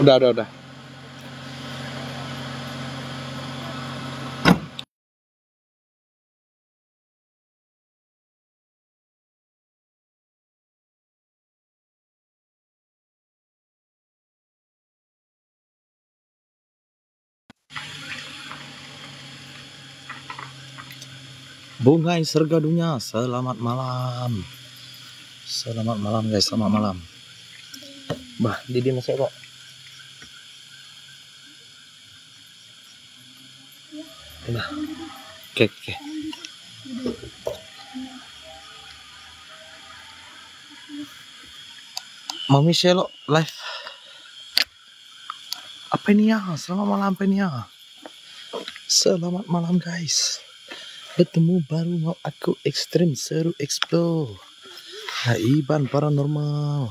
Udah, udah, udah. Bungai sergadunya, selamat malam. Selamat malam guys, selamat malam. Bah, Didi masuk kok. Nah. Oke, oke. Mami Shelo live. Apa ini ya? Selamat malam apa ini ya? Selamat malam guys. Bertemu baru mau aku ekstrim seru explore. Haiban paranormal.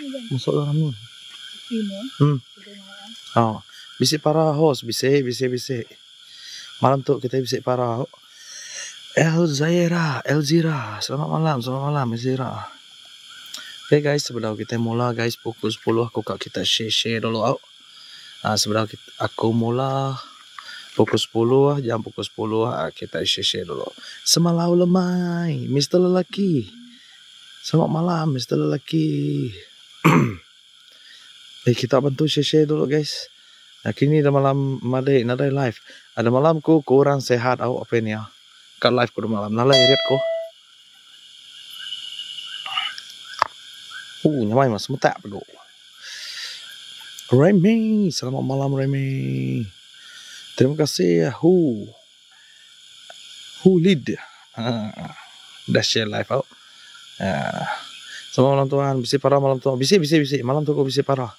Hah? Masuk dalam ni. Hmm. Oh, bisik para host, bisik, bisik, bisik. Malam tu kita bisik para. El Zaira, El Zira. Selamat malam, selamat malam, El Zira. Okay guys, sebelum kita mula guys, pukul 10 aku kat kita share-share dulu. Oh. Ah, sebelum kita, aku mula pukul 10 jam pukul 10 ah, kita share-share dulu. Semalau lemai, Mr. Lelaki. Selamat malam, Mr. Lelaki. eh, kita bantu share-share dulu guys. Nah, kini dah malam made nada live. Ada malam ku kurang sehat au apa ni ya. Kat live ku malam. Nala irit ku. Uh, nyamai mas semetak pedo. Remy, selamat malam Remy. Terima kasih ya Hu. Hu lead. Ha. Dah share live out. Ha. Selamat malam tuan. Bisi para malam tuan. Bisi, bisi, bisi. Malam tu kau bisi para.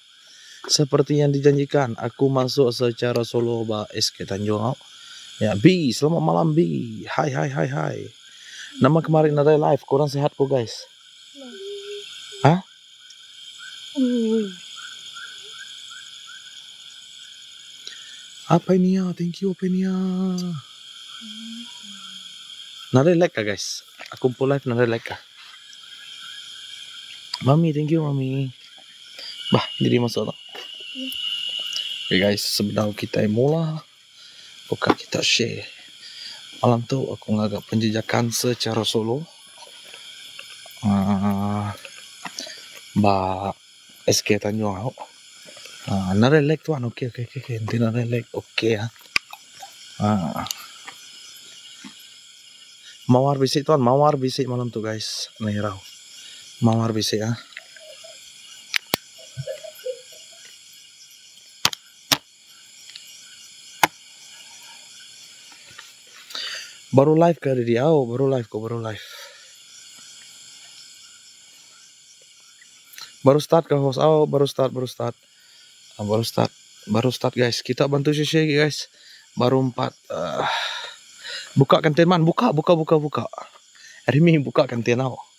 Seperti yang dijanjikan, aku masuk secara solo ba SK Tanjung. Ya, B. Selamat malam B. Hai, hai, hai, hai. Nama kemarin ada live. Kurang sehat kok guys. Hah? Apa ini ya? Thank you apa ini ya? Nada like kah guys? Aku pun live nada like kah? Mami, thank you mami. Bah, jadi masuk tak? Okay guys, sebelum kita mula, buka kita share. Malam tu aku ngagak penjejakan secara solo. Uh, ba SK Tanjung aku. Ah, narelek tuan. Okey, okey, okey. Okay. Nanti narelek. Okey ya. Ah. Mawar bisik tuan. Mawar bisik malam tu guys. Nih Mawar bisik ya. Baru live ke dia? Oh, baru live kok, baru live. Baru start ke host? Oh, baru start, baru start. Ah, baru start, baru start guys. Kita bantu share guys. Baru empat. Uh, buka kantin man, buka, buka, buka, buka. Rimi buka kantin tau.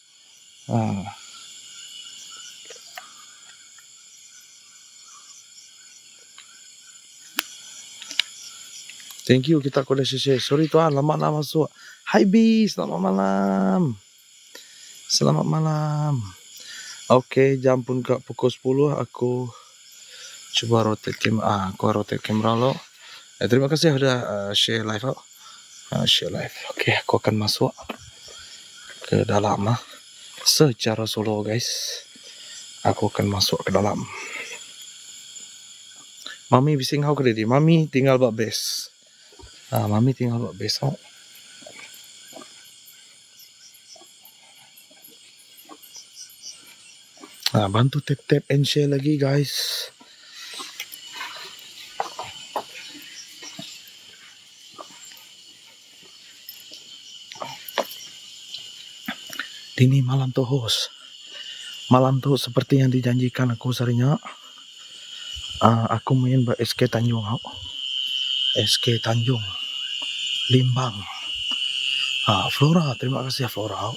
Thank you kita kau dah share. Sorry tuan, lama nak masuk. Hai B, selamat malam. Selamat malam. Okay, jam pun kat pukul 10 aku cuba rotate kamera. Ah, aku rotate kamera lo. Eh, terima kasih sudah uh, share live. Uh, share live. Okay, aku akan masuk ke dalam ah. Secara solo guys. Aku akan masuk ke dalam. Mami bising kau kerja Mami tinggal buat base. Ah, mami tinggal buat base. Oh. Nah, bantu tap tap and share lagi guys. Dini malam tu host. Malam tu seperti yang dijanjikan aku sarinya. Uh, aku main buat SK Tanjung. SK Tanjung. Limbang. Uh, Flora, terima kasih Flora.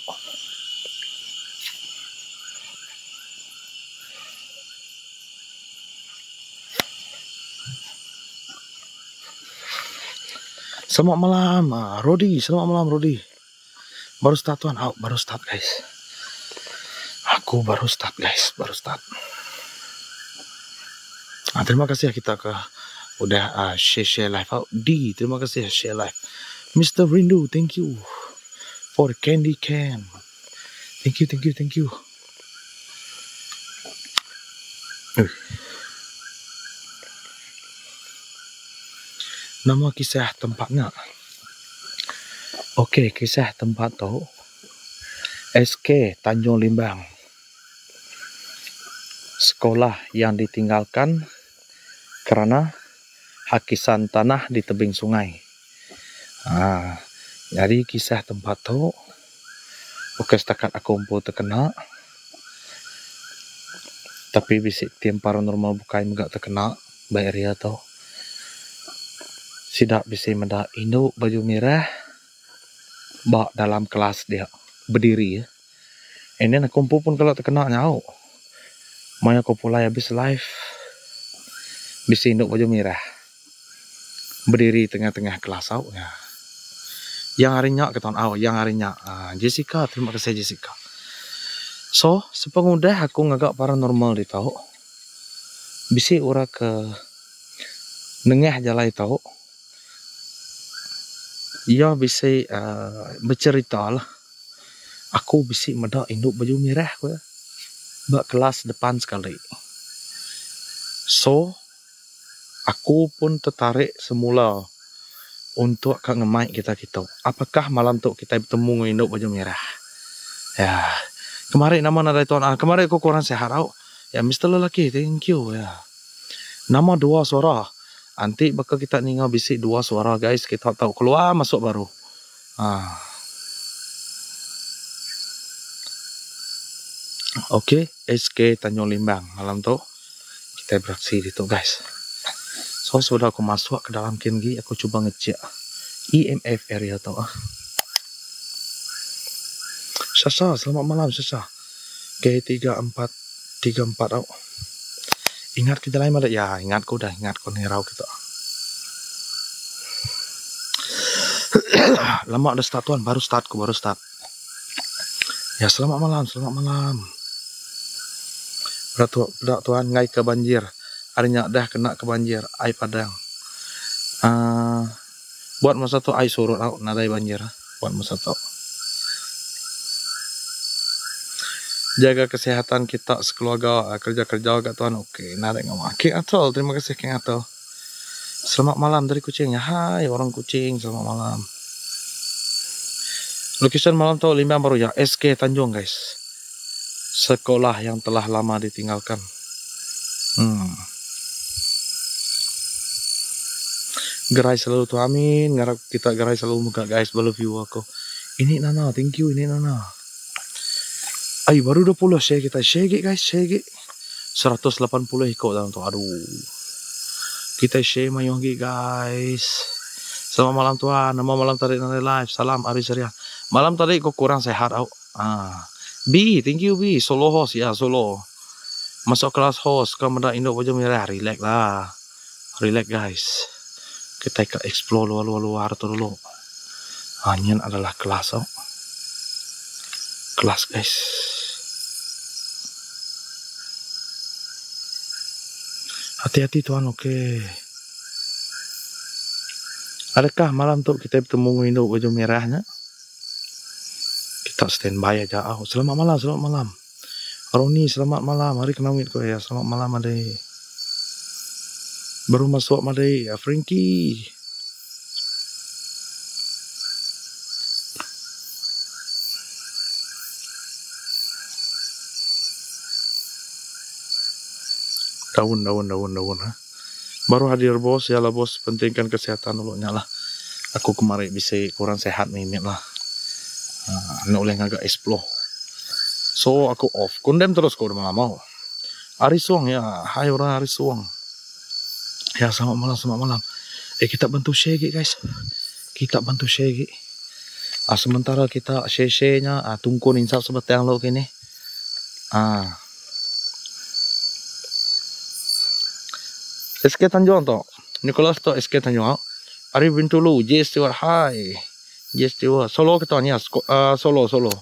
Selamat malam, uh, Rodi. Selamat malam, Rodi. Baru start tuan, out. Baru start guys. Aku baru start guys, baru start. Ah, terima kasih ya kita ke udah uh, share share live out. D, terima kasih ya share live. Mr. Rindu, thank you for candy can. Thank you, thank you, thank you. Nama kisah tempatnya. Okey, kisah tempat tu SK Tanjung Limbang. Sekolah yang ditinggalkan kerana hakisan tanah di tebing sungai. Ha, jadi kisah tempat tu bukan setakat aku pun terkena. Tapi bisik tim paranormal bukan juga terkena baik area tu. Sidak bisik mendak induk baju merah bak dalam kelas dia berdiri ya. Ini nak kumpul pun kalau terkena nyau. Maya kumpul lah habis live. Bisa induk baju merah. Berdiri tengah-tengah kelas au ya. Yang harinya ke tahun au, yang harinya uh, Jessica, terima kasih Jessica. So, sepengudah aku ngagak paranormal di tahu. Bisa ora ke nengah jalan tahu. Ia bisa uh, bercerita lah aku bisi medak induk baju merah aku ya. Bak kelas depan sekali. So, aku pun tertarik semula untuk akan ngemai kita kita. Apakah malam tu kita bertemu induk baju merah? Ya, kemarin nama nada tuan. Ah, kemarin aku kurang sehat. Ya, Mr. Lelaki, thank you ya. Nama dua suara. Nanti bakal kita ninggal bisik dua suara guys. Kita tahu keluar masuk baru. Ah. Okey, SK Tanjung Limbang malam tu kita beraksi di tu guys. So sudah aku masuk ke dalam kengi, aku cuba ngecek EMF area tu ah. Sasa, selamat malam Sasa. K34 34 tau. Ingat kita lain mana? Ya, ingat ku dah ingat ku nirau kita. Lama ada start tuan, baru start ku baru start. Ya, selamat malam, selamat malam. Berat tuan ngai ke banjir. Harinya dah kena ke banjir. Air padang. Uh, buat masa tu air surut tau. Nadai banjir. Buat masa tu. Jaga kesehatan kita sekeluarga. Ah, kerja-kerja agak tuan. Okey. Nadai ngomong. King Atul. Terima kasih King Atul. Selamat malam dari kucing. Hai orang kucing. Selamat malam. Location malam tu limbang baru ya. SK Tanjung guys sekolah yang telah lama ditinggalkan. Hmm. Gerai selalu tu amin, ngarap kita gerai selalu muka guys bala view aku. Ini Nana, thank you ini Nana. Ay, baru 20 share kita. Share guys, share 180 ikut dalam tu. Aduh. Kita share mayu lagi guys. Selamat malam tuan. Nama malam tadi nanti live. Salam Ari Serian. Malam tadi kok kurang sehat. Oh. Ah. B, thank you B. Solo host, ya solo. Masuk kelas host, kamu dah induk baju merah, relax lah. Relax guys. Kita ke explore luar-luar tu dulu. Hanya adalah kelas oh. Kelas guys. Hati-hati tuan, oke. Okay. Adakah malam tu kita bertemu induk baju merahnya? kita standby aja. Oh, selamat malam, selamat malam. Roni, selamat malam. Hari kena wit ya. Selamat malam, Ade. Baru masuk. Ya, Frankie. Daun, daun, daun, daun. Ha? Baru hadir bos, ya lah bos. Pentingkan kesehatan dulu, nyala. Aku kemarin bisa kurang sehat nih, lah. Ha, nak boleh agak explore. So aku off. Kondem terus kau dah malam. Hari suang ya. Hai orang hari suang. Ya selamat malam, selamat malam. Eh kita bantu share guys. Kita bantu share. Ah, sementara kita share-share-nya ah, tunggu insaf seperti yang lo kini. Ah. SK Tanjung tu. Nicholas tu SK Tanjung. Ari Bintulu, J Stewart, hi. Yes, dia Solo ke tuan, ya. Uh, solo, solo.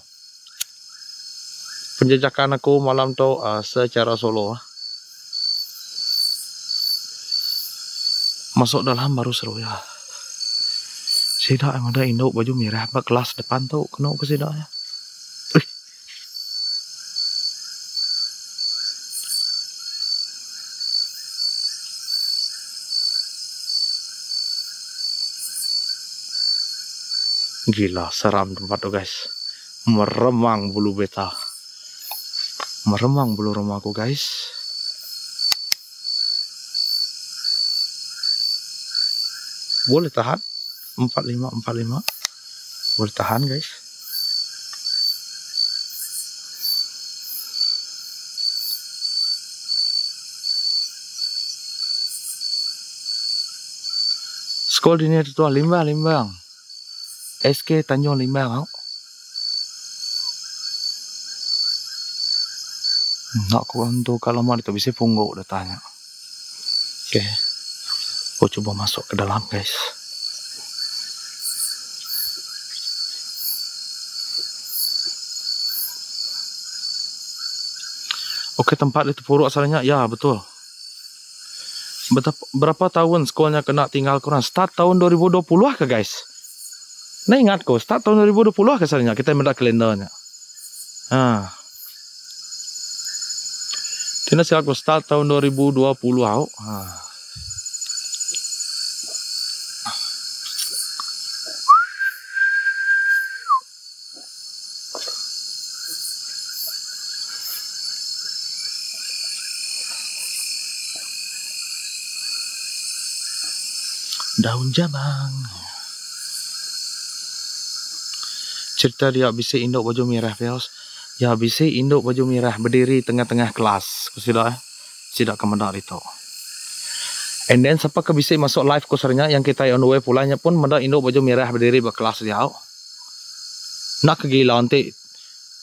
penjajakan aku malam tu uh, secara solo. Uh. Masuk dalam baru seru ya. Sida yang ada induk baju merah kelas depan tu kena ke sida ya. Gila, seram tempat tu guys. Meremang bulu beta. Meremang bulu rumahku guys. Boleh tahan. 45, 45. Boleh tahan guys. Skol di ni tu limbang limbang. SK Tanjung Limbang tau. Nak aku untuk kalau mau itu bisa pungguk dah tanya. Okay. Aku cuba masuk ke dalam guys. Okey tempat itu puruk asalnya. Ya betul. Betapa, berapa tahun sekolahnya kena tinggal kurang? Start tahun 2020 lah ke guys? Nah ingat ko, start tahun 2020 kesalnya kita mendak kalendernya. Ha. Tina siap ko start tahun 2020 au. Ha. Daun jabang cerita dia bisa induk baju merah Fios. Ya bisa induk baju merah berdiri tengah-tengah kelas. Sudah eh? Tidak kemendak itu. And then siapa ke bisa masuk live kosernya yang kita on the way pulangnya pun mendak induk baju merah berdiri berkelas dia. Nak kegila nanti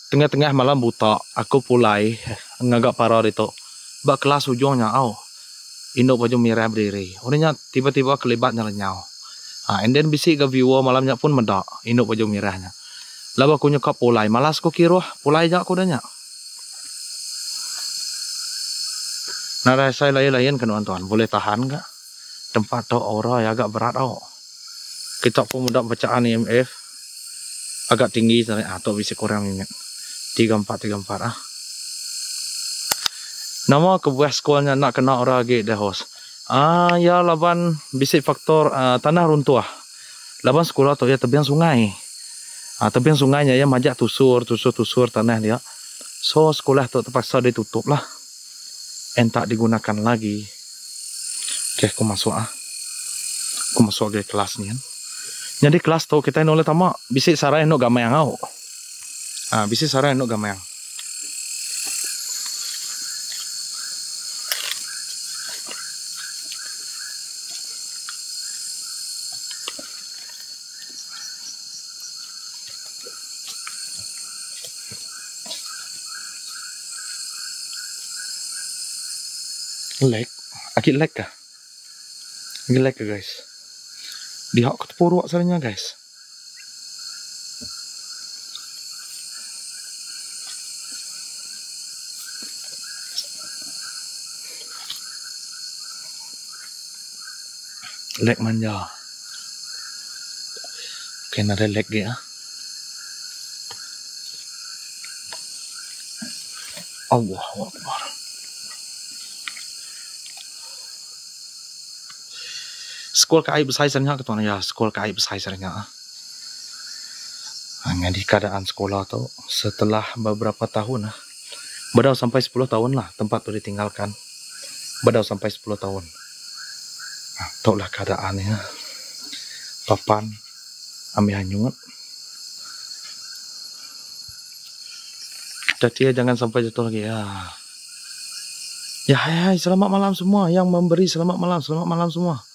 tengah-tengah malam buta aku pulai ngagak parah itu. Bak kelas ujungnya au. Induk baju merah berdiri. Orangnya tiba-tiba kelibatnya lenyau. Ha, and then bisa ke viewer malamnya pun mendak induk baju merahnya. Lalu aku nyekap pulai. Malas aku kira. Pulai je aku danya. Nara saya lain-lain kan tuan-tuan. Boleh tahan ke? Tempat tu aura yang agak berat tau. Kita pun mudah bacaan IMF. Agak tinggi. Atau bisa kurang ingat. 34-34 ah. Nama kebuah sekolahnya nak kena orang lagi dah host. Ah ya laban bisa faktor uh, tanah runtuh. Laban sekolah tu ya tebiang sungai. Tapi yang sungainya ya majak tusur, tusur, tusur tanah dia. So sekolah tu terpaksa ditutup lah. Entak digunakan lagi. Oke, aku masuk ah. Aku masuk ke kelas ni kan. Jadi kelas tu kita nolak tamak. Bisik sarai nak gamai yang au. Ah, bisik sarai nak gamai yang. Lag? Agak lag kah? Agak lag kah guys? Di hak ketepuruk salahnya guys. Lag manja. Kena ada lag ya Allah Akbar sekolah kai besar sangat ke tuan? Ya sekolah kai besar sangat hanya di keadaan sekolah tu setelah beberapa tahun lah bedau sampai 10 tahun lah tempat tu ditinggalkan. Bedau sampai 10 tahun. Nah, tu lah keadaannya papan ambil hanyut. Jadi ya jangan sampai jatuh lagi ya. Ya hai hai selamat malam semua yang memberi selamat malam selamat malam semua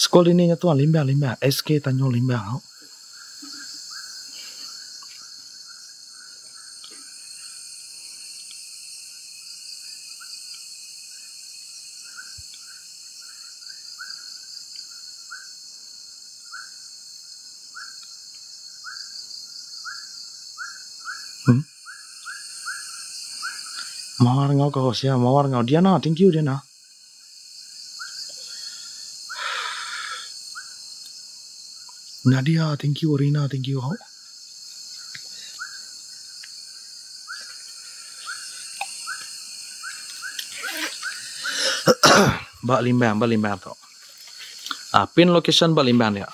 Sekolah ini tuan limbang limbang SK Tanjung Limbang. Hmm? Mawar ngau ka host ya, mawar ngau. Diana, thank you Diana. Nadia, thank you. Rina, thank you. Ho. Bak limbang, bak limbang tu. Ah, pin location bak limbang dia.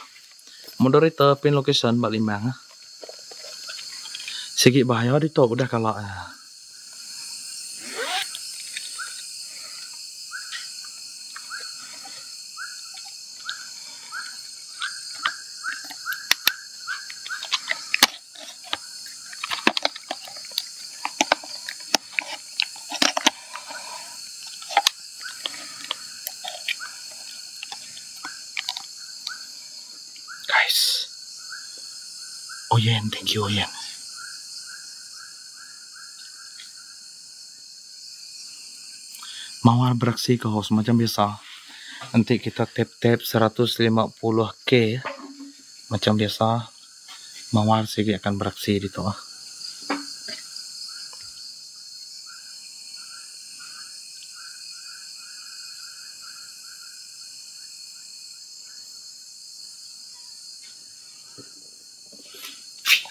Moderator pin location bak limbang. Ah. Sikit bahaya di tu udah kalau. Ah. guys. Oyen, thank you Oyen. Mawar beraksi ke host macam biasa. Nanti kita tap-tap 150k macam biasa. Mawar segi akan beraksi di tu. Ah.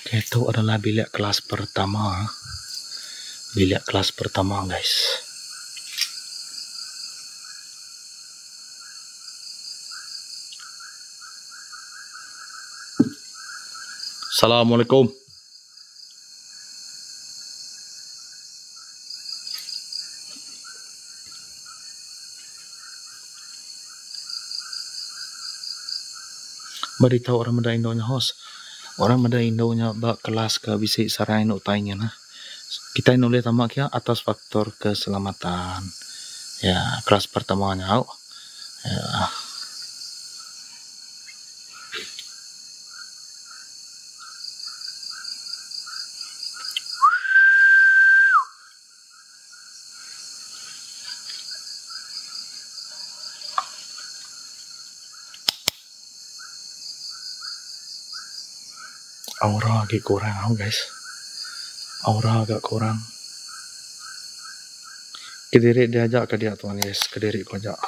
Itu adalah bilik kelas pertama. Bilik kelas pertama, guys. Assalamualaikum. Beritahu orang muda Indonya host orang ada Indo nya ba kelas ke bisi sarai no tanya nah. Kita boleh tamak ya atas faktor keselamatan. Ya kelas pertamanya ya agak kurang oh guys aura agak kurang kediri diajak ke dia tuan guys kediri kau ajak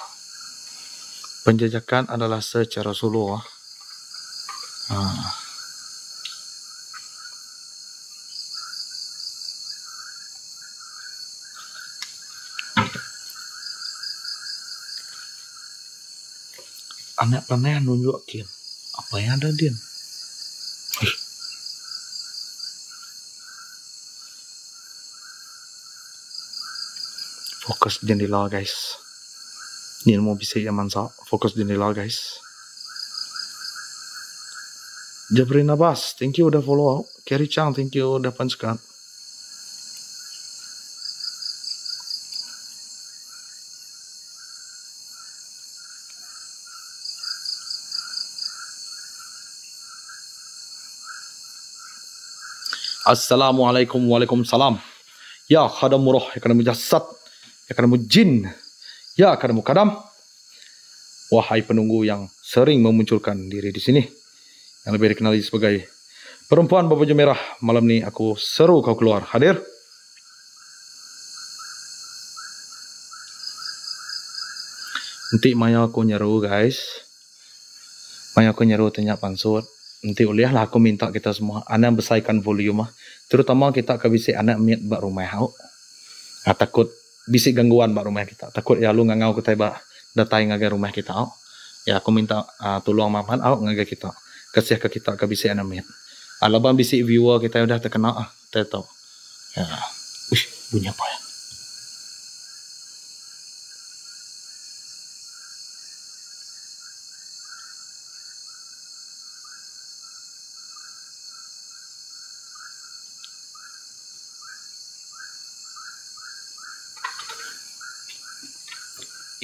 penjajakan adalah secara solo ah. Ha. Anak panai nunjuk Din. Apa yang ada Din? Fokus jendela guys ni mau bisa yang mansa fokus jendela guys Jabrin Abbas, thank you udah follow. Kerry Chang, thank you udah punch. Assalamualaikum Waalaikumsalam. Ya khadam murah ya kena jasad ya kadamu jin, ya kadamu kadam. Wahai penunggu yang sering memunculkan diri di sini, yang lebih dikenali sebagai perempuan berbaju merah, malam ni aku seru kau keluar. Hadir? Nanti maya aku nyeru guys. Maya aku nyeru tanya pansut. Nanti uliah lah aku minta kita semua anak besaikan volume. Terutama kita kebisi anak miat bak rumah. Ah, takut bisik gangguan mak rumah kita. Takut ya lu ngangau kita ba datai ngaga rumah kita. Oh. Ya aku minta uh, tolong maman au ngaga kita. Kasih ke kita ke bisik anamin. Alabang bisik viewer kita udah terkenal ah. Tahu. Ya. Ush, bunyi apa ya?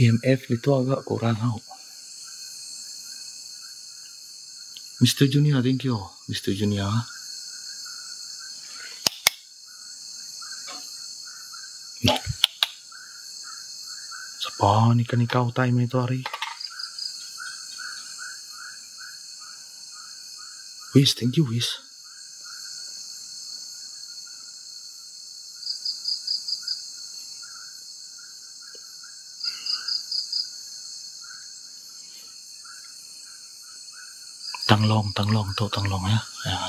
EMF itu agak kurang tau. Mr. Junior, thank you. Mr. Junior. Siapa ni kan kau time itu hari? Wis, thank you, Wis. Tanglong, Tanglong tu Tanglong ya. Ya.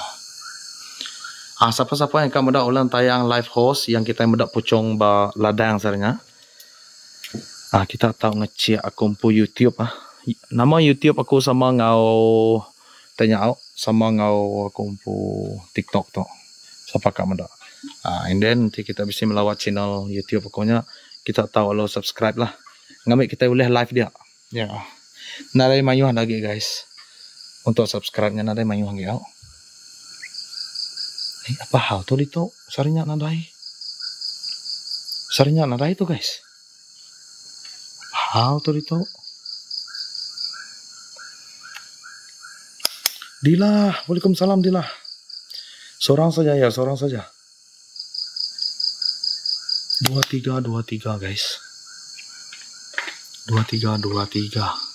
Ah, siapa-siapa yang akan mendak ulang tayang live host yang kita mendak pucung ba ladang sebenarnya. Ah, kita tahu ngecek akun pu YouTube ah. Nama YouTube aku sama ngau tanya out sama ngau akun pu TikTok tu. Siapa kak mendak? Ah, and then nanti kita bisa melawat channel YouTube aku nya. Kita tahu lo subscribe lah. Ngambil kita boleh live dia. Ya. Narai mayuh lagi guys. Untuk subscribe-nya narai mayuh lagi. Oh. Eh, apa hal tu itu? Sarinya nadai. Sarinya nadai tu guys. Hal tu itu. Dila, Waalaikumsalam Dila. Seorang saja ya, seorang saja. Dua tiga, dua tiga guys. Dua tiga, dua tiga.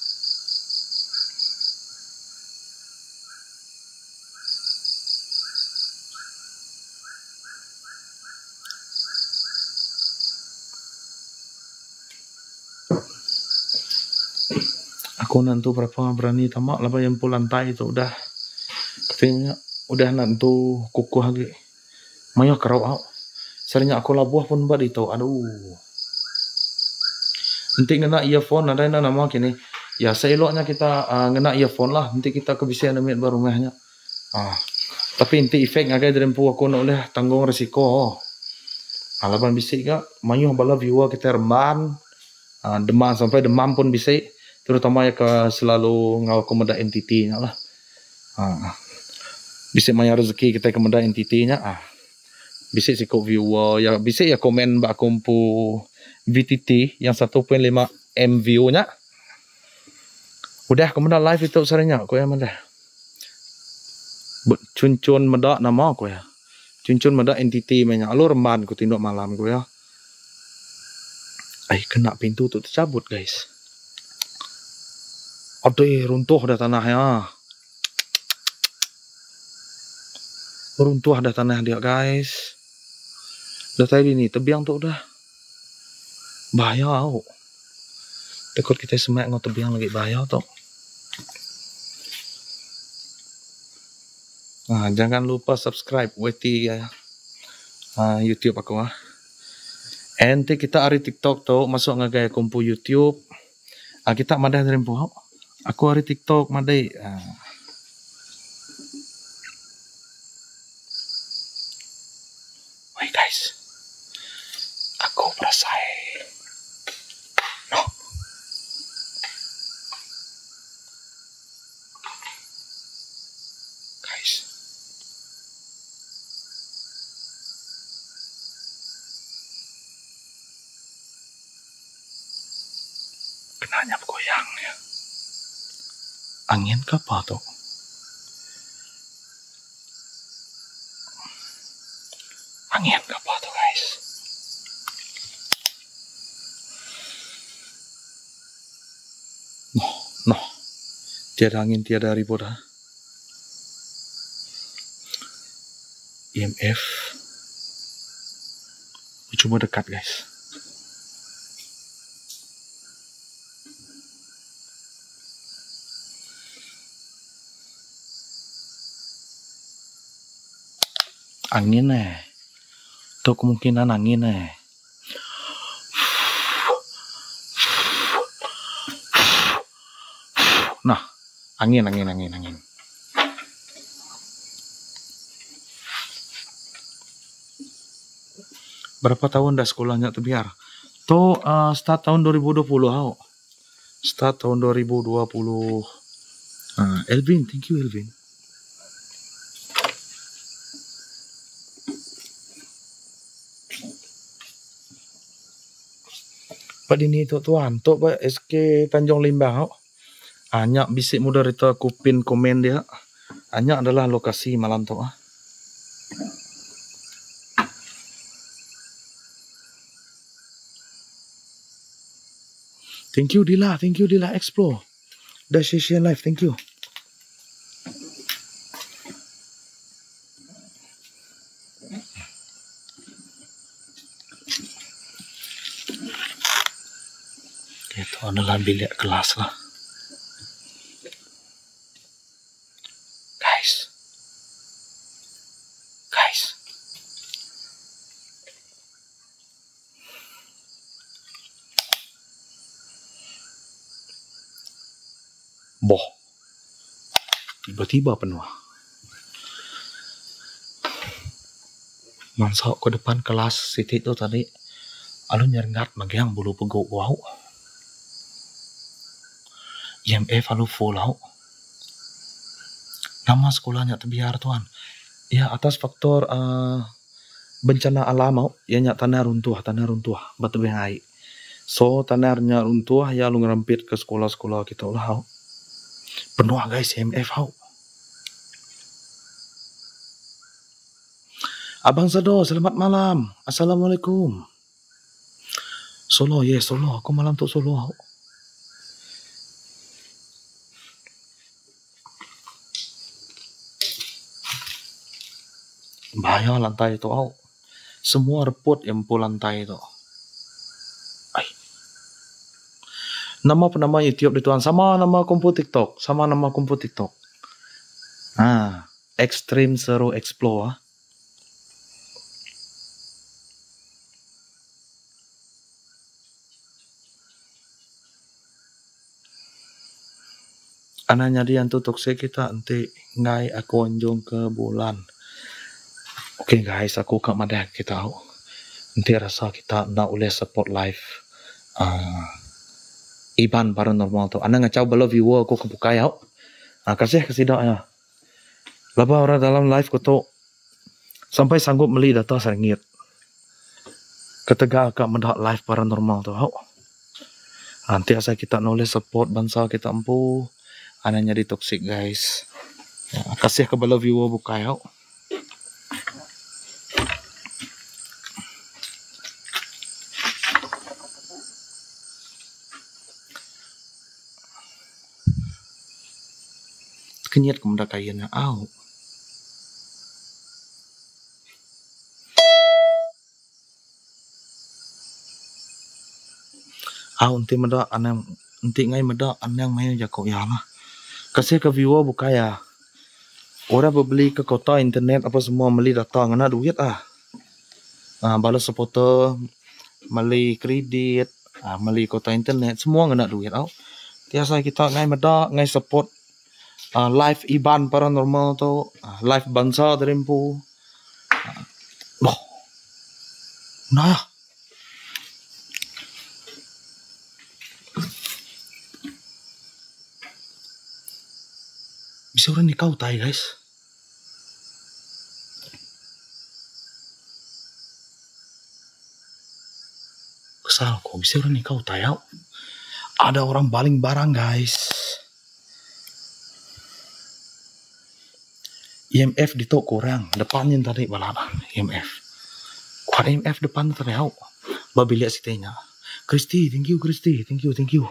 Aku nantu berapa berani tamak lah yang pulang tai itu udah katanya udah nantu kukuh lagi. Mayo kerau au. Seringnya aku labuh pun bad itu. Aduh. Nanti ngena earphone ada yang nama kini. Ya seeloknya kita uh, ngena earphone lah. Nanti kita kebisian baru rumahnya. Ah. Tapi nanti efek agak dari empu aku nak boleh tanggung resiko. Alapan bisik gak. Mayu bala viewer kita remban. Uh, demam sampai demam pun bisik terutama ya ke selalu ngau kemudah entiti nya lah. Ha. Bisa maya rezeki kita kemudah entiti nya ah. Bisa si viewer ya bisa ya komen ba kumpu VTT yang 1.5 M view nya. Udah kemudah live itu sarenya ko ya mana. Cuncun medak nama ko ya. Cuncun medak entiti menya alur remban ku tindok malam ko ya. Ay, kena pintu tu tercabut guys. Aduh, runtuh dah tanahnya. Runtuh dah tanah dia guys. Dah tadi ni, tebiang tu udah. Bahaya tau. Takut kita semak ngau tebiang lagi bahaya tau. Nah, jangan lupa subscribe WT ya. Uh, YouTube aku ah. Nanti kita hari TikTok tu masuk ngagai kumpu YouTube. Ah kita madah dari pulau. Aku hari TikTok madai. Ah. Wait guys. Aku berasai. No. Guys. Kenanya bergoyang ya. Angin ke apa tu? Angin ke apa tu guys? No, no. Tiada angin, tiada ribut. Ha? EMF. Cuba dekat guys. Angin eh. Itu kemungkinan angin eh. Nah, angin, angin, angin, angin. Berapa tahun dah sekolahnya tu biar? Tu uh, start tahun 2020 tau. Start tahun 2020. Uh, Elvin, thank you Elvin. Pak ini tu tuan, tu pak SK Tanjung Limbang. Oh. Anyak bisik moderator kupin komen dia. Anyak adalah lokasi malam tu ah. Thank you Dila, thank you Dila Explore. Dah share live, thank you. dalam bilik kelas lah. Guys. Guys. Boh. Tiba-tiba penuh. Mansau ke depan kelas Siti itu tadi. Alun nyerengat magiang bulu pegu wow. IMF alu full wow. Nama sekolahnya terbiar tuan. Ya atas faktor uh, bencana alam mau ya nyak tanah runtuh tanah runtuh batu behai. So tanahnya runtuh ya lu ngerampit ke sekolah-sekolah kita lah. Penuh guys IMF hau. Abang Sado, selamat malam. Assalamualaikum. Solo, yes, Solo. Aku malam tu Solo. Bahaya lantai itu, au. Semua reput yang pu lantai itu. Ay. Nama penama YouTube di tuan sama nama kumpul TikTok, sama nama kumpul TikTok. Ah, Extreme Seru Explore. Ah. ananya dia tu toksik kita nanti ngai aku anjung ke bulan. Okay guys, aku kat mana kita tahu. Nanti rasa kita nak boleh support live. Uh, Iban paranormal tu. Anda ngacau bala viewer aku kebuka ya. Uh, kasih kasih dak ya. Laba orang dalam live tu sampai sanggup beli data seringgit. Ketegak agak mendak live paranormal tu. Nanti asal kita nulis support bangsa kita empu anaknya di toxic guys ya, kasih ke bala viewer buka ya kenyat kemudian kayaknya au au nanti meda anang nanti ngai meda anang main jakok ya lah kasih ke viewer buka ya. Orang berbeli ke kota internet apa semua beli data ngena duit ah. Ah balas supporter beli kredit, ah beli kota internet semua ngena duit tau. Tiasa kita ngai meda ngai support live iban paranormal tu, uh, live bangsa terimpu. Uh, boh. Nah, ya. Bisa orang ni kau tahu guys. Kesal kok bisa orang ni kau tahu. Ada orang baling barang guys. IMF di toko kurang. Depannya tadi balapa. IMF. Kuat IMF depan tadi tahu. Babi lihat sitenya. Kristi, thank you Kristi. Thank you, thank you.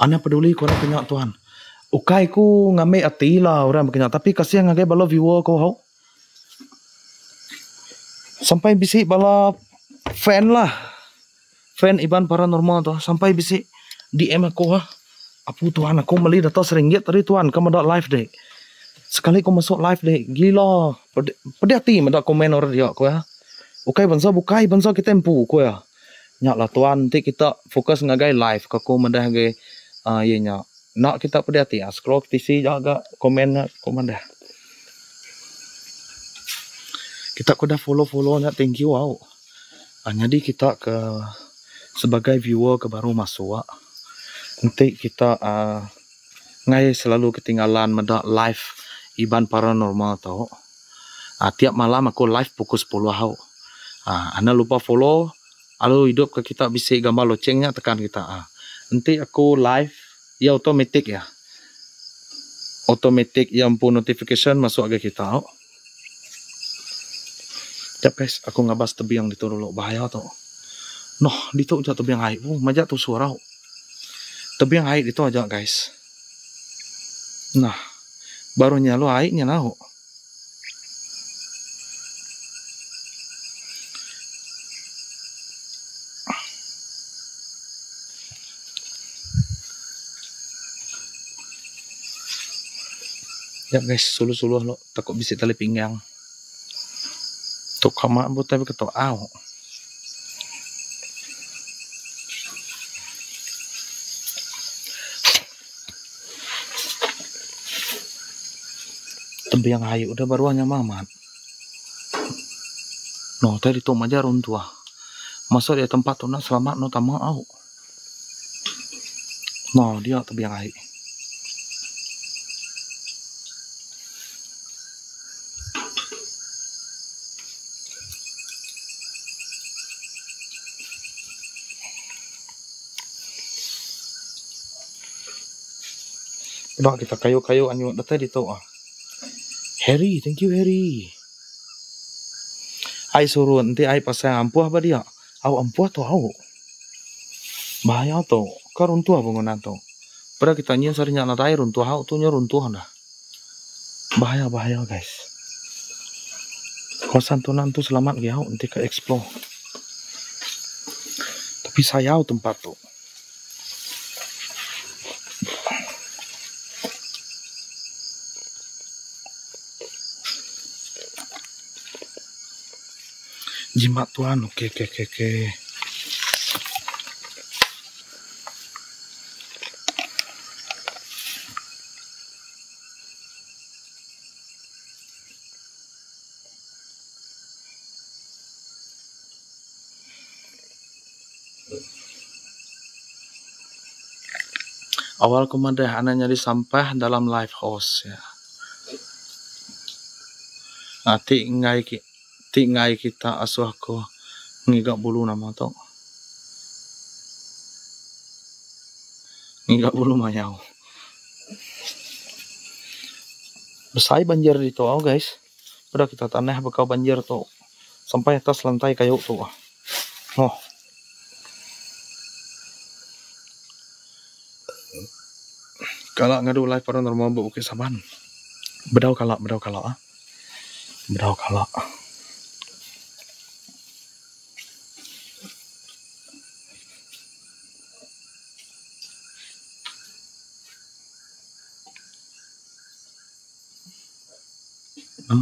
Anda peduli korang kenyak tuan ukai ku ngame ati lah orang begini tapi kasih ngagai bala viewer ko hau sampai bisi bala fan lah fan iban paranormal tu sampai bisi DM aku ha apu tuan aku meli data seringgit tadi tuan kamu dak live deh sekali aku masuk live deh gila. Pedi hati mendak komen orang dia aku ya. Ukai bangsa bukai bangsa kita empu aku ya. Nyak lah tuan nanti kita fokus ngagai live. Aku mendah uh, ah, iya nyak. Nak kita pada hati. Ya scroll ke TC jaga komen nak komen dah kita kuda follow follow nak thank you wow. Uh, jadi kita ke sebagai viewer ke baru masuk uh. Nanti kita uh, ngai selalu ketinggalan medak live iban paranormal tau uh, tiap malam aku live pukul 10 hau uh, anda lupa follow Lalu hidup ke kita bisa gambar locengnya tekan kita. Uh. Nanti aku live ia automatic ya automatic yang pun notification masuk agak kita oh. Sekejap guys, aku ngabas tebiang di dulu bahaya tu. Noh, di tu aja tebiang air. Oh, majak tu suara. Tebiang air itu aja guys. Nah, baru nyalo airnya nah. Ya guys, suluh-suluh lo takut bisa tali pinggang. Tuk kama bu tapi ketok aw. Tapi yang hayu udah baruannya mamat. No, tadi tu majar tua. Masa dia tempat tu nak selamat no tak mau. No, dia tapi yang hayu. Dah kita kayu-kayu anyu data di tu ah. Harry, thank you Harry. Ai suruh nanti ai pasang ampuh apa dia? Au ampuh tu au. Bahaya tu. Kau runtuh bangunan tu. Pada kita nyi sarinya nak air runtuh au tu runtuh dah. Bahaya bahaya guys. Kosan tu nanti selamat dia nanti ke explore. Tapi saya tempat tu. Jimat tuan okey okey okey okey Awal kemudian anak nyari sampah dalam live house ya. Nanti ngai ti ngai kita asuh ko ngigak bulu nama to. Ngigak bulu mayau besai banjir di to guys. Udah kita tanah bekau banjir to. Sampai atas lantai kayu tu oh. Kalau ngadu live paranormal bu bukit saban. Bedau kalak bedau kalak ah. Bedau kalak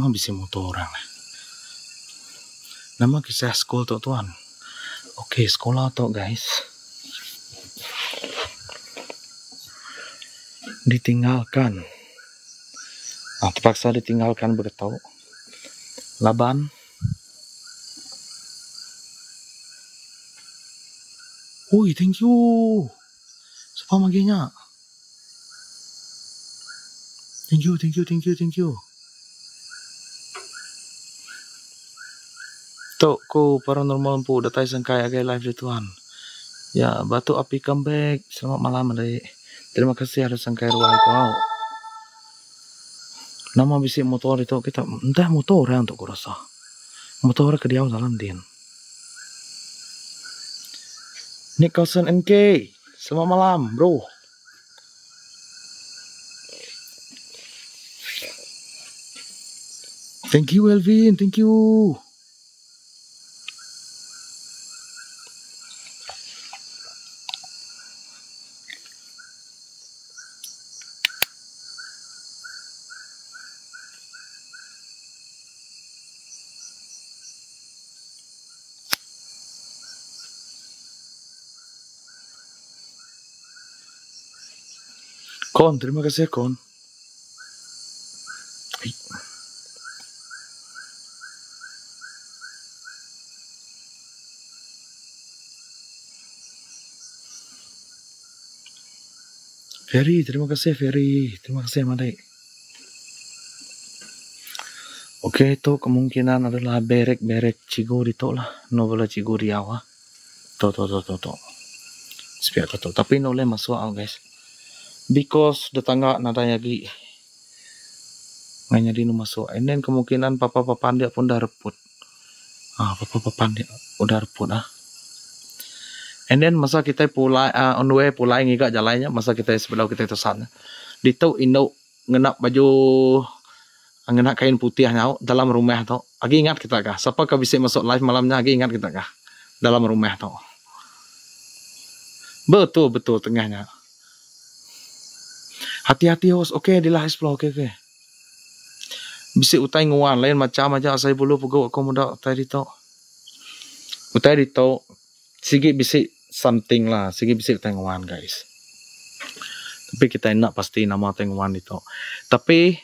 Nama bisa motor orang. Nama kisah sekolah tu tuan. Okey, sekolah tu guys. Ditinggalkan. Ah, terpaksa ditinggalkan begitu. Laban. Ui, thank you. Siapa maginya? Thank you, thank you, thank you, thank you. Tok ko paranormal po datay sang kaya kay live rituan. Ya, batu api comeback. Selamat malam dari. Terima kasih ada sang kaya ruai ko. Nama bisi motor itu kita entah motor ya untuk kurasa. Motor ke dia dalam din. Nicholson NK. Selamat malam, bro. Thank you, Elvin. Thank you. Kon, terima kasih Kon. Ferry, terima kasih Ferry. Terima kasih Madai. Oke, itu kemungkinan adalah berek-berek Cigori itu lah. Novel Cigori awal. Tuh, tuh, tuh, tuh, tuh. Sepiak tuh. Tapi nolnya masuk guys because tetangga nada lagi nganya di masuk and then kemungkinan papa papa dia pun dah reput. Ah papa papa dia udah reput ah. And then masa kita pulai uh, on the way pulai ngigak jalannya masa kita sebelah kita itu sana. Di tu indo ngenak baju ngenak kain putih nyau dalam rumah tu lagi ingat kita kah? Siapa kah bisa masuk live malamnya? Lagi ingat kita kah? Dalam rumah tu betul betul tengahnya Hati-hati host. Okey, dia lah explore. Okey, okey. Bisa utai nguan lain macam aja saya bulu pugu aku muda utai dito. Utai dito. Sige bisa something lah. Sige bisa utai nguan guys. Tapi kita nak pasti nama utai nguan dito. Tapi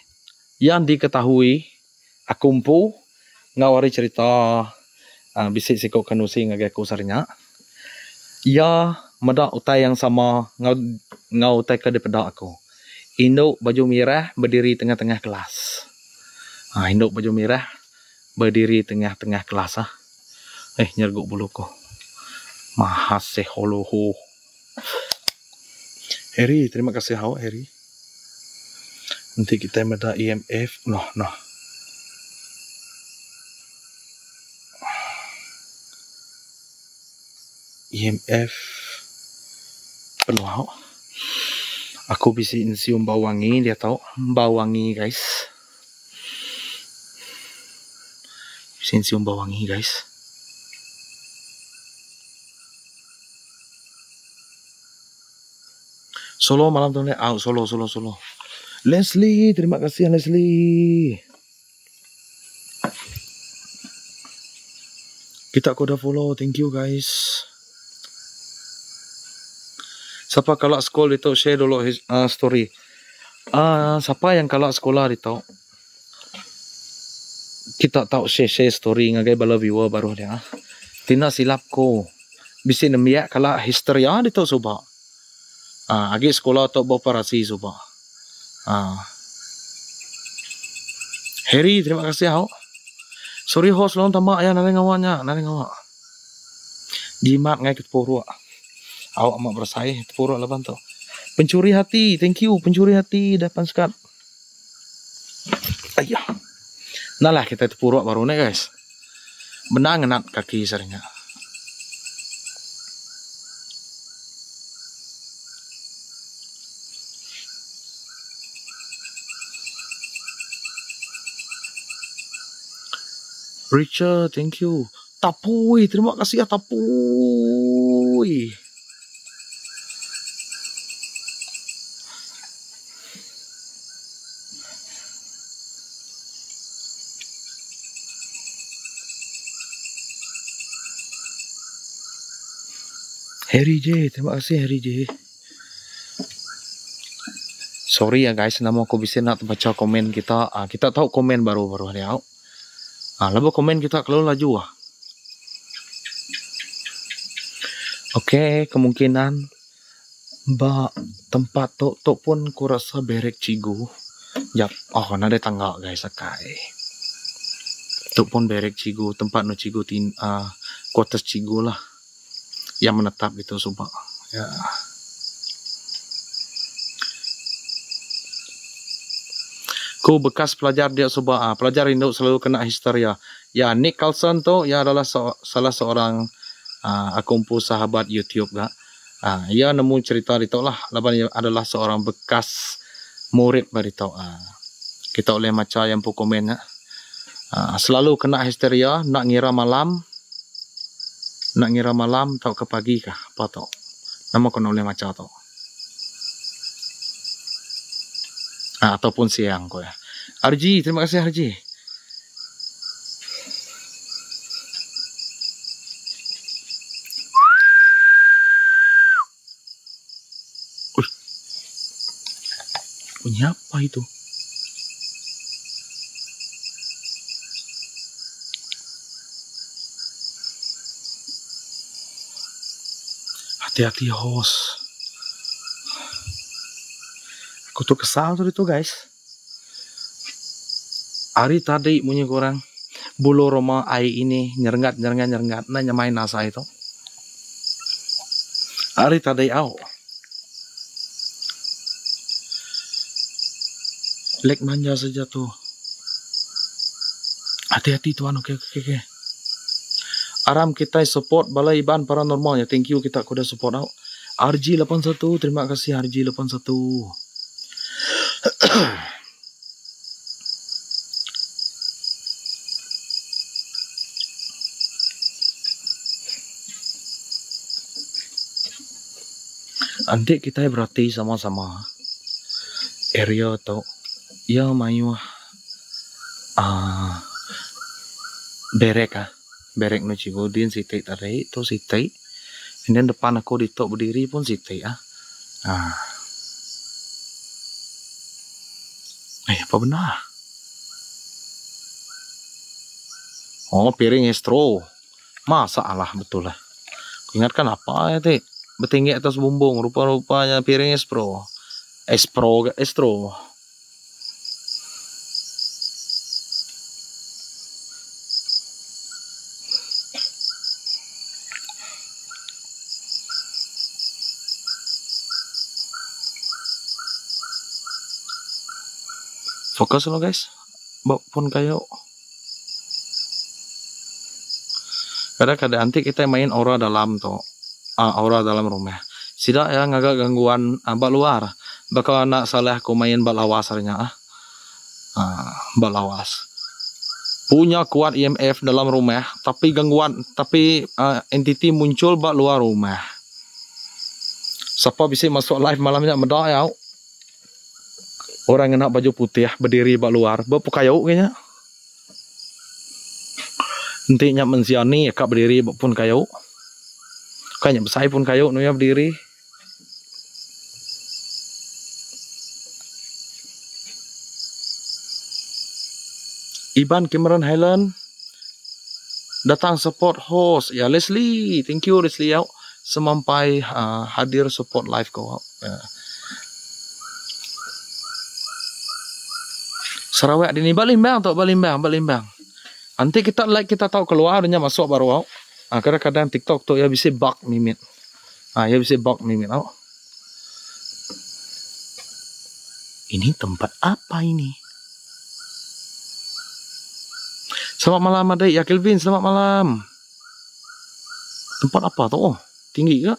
yang diketahui akumpu ngawari cerita uh, bisik sikok kanusi ngage aku sarnya ya meda utai yang sama ngau ngau utai ke daripada aku induk baju merah berdiri tengah-tengah kelas. Ah induk baju merah berdiri tengah-tengah kelas ah. Eh nyerguk bulu ko. Mahase holoho Harry terima kasih awak Harry. Nanti kita meda IMF noh noh. IMF penuh awak Aku bisa cium bau wangi, dia tahu bau wangi guys. Bisa cium bau wangi guys. Solo malam tu ni, out solo solo solo. Leslie, terima kasih Leslie. Kita kau dah follow, thank you guys. Siapa kalau sekolah itu share dulu uh, story. Ah, uh, siapa yang kalau sekolah itu kita tahu share share story ngagai bala viewer baru dia. Tina silap ko. Bisa nemiak kalau historia itu suba. Ah, uh, agi sekolah tu beroperasi suba. Ah. Uh. Harry, terima kasih hau. Sorry host long tamak ya nari ngawanya, nari ngawak. Jimat ngai ketpuru. Awak amat bersayih terpuruk lapan tu. Pencuri hati thank you. Pencuri hati dapat sekat ayah. Nah lah kita terpuruk baru ni guys. Benang ngenat kaki seringnya Richard, thank you. Tapui, terima kasih ya Tapui. Harry J, terima kasih Harry J. Sorry ya guys, nama aku bisa nak baca komen kita. Ah, kita tahu komen baru-baru hari ini. Ah, lepas komen kita kalau laju ah. Oke, okay, kemungkinan ba tempat tok tok pun kurasa berek cigu. Jap, oh nade tangga guys sakai. Tok pun berek cigu, tempat no cigu tin ah uh, kuatas cigu lah yang menetap gitu sumpah. Ya. Ku bekas pelajar dia sumpah. Ah, pelajar Indo selalu kena histeria. Ya Nick Carlson tu ya adalah so, salah seorang uh, akumpu sahabat YouTube gak uh, ia nemu cerita itu lah. Laban adalah seorang bekas murid bari tau uh, kita oleh macam yang pun komen uh, selalu kena histeria nak ngira malam nak ngira malam atau ke pagi kah? Apa tau? Nama kau boleh macam tau? Ah, ataupun siang kau ya. Arji terima kasih Arji. Punya apa itu? Hati-hati host aku tuh kesal tuh itu guys. Hari tadi punya kurang bulu roma air ini nyerenggat nyerenggat nyerenggat nanya main nasa itu. Hari tadi au. Lek manja saja tuh. Hati-hati tuan oke oke oke Aram kita support balai ban paranormal ya. Thank you kita kuda support out. RG81 terima kasih RG81. Adik kita berarti sama-sama area atau ya mayu ah uh, berek no cikudin sitik tarik tu sitik kemudian depan aku ditok berdiri pun sitik ah. ah. eh apa benar oh piring estro masalah betul lah ingatkan apa ya tik bertinggi atas bumbung rupa-rupanya piring espro espro estro, estro. Fokus lo guys. Bawa pun kayu. Kadang-kadang nanti kita main aura dalam tu. Uh, aura dalam rumah. Tidak ya ngagak gangguan bak luar. Bakal nak salah aku main bak lawas harinya. Uh, bak lawas. Punya kuat IMF dalam rumah. Tapi gangguan. Tapi uh, entiti muncul bak luar rumah. Siapa bisa masuk live malamnya medak ya. Orang yang nak baju putih berdiri bak luar. Berpukayau kayaknya. Nanti nyak mensiani ya kak berdiri pun kayu. Kayaknya besar pun kayu nu ya berdiri. Iban Cameron Highland datang support host ya Leslie thank you Leslie ya semampai uh, hadir support live kau uh. Sarawak di ni balimbang tak balimbang balimbang Nanti kita like kita tahu keluarnya masuk baru wow. Ah, kadang-kadang TikTok tu ya bisa bug mimit. Ah, ya bisa bug mimit wow. Ini tempat apa ini? Selamat malam adik ya Kelvin, selamat malam. Tempat apa tu? Oh, tinggi ke?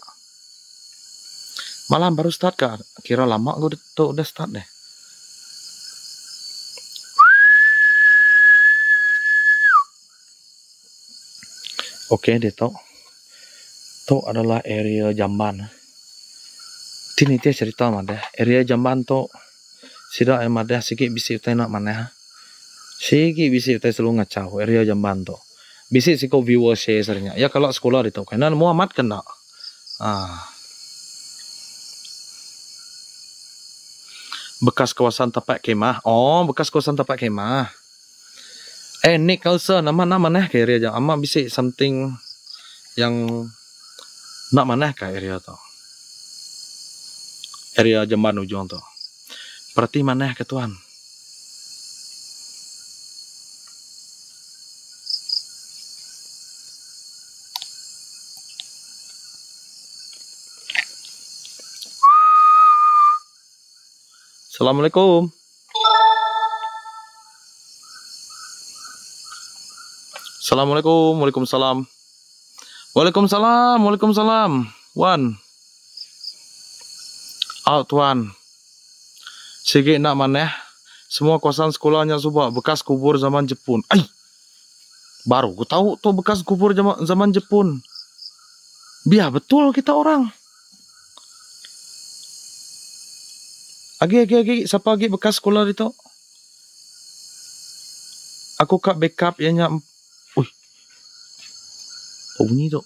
Malam baru start ke? Kira lama aku udah start deh. Okey, dia tahu. Tu adalah area jamban. Tini dia cerita mana? Area jamban tu sida yang mana sikit bisi utai nak mana? Sikit bisi utai selalu ngacau area jamban tu. Bisi siko viewer share seringnya. Ya kalau sekolah itu kan, nan Muhammad kena. Ah. Bekas kawasan tempat kemah. Oh, bekas kawasan tempat kemah. Eh Nick also nama nama mana ke area jang ama bisa something yang nak mana ke area tu. Area jamban ujung tu. Berarti mana ke tuan? Assalamualaikum. Assalamualaikum. Waalaikumsalam. Waalaikumsalam. Waalaikumsalam. Wan. Out tuan. Sikit nak mana? Semua kawasan sekolahnya subah bekas kubur zaman Jepun. Ai. Baru aku tahu tu bekas kubur zaman Jepun. Biar betul kita orang. Agi agi agi siapa lagi bekas sekolah itu? Aku kak backup yang Bunyi tu.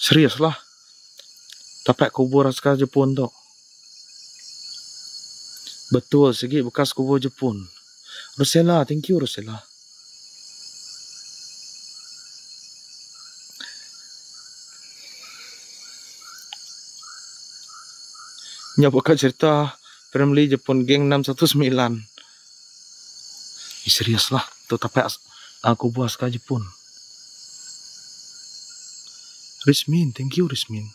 Serius lah. Tapak kubur askar Jepun tu. Betul segi bekas kubur Jepun. Rosella, thank you Rosella. Nyapa cerita family Jepun geng 619. Serius lah. Tu tapi aku buat sekali pun. Rismin, thank you Rismin.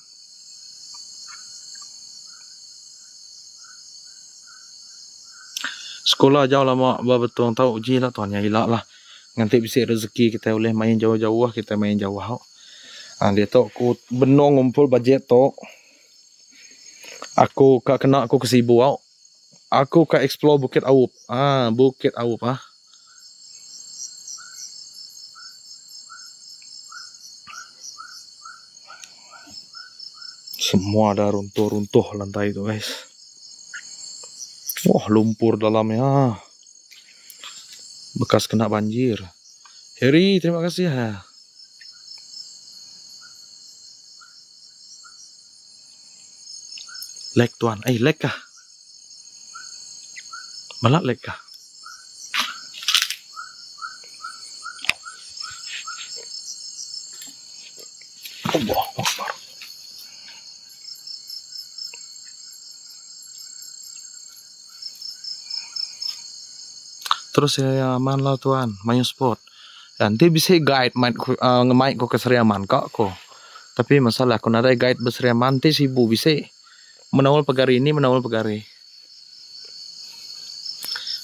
Sekolah jauh lama betul tahu uji lah tuan ya hilak lah. Nanti bisa rezeki kita boleh main jauh-jauh lah kita main jauh. Ah dia tu aku benong ngumpul bajet tu. Aku kena aku ke Sibu Aku kak explore Bukit Awup. Ah Bukit Awup ah. Semua ada runtuh-runtuh lantai itu guys. Wah lumpur dalamnya. Bekas kena banjir. Heri terima kasih ya. Like tuan. Eh like kah? Balak lek kah? Terus saya aman lah tuan, main sport. Nanti bisa guide main uh, ngemain ko ke Seriaman kak ko. Tapi masalah aku ada guide berseriaman nanti sibuk bisa menawal pegari ini menawal pegari.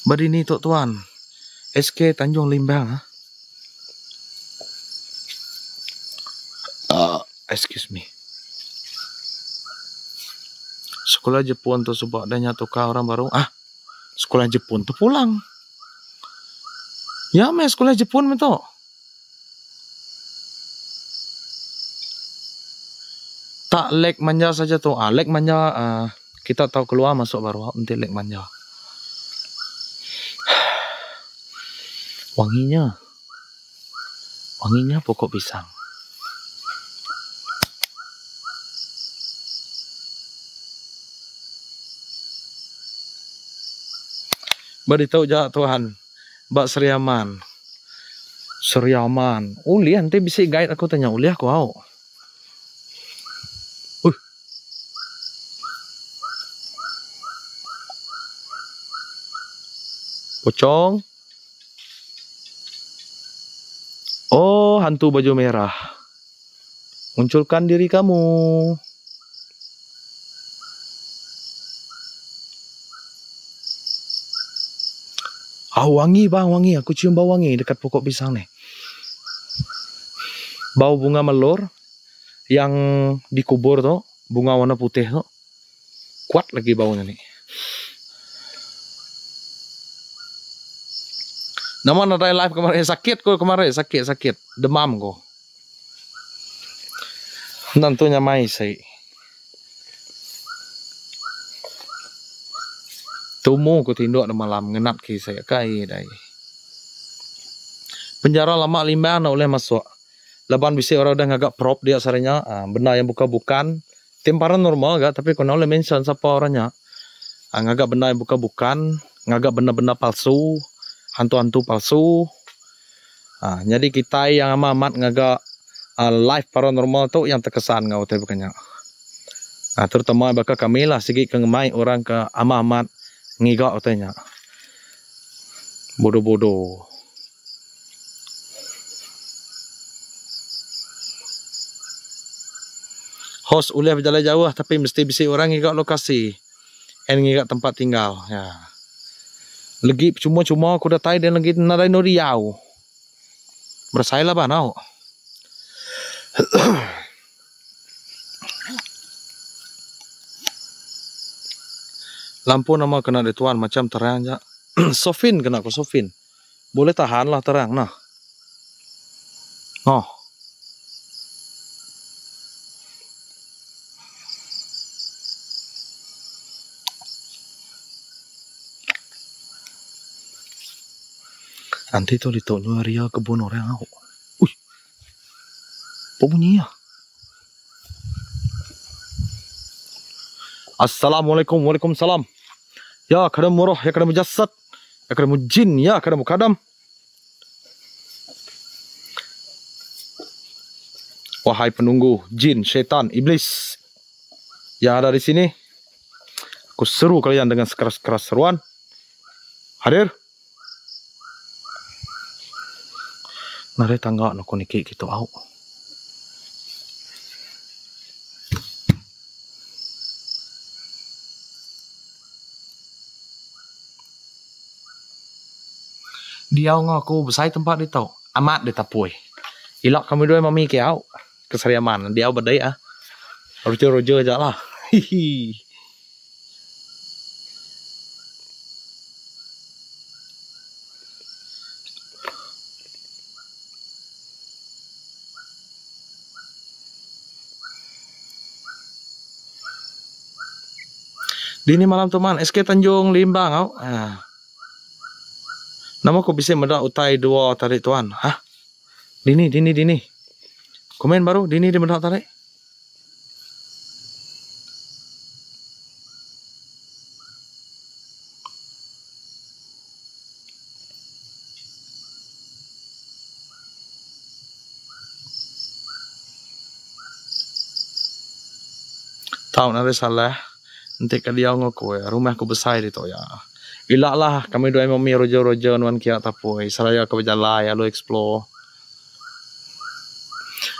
Badi ni tok tuan. SK Tanjung Limbang ha. Uh, excuse me. Sekolah Jepun tu sebab ada nyatu kau orang baru. Ah, sekolah Jepun tu pulang. Ya, me sekolah Jepun me tu. Tak lek manja saja tu. Ah, lek manja uh, kita tahu keluar masuk baru nanti lek manja. Wanginya. Wanginya pokok pisang. Beritahu jah Tuhan. Bak Seriaman. Seriaman. Uli nanti bisa guide aku tanya uli aku au. Uh. Pocong. Oh, hantu baju merah. Munculkan diri kamu. Ah, wangi bang, wangi. Aku cium bau wangi dekat pokok pisang ni. Bau bunga melur yang dikubur tu, bunga warna putih tu. Kuat lagi baunya ni. Nama ada live kemarin sakit ko kemarin sakit sakit demam ko. Nantunya mai saya. Tumu ko tinduk na malam ngenat ki saya kai dai. Penjara lama lima na oleh masuk. Laban bisa orang dah ngagak prop dia saranya ah, benda yang buka bukan temparan normal gak tapi kena oleh mention siapa orangnya. Ah, ngagak benda yang buka bukan, ngagak benda-benda palsu, hantu-hantu palsu. Ah, jadi kita yang amat ngagak ah, live paranormal tu yang terkesan ngau teh bukannya. Ah, terutama bakal kami lah segi kengemai orang ke amat-amat ngigak katanya. Bodoh-bodoh. Host boleh berjalan jauh tapi mesti bisa orang ngigak lokasi. And ngigak tempat tinggal. Ya. Lagi cuma-cuma aku dah tahu dan lagi narai no riau. Bersailah bah Lampu nama kena di tuan macam terang je. Sofin kena aku Sofin. Boleh tahan lah terang nah. Oh. Nanti tu lihat lu area kebun orang aku. Ui. Apa bunyi ya? Assalamualaikum, waalaikumsalam. Ya, kadang murah, ya kadang mujassad, ya kadang mujin, ya kadang mukadam. Wahai penunggu, jin, syaitan, iblis yang ada di sini, aku seru kalian dengan sekeras-keras seruan. Hadir. Nari tangga nak niki kita au. Dia ngaku besai tempat dia tahu. Amat dia tapui. Ilak kami dua mami ke au. Dia berdaya ah. Rojo-rojo aja lah. Hihi. Dini malam teman, SK Tanjung Limbang. Ah. Nama aku bisa mendak utai dua tarik tuan. Ha? Dini, dini, dini. Komen baru, dini dia mendak tarik. Tahu eh? nanti salah. Nanti kali aku ngaku ya. Rumah aku besar itu ya. Ilak lah. Kami dua mami rojo-rojo nuan kia tapi. Saya ke berjalan ya. Lo explore.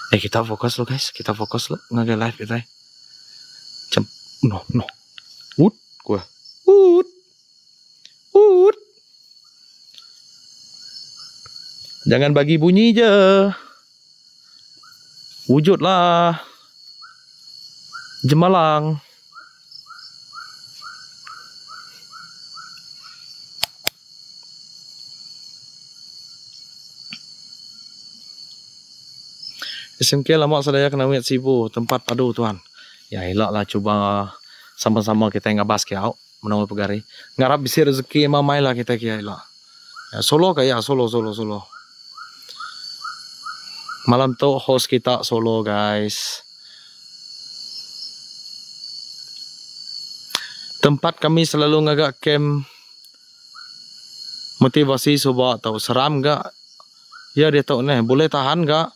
Eh kita fokus lo guys. Kita fokus lo. Ngagai live kita. Cem. No, no. Wood. Gue. Wood. Wood. Jangan bagi bunyi je. Wujudlah. Jemalang. SMK lama saya kena wet sibu tempat padu tuan. Ya eloklah cuba sama-sama kita ngabas kiau menunggu pegari. Ngarap bisa rezeki mamai lah kita kia elok. Ya solo kaya solo solo solo. Malam tu host kita solo guys. Tempat kami selalu ngagak camp motivasi coba tahu seram gak? Ya dia tahu nih boleh tahan gak?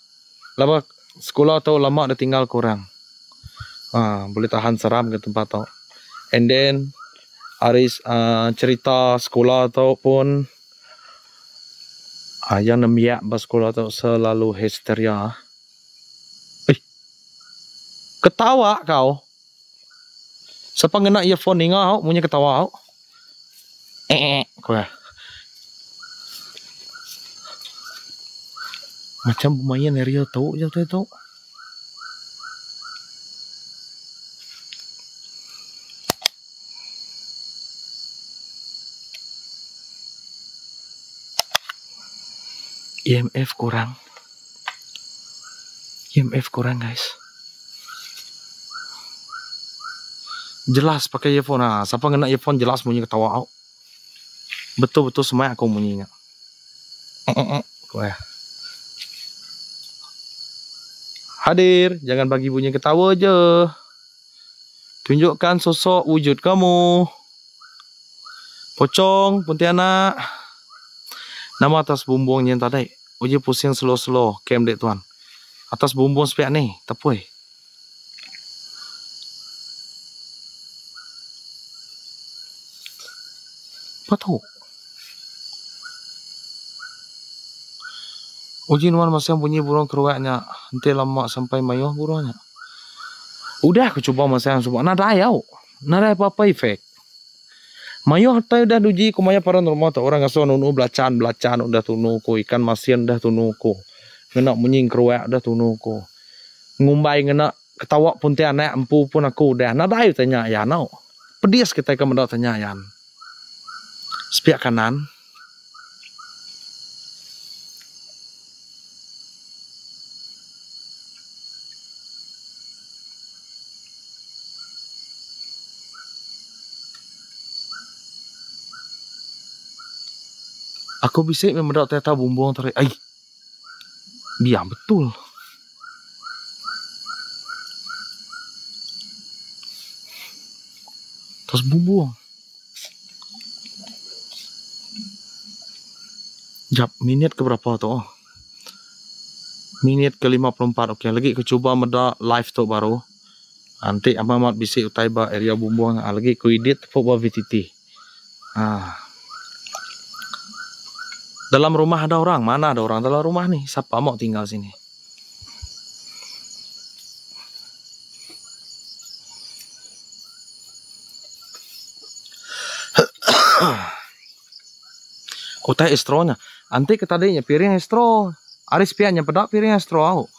lama sekolah atau lama dah tinggal kurang. Ah, boleh tahan seram ke tempat tu. And then Aris uh, cerita sekolah ataupun uh, yang nemiak bas sekolah tu selalu histeria. Eh, ketawa kau. Siapa kena earphone ni kau? Punya ketawa kau? Eh, kau ya. Macam lumayan area tu je tu tu. EMF kurang. EMF kurang guys. Jelas pakai earphone ah. Siapa kena earphone jelas bunyi ketawa Betul-betul semua aku bunyinya. Kau ya. Hadir, jangan bagi bunyi ketawa je. Tunjukkan sosok wujud kamu. Pocong, Pontianak. Nama atas bumbung yang tadi. Uji pusing slow-slow, kem dek tuan. Atas bumbung sepiak ni, tepui. Apa tu? Uji nuan masih bunyi burung keruaknya. Nanti lama sampai mayuh burungnya. Udah aku coba masih yang semua. Nada ayau. Nada apa-apa efek. Mayuh tayo dah uji ku maya paranormal tak orang aso nunu belacan belacan udah tunu ku ikan masin dah tunu ku. Ngena bunyi keruak dah tunu ku. Ngumbai ngena ketawa pun tiada anak empu pun aku dah. Nada ayu tanya ya nau. Pedias kita ke mendak tanya yan. Sepiak kanan. Aku bisa memang tak tahu bumbung tarik. Ai. Biar betul. Terus bumbung. Jap, minit ke berapa tu? Minit ke 54. Okey, lagi aku cuba meda live tu baru. Nanti amat bisa utai ba area bumbung. Lagi aku edit for VTT. Ah. Dalam rumah ada orang, mana ada orang dalam rumah nih? Siapa mau tinggal sini? Kota estronya. Anti ke tadinya piring estro. Aris piaknya pedak piring estro aku.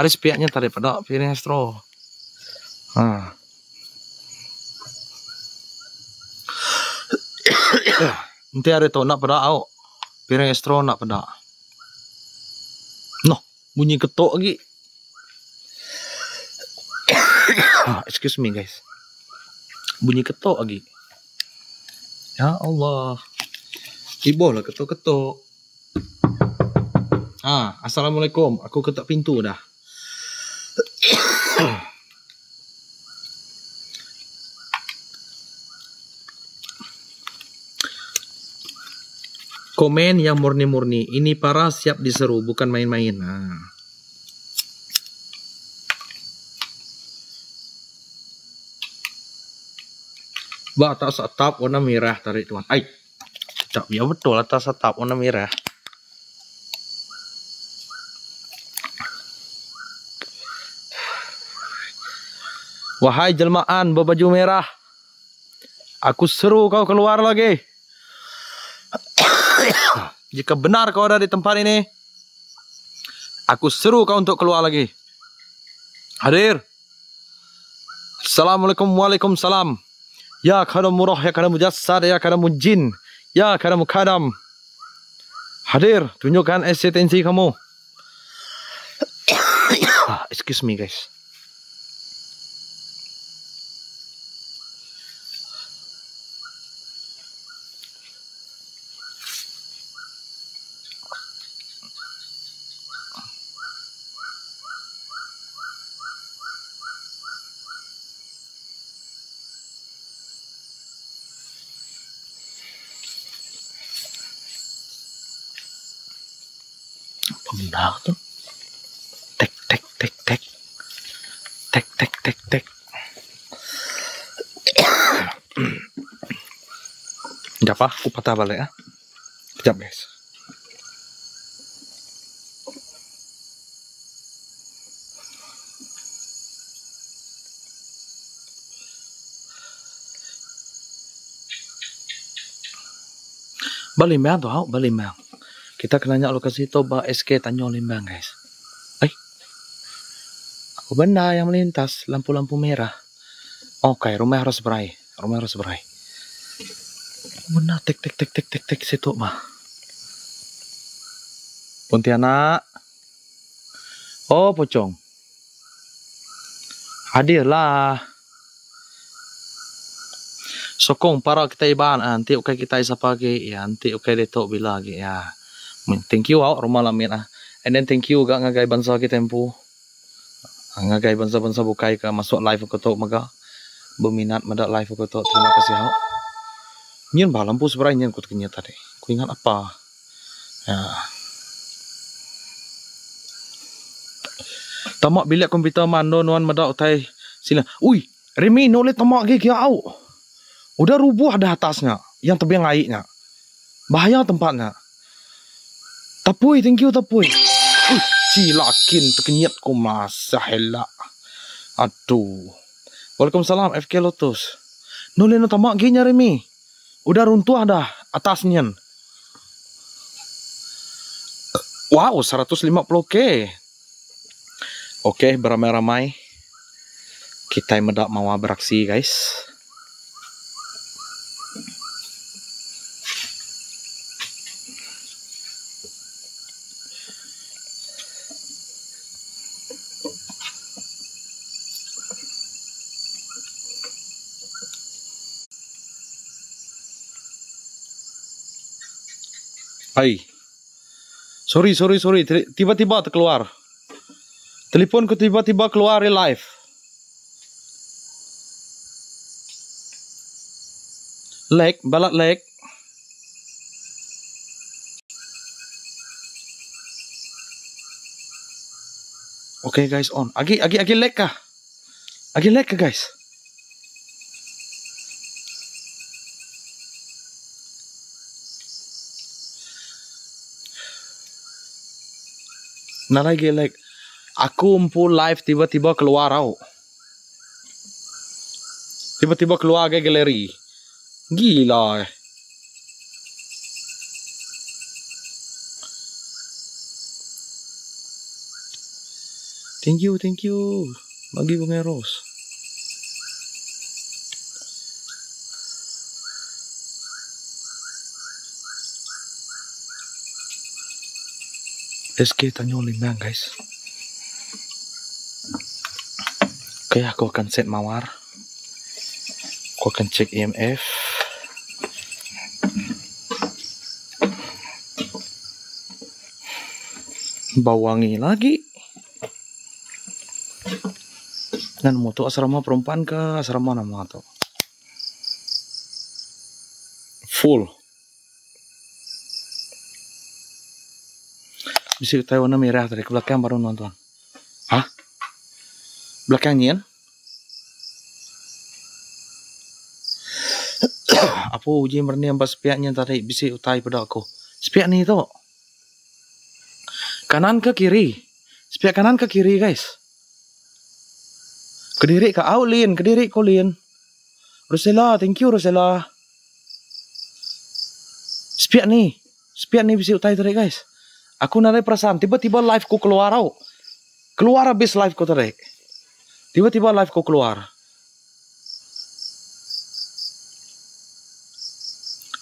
Aris piaknya tadi pedak piring estro. Ha. Nanti ada tu nak pedak aku. Piring estro nak pada. No, bunyi ketok lagi. ah, excuse me guys. Bunyi ketok lagi. Ya Allah. Ibu lah ketok-ketok. Ah, Assalamualaikum. Aku ketok pintu dah. komen yang murni-murni. Ini para siap diseru, bukan main-main. Nah. Batas atap warna merah tarik tuan. Ai. Tak ya betul atas atap warna merah. Wahai jelmaan berbaju merah. Aku seru kau keluar lagi. Jika benar kau ada di tempat ini, aku seru kau untuk keluar lagi. Hadir. Assalamualaikum Waalaikumsalam. Ya kadam murah, ya kadam mujassad, ya kadam jin, ya kadam kadam. Hadir, tunjukkan esensi kamu. Excuse me guys. Benar tu. Tek tek tek tek. Tek tek tek tek. Sekejap ah, aku patah balik ah. Sekejap guys. Balik meh tu, balik meh. Kita kena nyak lokasi tu bah SK Tanjung Limbang guys. Eh. Aku benda yang melintas lampu-lampu merah. Okey, rumah harus berai. Rumah harus berai. Benda tek tek tek tek tek tek situ mah. Pontianak. Oh, pocong. Hadirlah. Sokong para kita iban nanti okay kita isa pagi ya nanti okay dito bilagi ya. Thank you ah rumah lamin ah. And then thank you ga ngagay bansa kita tempo. Ang ngagay bansa bansa bukay ka masuk live ko to maga. Berminat madak live ko to. Terima kasih ah. Nyen ba lampu seberai nyen kut kenya tadi. Ku ingat apa? Ya. Tamak bilik komputer mando nuan madak utai sila. Ui, Remy noleh tamak ge kia au. Udah rubuh dah atasnya, yang tebiang airnya. Bahaya tempatnya. Tapui, thank you tapui. Uh, cilakin terkenyat ko masa hela. Aduh. Waalaikumsalam FK Lotus. Noleh no tamak ginya Remy. Udah runtuh dah atasnya. Wow, 150k. Oke, beramai-ramai. Kita yang mau beraksi, guys. Hai. Sorry, sorry, sorry. Tiba-tiba terkeluar. Telepon ku tiba-tiba keluar live. Leg, balat leg. Okay guys, on. Agi, agi, agi leg kah? Agi leg kah guys? Nah lagi like aku umpu live tiba-tiba keluar tau. Tiba-tiba keluar ke galeri. Gila eh. Thank you, thank you. Bagi bunga rose. SK Tanjung Limbang guys. Oke aku akan set mawar Aku akan cek EMF Bawangi lagi. Dan mau tuh asrama perempuan ke asrama nama tuh. Full bisa tahu warna merah tadi ke belakang baru nonton. Hah? Belakangnya? Apa uji merni yang sepiaknya tadi bisi utai pada aku. Sepiak ni tu. Kanan ke kiri? Sepiak kanan ke kiri guys? Kediri ke Aulin, kediri ko Lin. Rosella, thank you Rosella. Sepiak ni. Sepiak ni bisi utai tadi guys. Aku narai perasaan, tiba-tiba live ku keluar tau. Keluar habis live ku tadi. Tiba-tiba live ku keluar.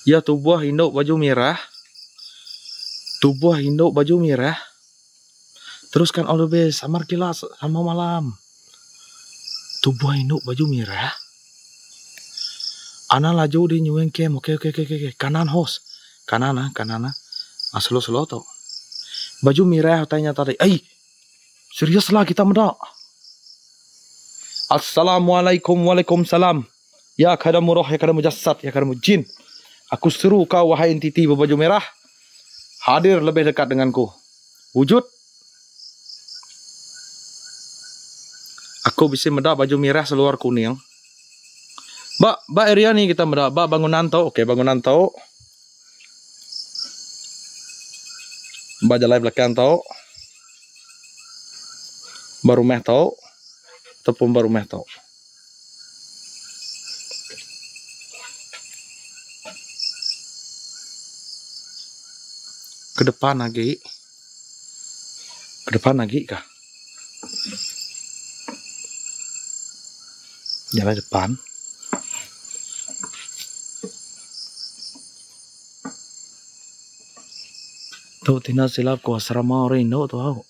Ya tubuh induk baju merah. Tubuh induk baju merah. Teruskan all the best. Samar kilas sama malam. Tubuh induk baju merah. Ana laju di nyueng kem. Oke oke oke oke. Kanan host. Kanan ah kanan ah. Ah slow slow tu. Baju merah tanya tadi. Eh. Serius lah kita mendak. Assalamualaikum Waalaikumsalam. Ya kadamu roh ya kadamu jasad ya kadamu jin. Aku seru kau wahai entiti berbaju merah. Hadir lebih dekat denganku. Wujud. Aku bisa medak baju merah seluar kuning. Ba, ba area ni kita medak. Ba bangunan tau. Okey, bangunan tau. Ba jalan belakang tau. Baru meh tau. Ataupun baru meh tau. ke depan lagi ke depan lagi kah jalan depan tu tina silap ko asrama Reno tu tau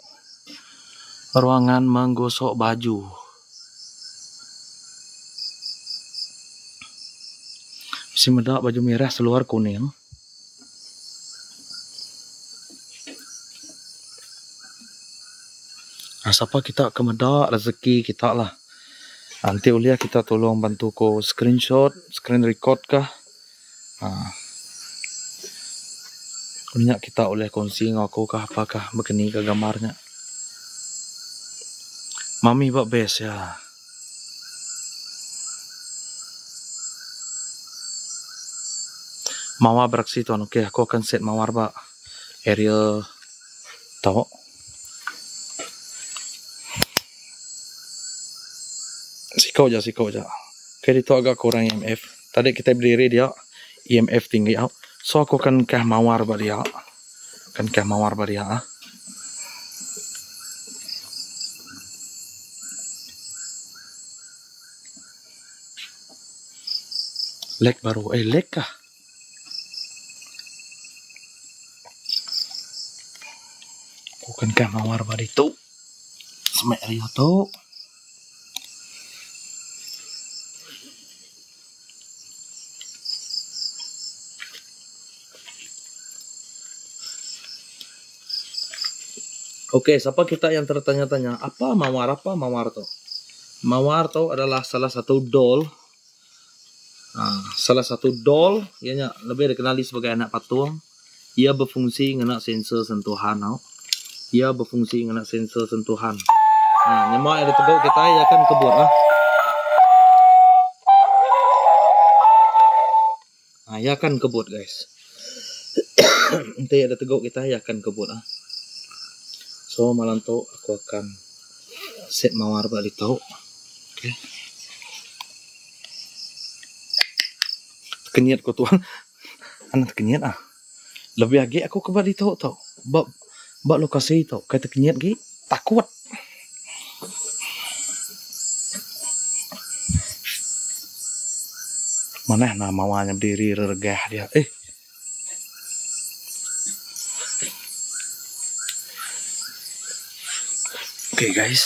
ruangan menggosok baju si medak baju merah seluar kuning siapa kita kemedak rezeki kita lah. Nanti uliah kita tolong bantu ko screenshot, screen record kah. Ha. Kunyak kita oleh kongsi dengan aku kah apakah begini ke gambarnya. Mami buat best ya. Mawar beraksi tuan. Okey, aku akan set mawar pak. Area tahu. Sikau je, sikau je. Okay, itu agak kurang EMF. Tadi kita berdiri dia, EMF tinggi. So, aku akan kah mawar pada dia. Akan kah mawar pada dia. Lek baru. Eh, lek kah? Aku akan kah mawar pada itu. Semek dia tu. Okey, siapa kita yang tertanya-tanya, apa mawar apa mawar tu? Mawar tu adalah salah satu doll. Ha, salah satu doll, ianya lebih dikenali sebagai anak patung. Ia berfungsi dengan sensor sentuhan. No? Ia berfungsi dengan sensor sentuhan. Ha, nyamak ada tegak kita, ia akan kebut. Ha? Ha, ia akan kebut guys. Nanti ada tegak kita, ia akan kebut. Ha? So malam tu aku akan set mawar balik tau. Okay. Kenyat ko tuan. Anak kenyat ah. Lebih lagi aku ke balik tau tau. Bab bab lokasi tau. Kata kenyat gi takut. Mana nama mawanya berdiri regah dia. Eh, Okay guys.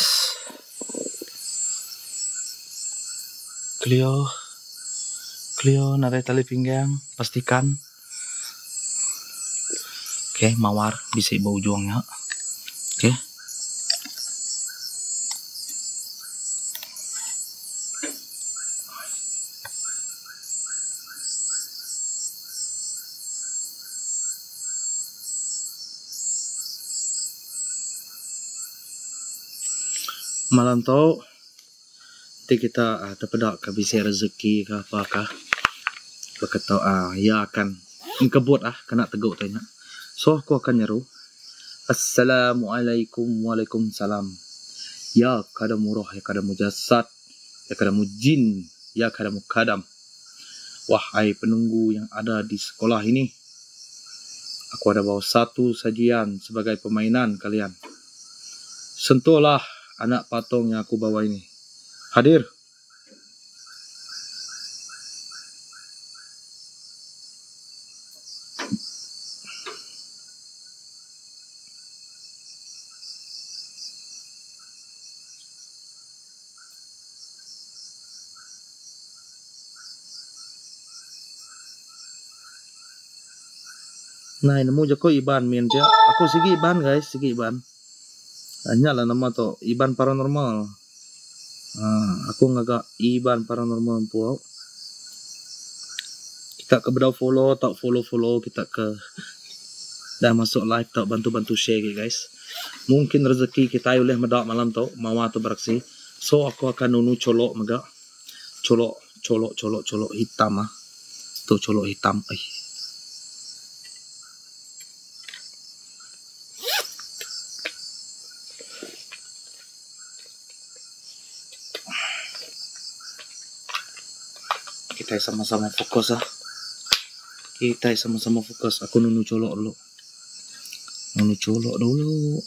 Clio. Clio narik tali pinggang. Pastikan. Okay, mawar bisa ibu ujungnya. Okay. Malam tu nanti kita uh, terpedak ke bisi rezeki ke apakah Berkata, ah, ya akan engkebut ah, kena teguk tanya. So, aku akan nyeru. Assalamualaikum Waalaikumsalam. Ya kadamu roh, ya kadamu jasad, ya kadamu jin, ya kadamu kadam. Wahai penunggu yang ada di sekolah ini, aku ada bawa satu sajian sebagai permainan kalian. Sentuhlah anak patung yang aku bawa ini. Hadir. Nah, nemu je Iban min je. Aku sigi Iban guys, sigi Iban. Hanya lah nama tu Iban paranormal. Ah, aku ngagak Iban paranormal puau. Kita ke bedau follow, tak follow follow kita ke dah masuk live tak bantu-bantu share ke guys. Mungkin rezeki kita boleh medak malam tu, mawa tu beraksi. So aku akan nunu colok megak. Colok, colok, colok, colok hitam ah. Tu colok hitam. Eh, kita sama-sama fokus ah. Kita sama-sama fokus. Aku nunu colok dulu. Nunu colok dulu.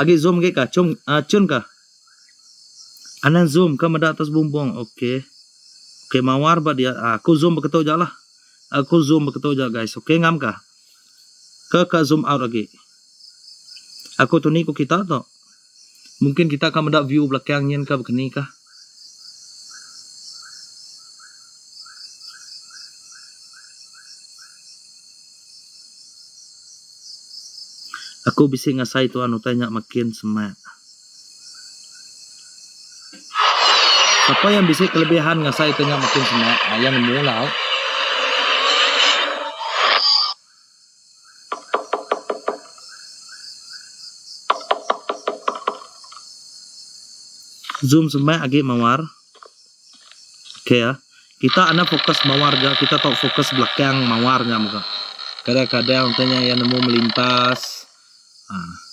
Agi zoom ke ka? Cum, uh, cun ka? Anan zoom ka mada atas bumbung. Okey. Okey, mawar ba dia? Ah, aku zoom beketu je lah. Aku zoom beketu je guys. Okey, ngam ka? Ke ka zoom out lagi? Aku tu ni ku kita tu. Mungkin kita akan mendapat view belakang nyen ka begini kah? Aku bisa ngasai tu anu tanya makin semak. Siapa yang bisa kelebihan ngasai tanya makin semak? Ah, yang mula. Zoom semak lagi mawar. Okay ya. Kita ana fokus mawar ga, kita tak fokus belakang mawarnya muka. Kadang-kadang tanya yang nemu melintas. Ah.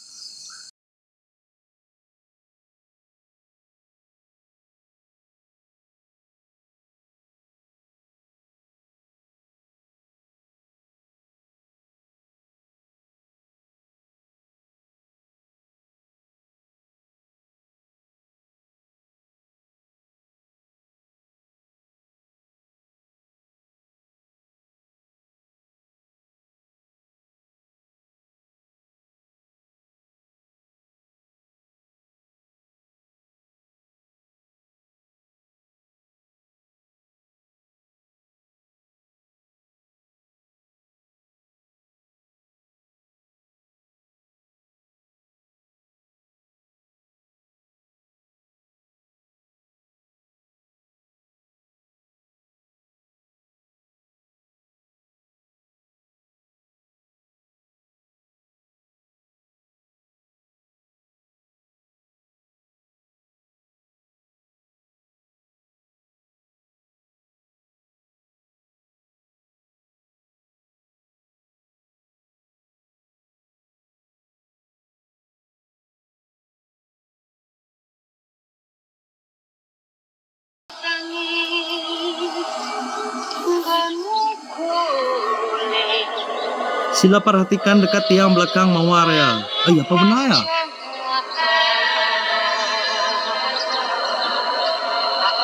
Sila perhatikan dekat tiang belakang mawar ya. Eh, apa benar ya?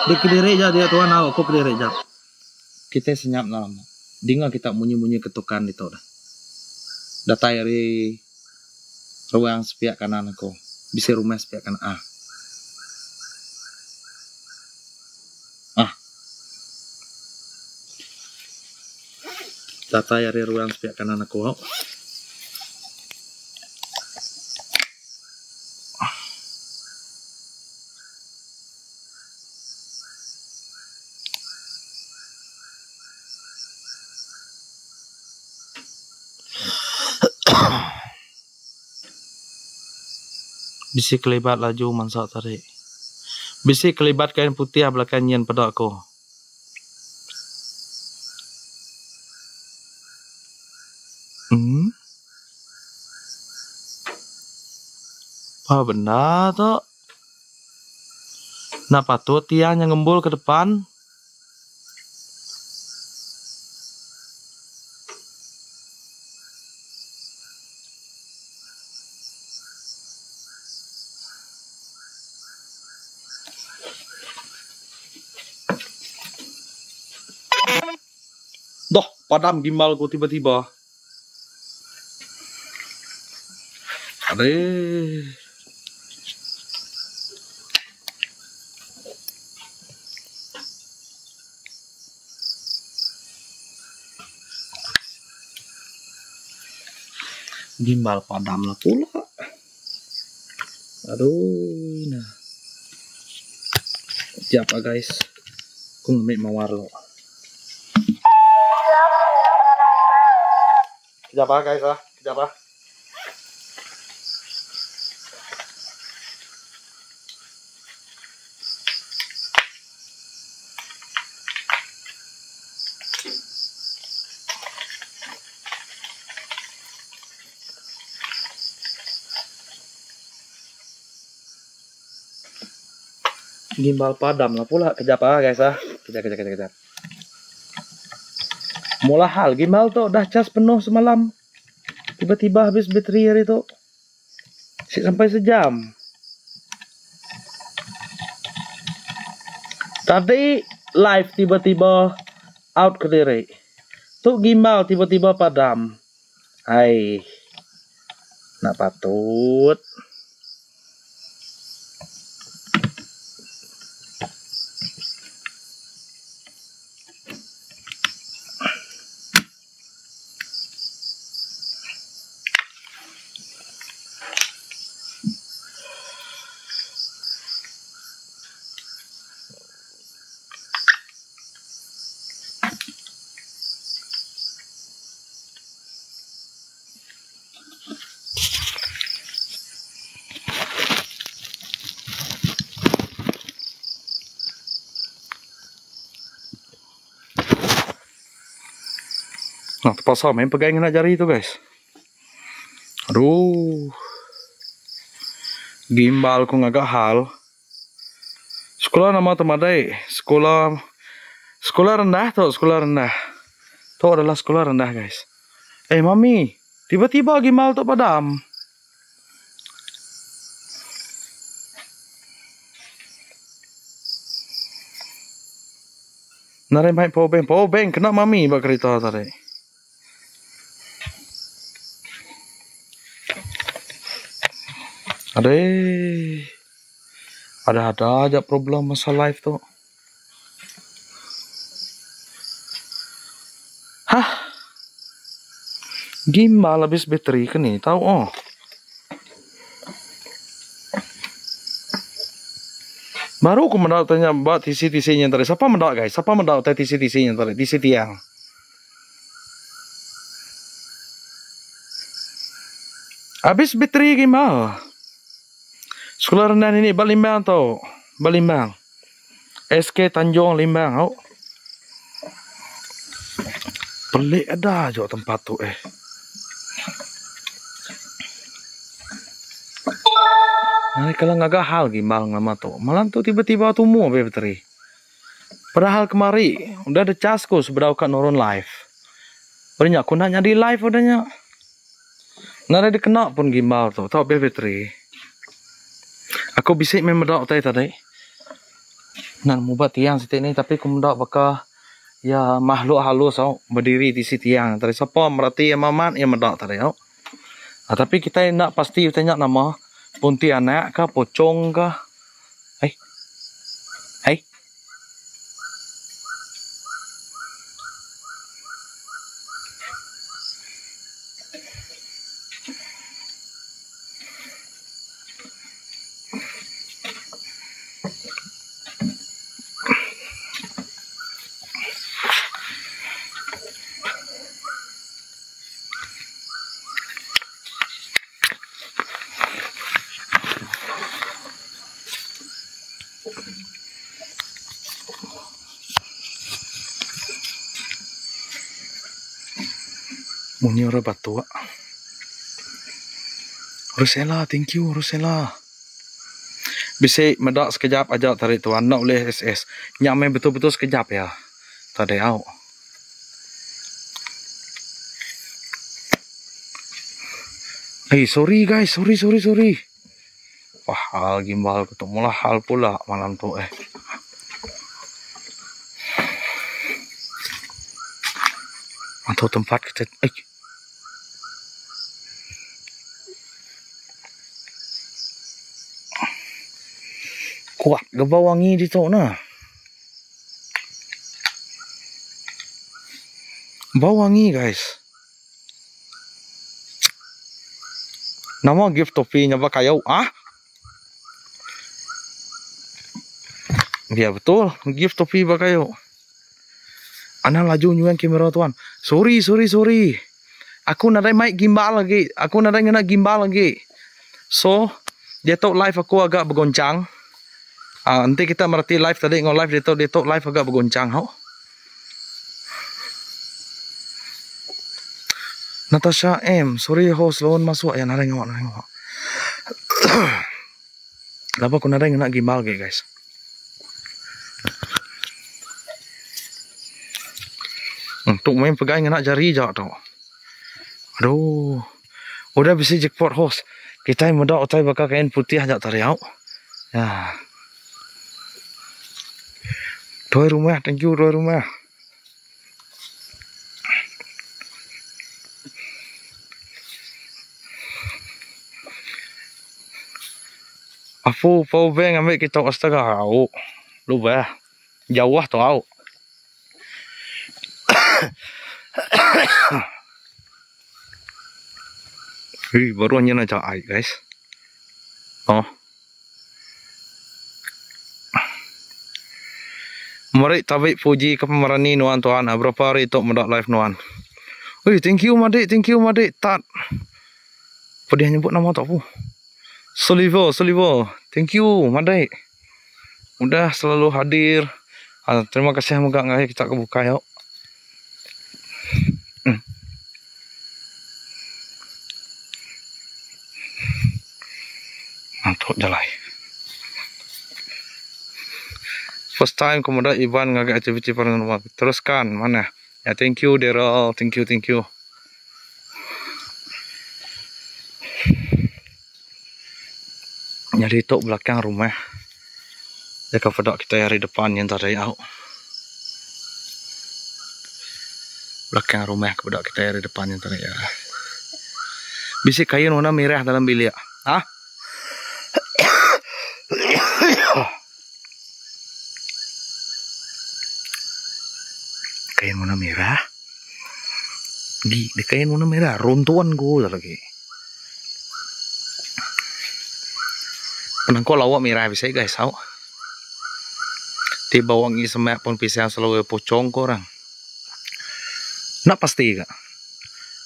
Dia kediri aja dia tuan aku, aku kediri aja. Kita senyap lama. Dengar kita munyi-munyi ketukan itu dah. Data dari ruang sepiak kanan aku. Bisa rumah sepiak kanan. Ah. Data dari ruang sepiak kanan aku. Oh. Bisi kelibat laju mansak tarik. Bisi kelibat kain putih belakang nyen pada Apa benda tu? Napa tu tiang yang ngembul ke depan? Doh, padam gimbal ku tiba-tiba. Ade. Gimbal padam lah pula. Aduh, nah. Siapa guys? Ku ngambil mawar lo. Kejap ah guys ah, kejap ah. Gimbal padam lah pula kejap ah guys ah. Kejap kejap kejap kejap. Mula hal gimbal tu dah cas penuh semalam. Tiba-tiba habis bateri hari tu. Sik sampai sejam. Tadi live tiba-tiba out ke diri. Tu gimbal tiba-tiba padam. Hai. Nak patut. Terpaksa main pegang nak jari tu guys. Aduh. Gimbal ku ngagak hal. Sekolah nama temadai. Sekolah sekolah rendah tu, sekolah rendah. Tu adalah sekolah rendah guys. Eh mami, tiba-tiba gimbal tu padam. Nare main power bank, power bank kena mami bak kereta tadi. Aduh. Ada-ada aja problem masa live tu. Hah? Gimbal habis bateri ke ni? Tahu oh. Baru aku mendak tanya mbak tisi-tisi yang tadi. Siapa mendak guys? Siapa mendak tisi-tisi yang tadi? Tisi tiang. Habis bateri gimbal. Sekolah rendah ini Balimbang tau. Balimbang. SK Tanjung Limbang tau. Pelik ada je tempat tu eh. Nah, kalau ngagak hal gimbal nama tu. Malam tu tiba-tiba tumu apa bateri. Padahal kemari udah ada casku seberau kat nurun live. Banyak aku nanya di live udahnya. Nara dia kena pun gimbal tu. Tahu be bateri. Aku bisik main medak tadi tadi. Nan mubat tiang situ ni tapi aku medak baka ya makhluk halus tau berdiri di situ tiang. Tadi siapa merati yang mamat yang medak tadi tau. Ah, tapi kita nak pasti tanya nama Pontianak kah, Pocong kah? Hai. Hai. Bunyi orang batu. Rosella, thank you Rosella. Bisa medak sekejap aja tarik tuan nak boleh SS. Nyamai betul-betul sekejap ya. Tadi au. Hey, sorry guys, sorry sorry sorry. Wah, hal gimbal ketemu lah hal pula malam tu eh. Atau tempat kita eh. Kuat ke bau wangi di tu nah. Bau wangi guys. Nama gift topi nya ba kayu ah? Ya betul, gift topi ba kayu. Ana laju nyuan kamera tuan. Sorry, sorry, sorry. Aku nak mic gimbal lagi. Aku nak ngena gimbal lagi. So, dia tu live aku agak bergoncang. Ah, nanti kita merhati live tadi ngol live dia tu dia tu live agak bergoncang. Ho. Natasha M, sorry host lawan masuk ya nareng awak nareng awak. Lapa aku nareng nak gimbal ke guys. Untuk main pegang nak jari je tu. Aduh. Udah bisa jackpot host. Kita yang muda otai bakal kain putih aja tariau. Ya. Dua rumah, thank you dua rumah. Afu, pau beng ambil kita astaga au. Lupa. Jauh tu au. Hei, baru hanya nak cakap guys. Oh. Mari tabik puji ke pemerani nuan tuan. Berapa hari itu mendak live nuan. Hei, thank you madik, thank you madik. Tat. Apa dia nyebut nama tak pu? Solivo, Solivo. Thank you madik. Udah selalu hadir. Ah, terima kasih moga ngai kita kebuka yuk. Hmm. Mantuk jalai. First time kemudian Iban ngagak activity paranormal. Teruskan mana? Ya thank you Daryl. Thank you, thank you. Nyari tok belakang rumah. Jaka pedok kita hari depan yang tadi out. belakang rumah kepada kita di depan yang tadi ya. Bisik kain warna merah dalam bilik. Ah? Kain warna merah. Gi, di kain warna merah. Runtuan gue lagi. Penangko lawak merah bisa guys, tau. Di bawang ini semak pun pisang selalu pocong korang. Nak pasti ke?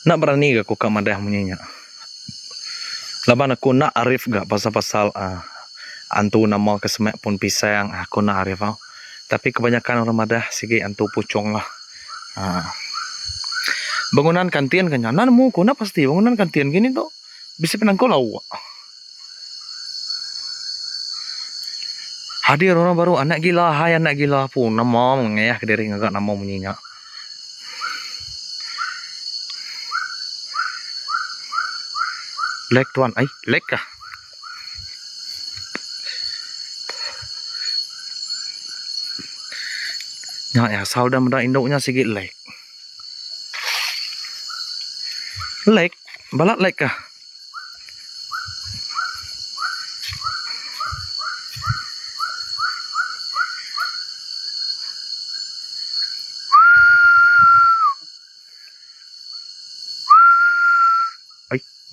Nak berani ke aku kak madah munyinya? Laban aku nak arif gak pasal-pasal uh, antu nama kesemek pun pisang aku nak arif tau. Tapi kebanyakan orang madah sige antu pucong lah. Uh. Bangunan kantin kan Nan mu ku nak pasti bangunan kantin gini tu bisa penangko lau. Hadir orang baru anak gila hai anak gila pun nama mengayah kediri ngagak nama munyinya. Lag tuan. Ay, lag kah? Ya, ya, sao dah mendak induknya sikit lag. Lag? Balak lag kah?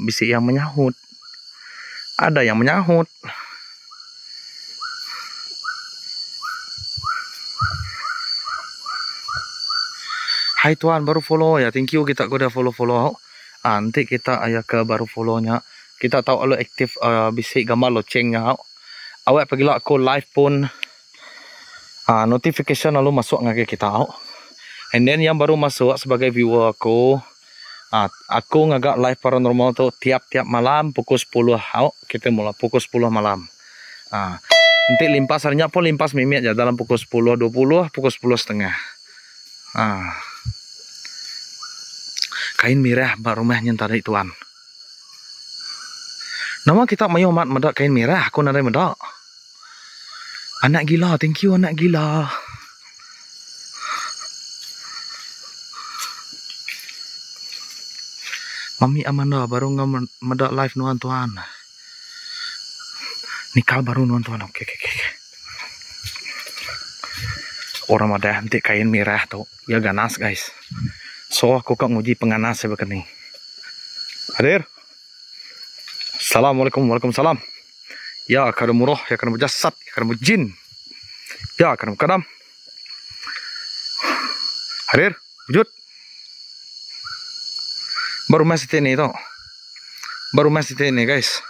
bisik yang menyahut. Ada yang menyahut. Hai tuan baru follow ya. Thank you kita sudah follow-follow. Ah, nanti kita ayah ke baru follownya. Kita tahu kalau aktif uh, bisik gambar locengnya. Awak pergi lah aku live pun. Ah, notification lalu masuk ngake kita. And then yang baru masuk sebagai viewer aku. Ah, aku ngagak live paranormal tu tiap-tiap malam pukul 10 awak kita mula pukul 10 malam. Ah, nanti limpas harinya pun limpas mimik aja dalam pukul 10 20 pukul 10 setengah. Ah. Kain merah baru rumahnya tadi tuan. Nama kita mayu mat medak kain merah aku nak medak. Anak gila, thank you anak gila. Mami Amanda baru ngam medak live nuan tuan. Nikah baru nuan tuan. Oke oke oke. Orang ada nanti kain merah tu. Ya ganas guys. So aku kak nguji penganas saya begini. Hadir. Assalamualaikum Waalaikumsalam. Ya kada murah, ya kada jasad, ya kada jin. Ya kada kadam. Hadir, wujud. baru masih ini tuh baru masih ini guys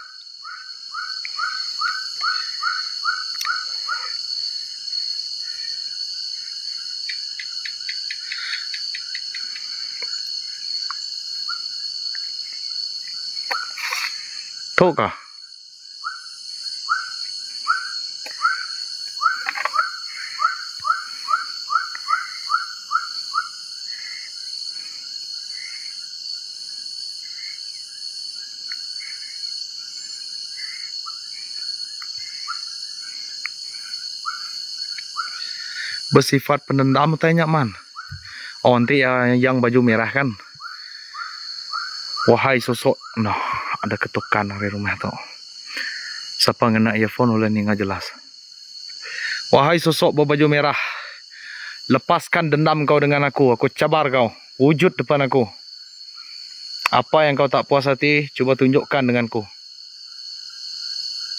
tuh kah bersifat penendam tanya man. Oh nanti ya, yang baju merah kan. Wahai sosok, noh ada ketukan dari rumah tu. Siapa ngena earphone oleh ni nggak jelas. Wahai sosok berbaju merah, lepaskan dendam kau dengan aku. Aku cabar kau, wujud depan aku. Apa yang kau tak puas hati, cuba tunjukkan denganku.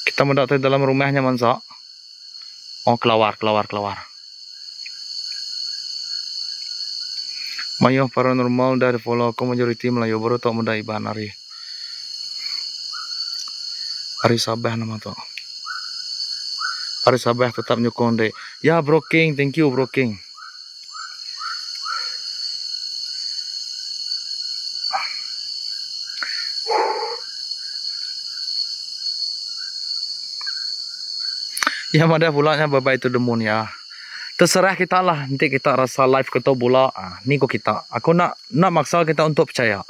Kita mendatangi dalam rumahnya mansa. Oh, kelawar, kelawar, kelawar. Mayo paranormal dari follow aku majority Melayu baru tak muda iban hari. Hari Sabah nama tu. Hari Sabah tetap nyokong deh. Ya Bro King, thank you Bro King. Ya ada pulanya bye bye to the moon ya terserah kita lah nanti kita rasa live kita bola ah ni kok kita aku nak nak maksa kita untuk percaya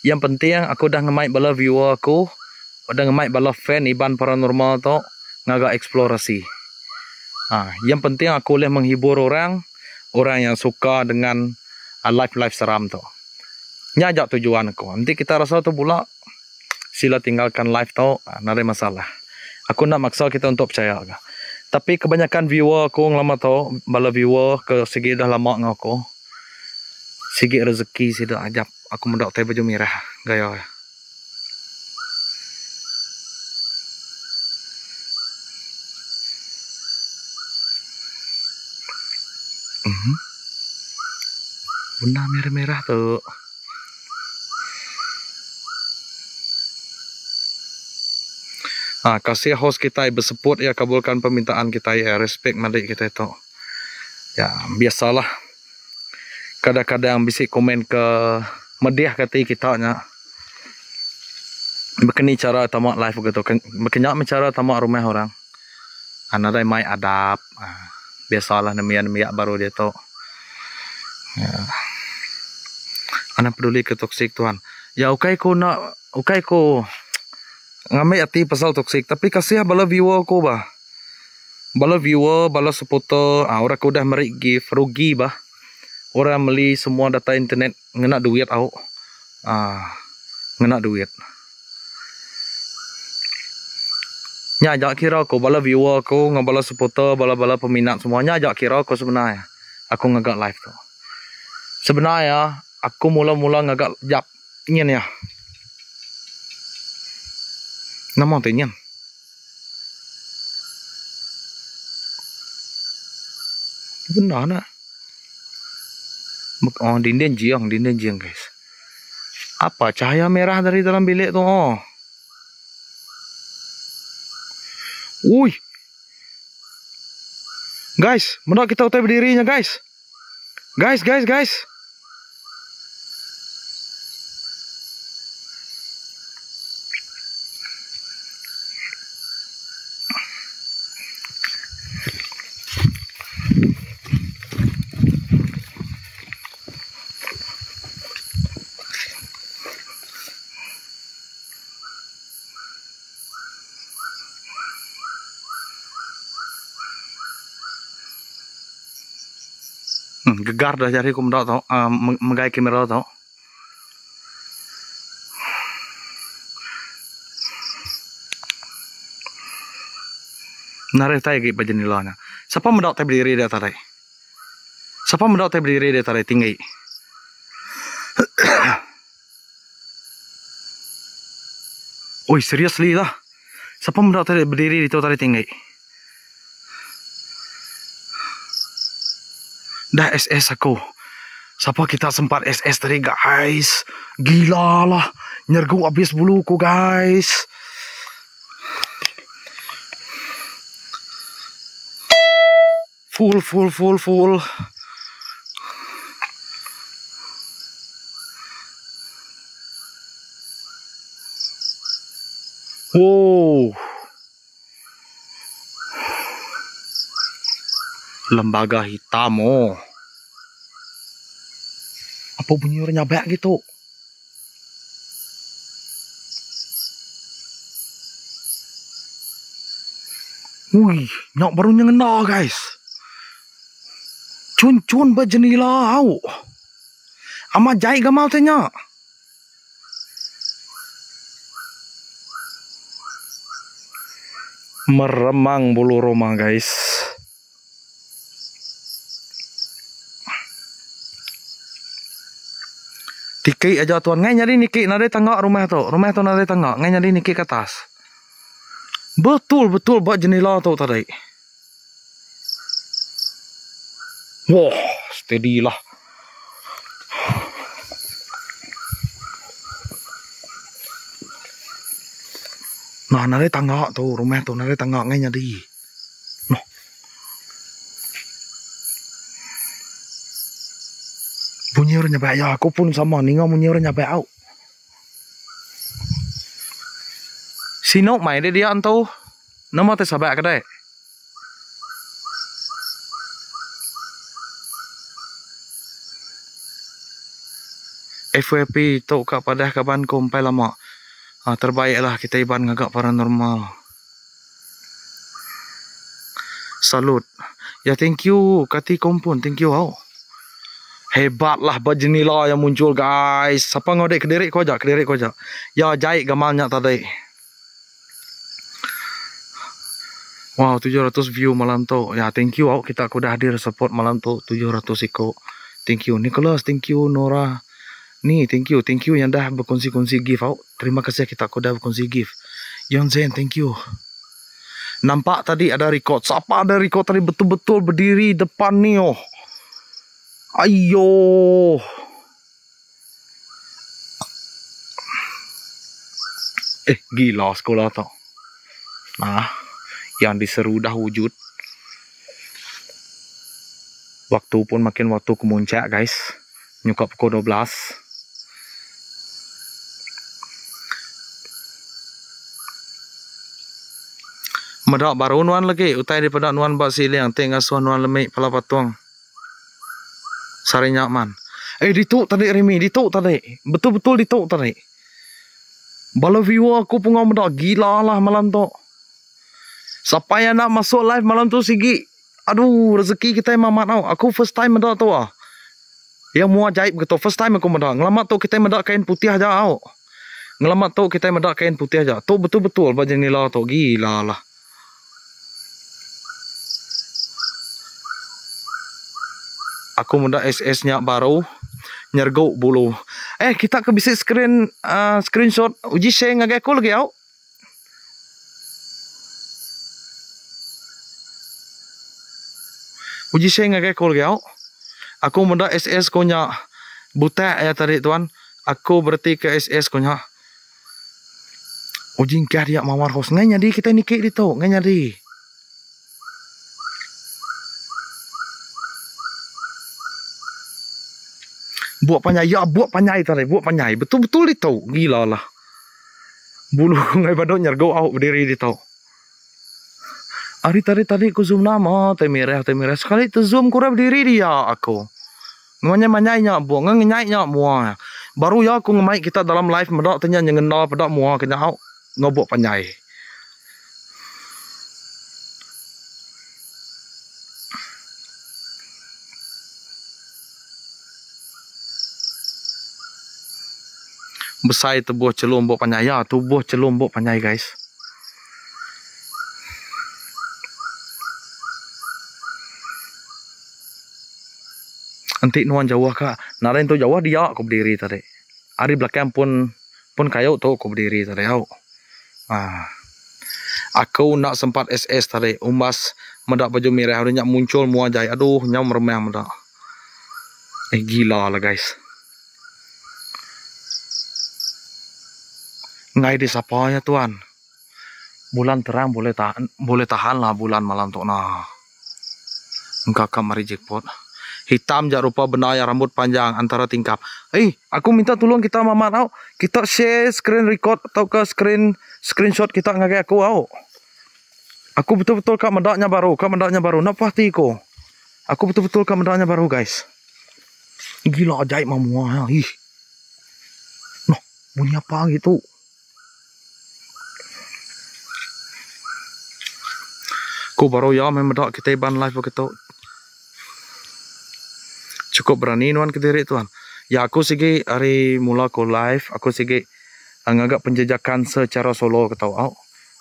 yang penting aku dah ngemai bala viewer aku udah ngemai bala fan iban paranormal tu ngaga eksplorasi. Ah yang penting aku boleh menghibur orang orang yang suka dengan live live seram tu. Nyajak tujuan aku. Nanti kita rasa tu bola sila tinggalkan live tu ah, nare masalah. Aku nak maksa kita untuk percaya agak tapi kebanyakan viewer aku yang lama tau, bala viewer ke segi dah lama dengan aku. Segi rezeki sih dah ajak aku mendak teh baju merah gaya. Mhm. Benda merah-merah tu. Ah, kasih host kita berseput ya kabulkan permintaan kita ya respect mari kita itu. Ya, biasalah. Kadang-kadang bisa komen ke media kata kita nya. Begini cara tamak live gitu. Begini cara tamak rumah orang. Anak mai adab. Ah, biasalah nemian miak baru dia tu. Ya. Anak peduli ke toksik tuan. Ya, okay ko na, okay ko Ngambil hati pasal toksik. Tapi kasih bala viewer ko ba. Bala viewer, bala supporter. Ah, orang ko dah merik gift. Rugi ba. Orang beli semua data internet. Ngena duit tau. Ah, ngena duit. Nya ajak kira ko bala viewer ko, ngabala supporter, bala-bala peminat semuanya ajak kira ko sebenarnya. Aku ngagak live tu. Sebenarnya aku mula-mula ngagak jap nyen ya. Nama tu nyen. Benar nak. Oh, dinding jiang, dinding jiang guys. Apa cahaya merah dari dalam bilik tu? Oh. Ui. Guys, mana kita utai berdirinya guys? Guys, guys, guys. Gegar dah jari aku mendak tau, uh, menggai kamera tau. Nare tay gi bajen nilanya. Siapa mendak tay berdiri dia tarai? Siapa mendak tay berdiri dia tarai tinggi? Oi, seriously lah. Siapa mendak tay berdiri di tarai tinggi? Dah SS aku. Siapa kita sempat SS tadi guys? Gila lah. Nyergu habis buluku guys. Full, full, full, full. Wow. Lembaga hitam oh. Apa bunyi orang nyabak gitu? Wih, nyak baru ngena guys. Cun-cun berjenila au. Ama jai gamal tanya. Meremang bulu roma guys. Tiki aja tuan ngai nyari niki nade tengok rumah tu. Rumah tu nade tengok ngai nyari niki ke atas. Betul betul buat jenela tu tadi. Wah, steady lah. Nah, nade tengok tu rumah tu nade tengok ngai nyari. Orang nyampe ya aku pun sama ni ngau bunyi orang nyampe au sinok mai dia dia antau nama teh sabak kedai FWP tu kepada kaban kumpai lama. Ha, terbaiklah kita iban ngagak paranormal. Salut. Ya thank you kati kompon. Thank you au. Hebatlah berjenila yang muncul guys. Siapa ngodek kedirik kau ajak, kedirik kau ajak. Ya jahit gamalnya tadi. Wow, 700 view malam tu. Ya, thank you. Kita aku dah hadir support malam tu 700 iko. Thank you. Nicholas, thank you. Nora. Ni, thank you. Thank you yang dah berkongsi-kongsi gift. Oh. Terima kasih kita aku dah berkongsi gift. Yon Zen, thank you. Nampak tadi ada record. Siapa ada record tadi betul-betul berdiri depan ni oh. Ayo. Eh, gila sekolah tu. Nah, yang diseru dah wujud. Waktu pun makin waktu kemuncak, guys. Nyukap pukul 12. Medak baru nuan lagi. Utai daripada nuan bak siliang. Tengah suan nuan lemik pala patuang. Sari nyaman. Eh, dituk tadi Remy, dituk tadi. Betul-betul dituk tadi. Bala viewer aku pun ngomong dah gila lah malam tu. Siapa yang nak masuk live malam tu Sigi? Aduh, rezeki kita memang tau. Aku first time mendak tu ah. Yang mua jaib gitu. First time aku mendak. Ngelamat tu kita mendak kain putih aja tau. Ngelamat tu kita mendak kain putih aja. Tu betul-betul baju nila tu. Gila lah. Aku mendak SS nya baru. Nyergau bulu. Eh, kita ke bisa screen uh, screenshot. Uji share ngagak aku lagi tau. Uji saya ngagai kol gau. Aku menda SS ko nya buta ya tadi tuan. Aku berarti ke SS ko nya. Uji kah dia mawar hos ngai nyadi kita nikik di tu ngai nyadi. Buat panjai ya buat panjai tadi buat panjai betul betul di tu gila lah. Bulu ngai badok nyergo au berdiri di tu. Hari tadi tadi aku zoom nama, teh merah. Sekali tu zoom kurang berdiri dia aku. Nganya manyai nyak buang, nganyai nyak mua. Baru ya aku ngemai kita dalam live medak tanya ngena pedak mua kena au ngobok panyai. Besar itu buah celum bok panyai ya, tu buah celum bok panyai guys. Nanti nuan jauh kak. Narain tu jauh dia aku berdiri tadi. Hari belakang pun pun kayu tu aku berdiri tadi. Aku. Ah. Aku nak sempat SS tadi. Umas medak baju merah. Nyak muncul mua jai. Aduh nyam remeh medak. Eh gila lah guys. Ngai di siapa ya tuan? Bulan terang boleh tahan boleh tahan lah bulan malam tu nah. Engkau kamari jackpot hitam jak rupa benda yang rambut panjang antara tingkap. Eh, aku minta tolong kita mama tau. Kita share screen record atau ke screen screenshot kita ngagai aku tau. Aku betul-betul kak mendaknya baru, kak mendaknya baru. Nak pasti ko. Aku betul-betul kak mendaknya baru guys. Gila ajaib mamu ya. Ih. Noh, bunyi apa gitu? Ko baru ya memang kita ban live begitu cukup berani nuan ke diri tuan. Ya aku segi hari mula ko live, aku segi ngagak penjajakan secara solo ke tahu.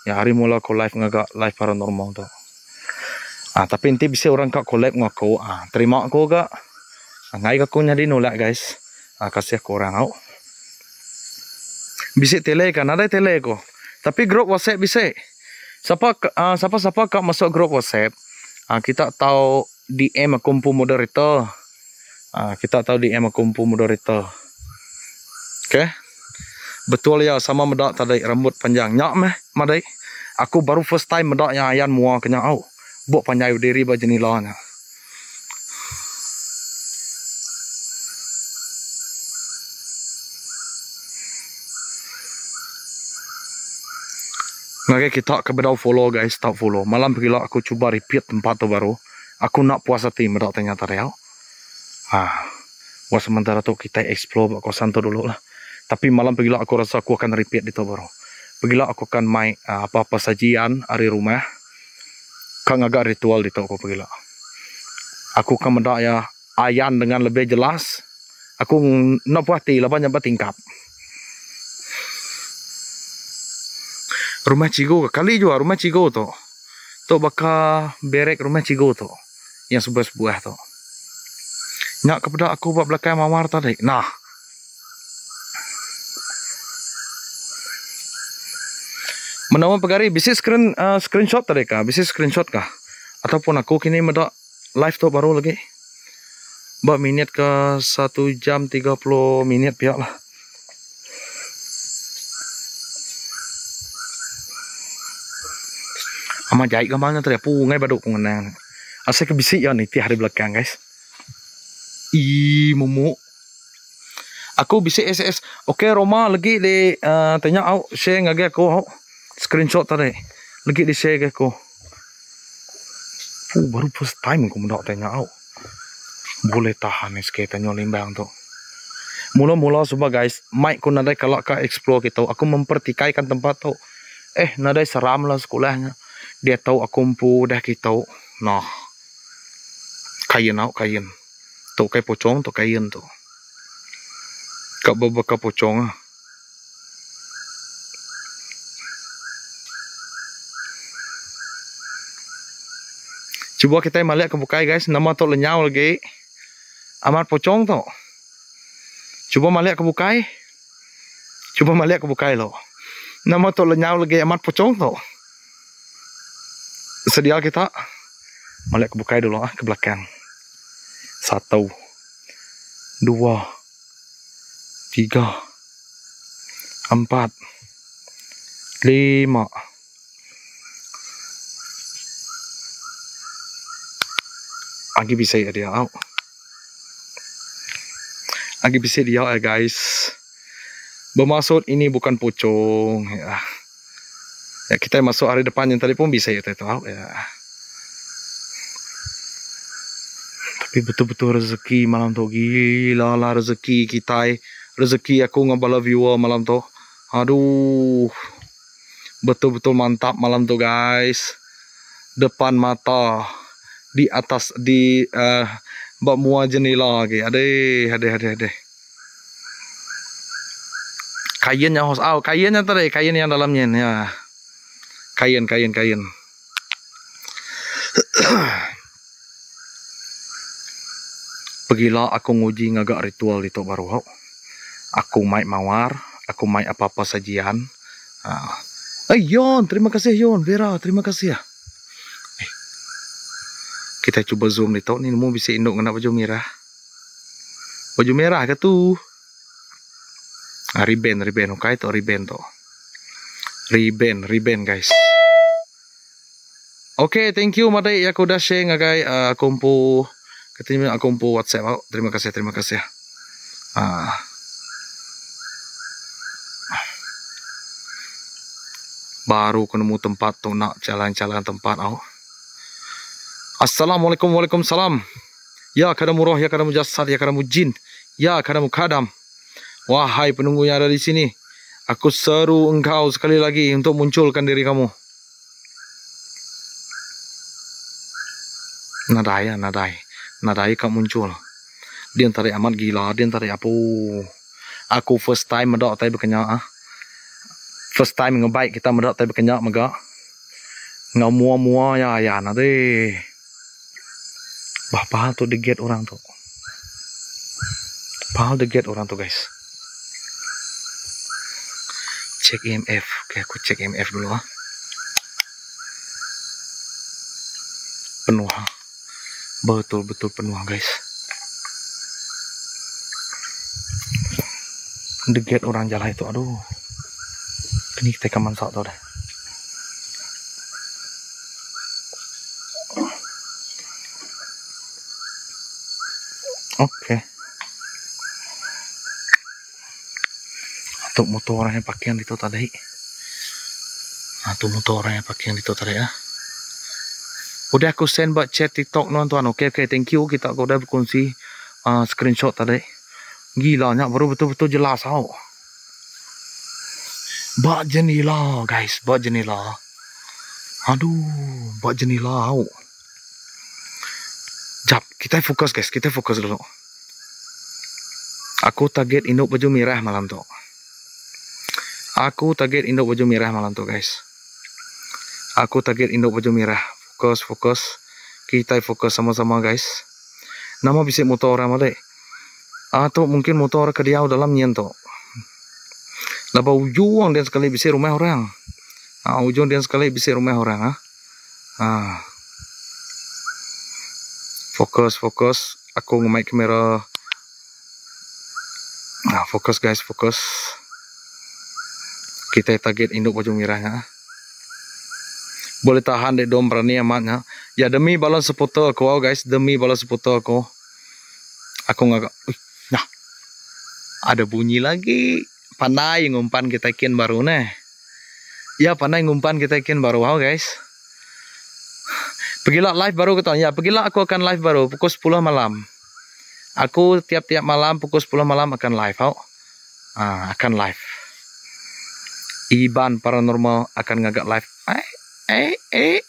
Ya hari mula ko live ngagak live paranormal tu. Ah tapi nanti bisa orang kak collab ngaku. Ah terima aku gak. Ah, ngai aku nyadi nolak guys. Ah kasih aku orang au. Bisa tele kan ada tele ko. Tapi grup WhatsApp bisa. Siapa uh, siapa siapa kak masuk grup WhatsApp? Ah kita tahu DM aku moderator. Ah, kita tahu di Emma Kumpu Mudorita. Okay. Betul ya sama medak tadi rambut panjang. Nyak meh madai. Aku baru first time medak yang ayan mua kena au. Bok panjang diri baju ni lanya. Ngagai kita ke bedau follow guys, tak follow. Malam pergi aku cuba repeat tempat tu baru. Aku nak puas hati medak ternyata real. Ah, buat sementara tu kita explore kawasan tu dulu lah. Tapi malam pergilah aku rasa aku akan repeat di tu baru. Pergilah aku akan main uh, apa-apa sajian hari rumah. Kan agak ritual di tu aku pergilah. Aku akan mendak ya ayan dengan lebih jelas. Aku nak puati lah banyak tingkap. Rumah Cigo kali juga rumah Cigo tu. Tu bakal berek rumah Cigo tu. Yang sebuah-sebuah tu. Nak kepada aku buat belakang mawar tadi. Nah. Menawan pegari, bisa screen uh, screenshot tadi kah? Bisa screenshot kah? Ataupun aku kini medak live tu baru lagi. Buat minit ke 1 jam 30 minit pihak lah. Ama jahit gambarnya tadi. Pungai baduk pengenang. Asal ke bisik ya ni tiap hari belakang guys. I mumu. Aku bisa SS. Okay Roma lagi di uh, tanya au share ngage aku au. Screenshot tadi. Lagi di share aku. Fu baru first time aku mendak tanya au. Boleh tahan sikit tanya limbang tu. Mula-mula semua guys, mic ko nadai kalau ka explore gitu, aku mempertikaikan tempat tu. Eh, nadai seram lah sekolahnya. Dia tahu aku mpu dah gitu. Nah, kain au kain. Tu kai pocong tu kain tu. Kak babaka pocong ah. Cuba kita melihat ke bukai guys, nama tu lenyau lagi. Amat pocong tu. Cuba melihat ke bukai. Cuba melihat ke bukai lo. Nama tu lenyau lagi amat pocong tu. Sedia kita melihat ke bukai dulu ah ke belakang. Satu. Dua. Tiga. Empat. Lima. Agi bisa ya dia out. Agi bisa dia ya guys. Bermaksud ini bukan pocong ya. Ya kita masuk hari depan yang tadi pun bisa ya tahu ya. Tapi betul-betul rezeki malam tu gila lah rezeki kita. Rezeki aku ngabala viewer malam tu. Aduh. Betul-betul mantap malam tu guys. Depan mata di atas di uh, bak mua jenila lagi. Ade, ade, ade, ade. Kain yang hos, oh, kain yang tadi, kain yang dalamnya ya. Kain, kain, kain. Pergilah aku nguji ngagak ritual itu baru. Aku mai mawar, aku mai apa-apa sajian. Ah. Eh, Yon, terima kasih Yon, Vera, terima kasih ya kita cuba zoom ni tau ni mu bisa induk kena baju merah baju merah ke tu ah, ribbon ribbon okay tu ribbon tu ribbon ribbon guys Okay, thank you madai aku dah share ngagai uh, aku katanya aku WhatsApp. Oh, terima kasih, terima kasih. Ah. Baru ketemu tempat tu nak jalan-jalan tempat oh. Assalamualaikum Waalaikumsalam. Ya kadamu roh, ya kadamu jasad, ya kadamu jin, ya kadamu kadam. Wahai penunggu yang ada di sini, aku seru engkau sekali lagi untuk munculkan diri kamu. Nadai ya, nadai. Nadai kamu muncul. Dia tarik amat gila, dia tarik apa? Aku first time medok tapi berkenyak. Ah. First time ngebaik kita medok tapi berkenyak megak. Ngau mua-mua ya, ya, pahal tuh the gate orang tuh. Pahal gate orang tuh guys. Cek EMF. Oke, aku cek EMF dulu ah. Penuh. Betul-betul penuh guys. The gate orang jalan itu. Aduh. Ini kita kaman tuh deh. Oke. Okay. Untuk motor orangnya pakai yang itu tadi. Nah, tuh motor orangnya pakai yang itu tadi ya. Udah aku send buat chat TikTok tuan. Oke, okay, okay, thank you. Kita udah berkongsi uh, screenshot tadi. Gila, nyak baru betul-betul jelas tau. Bak jenila, guys. Bak jenila. Aduh, bak jenila tau. Jap, kita fokus guys, kita fokus dulu. Aku target induk baju merah malam tu. Aku target induk baju merah malam tu guys. Aku target induk baju merah. Fokus, fokus. Kita fokus sama-sama guys. Nama bisa motor orang malai. Atau mungkin motor ke dia dalam nyentok. Lepas ujung dia sekali bisa rumah orang. Ah, ujung dia sekali bisa rumah orang. Ah. ah fokus fokus aku ngemaik kamera nah fokus guys fokus kita target induk baju merahnya boleh tahan dek dom berani amatnya ya demi balon seputar aku oh guys. Demi balon seputar aku. Aku nggak nah. Ada bunyi lagi. Pandai ngumpan kita ikin baru nih ya pandai ngumpan kita ikin baru wow guys. Pergilah live baru kata. Ya, pergilah aku akan live baru pukul 10 malam. Aku tiap-tiap malam pukul 10 malam akan live, tau. Ah, akan live. Iban paranormal akan ngagak live. Eh, eh, eh.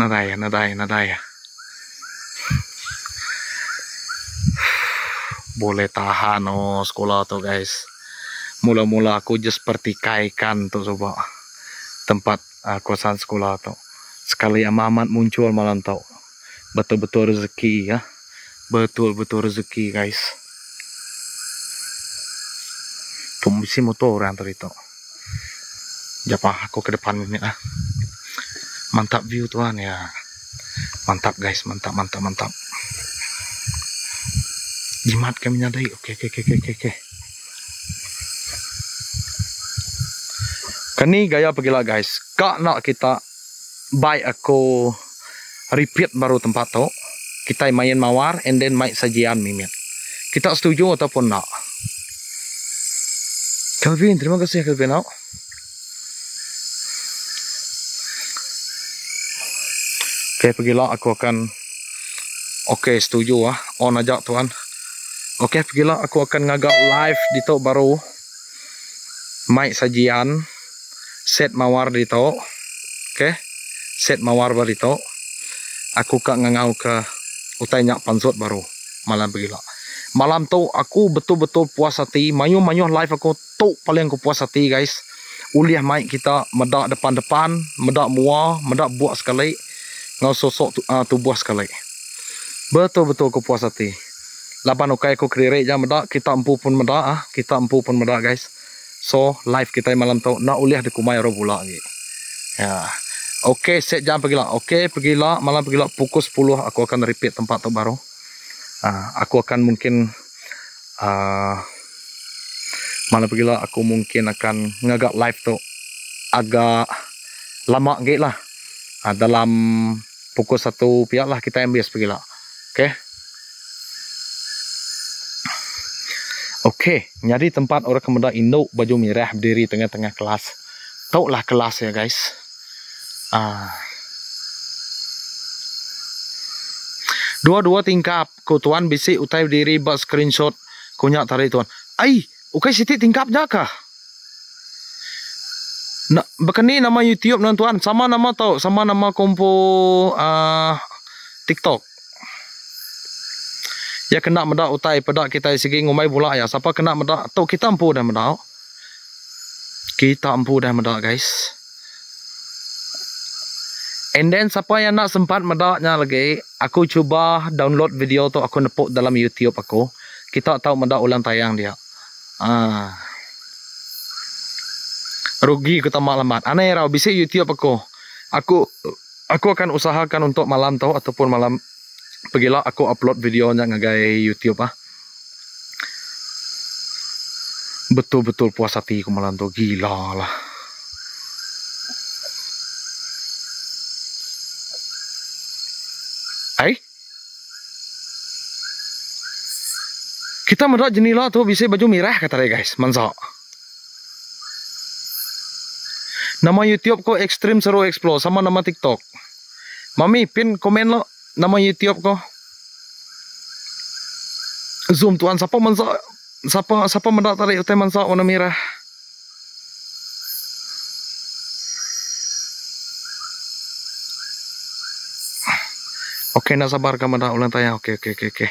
Nadaya, nadaya, nadaya. Boleh tahan oh sekolah tu guys. Mula-mula aku just pertikaikan tu coba tempat uh, kosan sekolah tu. Sekali amamat muncul malam tu. Betul-betul rezeki ya. Betul-betul rezeki guys. Mesti motor yang tadi tu. Japa aku ke depan ini lah. Mantap view tuan ya. Mantap guys. Mantap mantap mantap. Jimat kami nyadai. Oke oke oke oke oke kini gaya pergilah guys. Kak nak kita buy aku repeat baru tempat tu kita main mawar and then main sajian mimit kita setuju ataupun nak Kelvin terima kasih Kelvin oh. Okey, pergilah aku akan Okey, setuju ah. On aja tuan. Okey, pergilah aku akan ngagak live di tok baru. Mic sajian set mawar di tok. Okey. Set mawar baru di tok. Aku kak ngangau ke utai nyak pansot baru malam pergilah. Malam tu aku betul-betul puas hati. Mayu-mayu live aku tu paling aku puas hati guys. Uliah mic kita medak depan-depan, medak muah, medak buat sekali ngau sosok tu, uh, tubuh sekali. Betul-betul aku puas hati. Lapan ukai aku keriri jam meda, kita empu pun meda ah, kita empu pun meda guys. So live kita malam tu nak uliah di kumai ro pula lagi. Ya. Okey, set jam pergilah. Okey, pergilah malam pergilah pukul 10 aku akan repeat tempat tu baru. Uh, aku akan mungkin uh, malam pergilah aku mungkin akan ngagak live tu agak lama gate lah. Uh, dalam pukul satu pihak lah kita MBS pergi lah. Okay. Okay. Nyari tempat orang kemudian induk baju merah berdiri tengah-tengah kelas. Tahu lah kelas ya guys. Ah. Dua-dua tingkap. Ku tuan bisi utai berdiri buat screenshot. Kunyak tarik tuan. Ay, ukai siti tingkapnya kah? Nak berkeni nama YouTube tuan tuan sama nama tau sama nama kompo uh, TikTok. Ya kena medak utai pedak kita segi ngumai pula ya. Siapa kena medak tau kita ampu dah medak. Kita ampu dah medak guys. And then siapa yang nak sempat medaknya lagi, aku cuba download video tu aku nepuk dalam YouTube aku. Kita tahu medak ulang tayang dia. Ah rugi kita malamat. Aneh rau bisa YouTube aku. Aku aku akan usahakan untuk malam tau ataupun malam pergilah aku upload videonya ngagai YouTube ah. Betul-betul puas hati aku malam tu gila lah. Hai? Kita merak jenila tu bisa baju merah kata dia guys. Mansak. Nama YouTube ko Extreme Seru Explore sama nama TikTok. Mami pin komen lo nama YouTube ko. Zoom tuan siapa mansa siapa siapa mendak tarik utai mansa warna merah. Okey nak sabar kan mendak ulang tayang. Okey okey okey okey.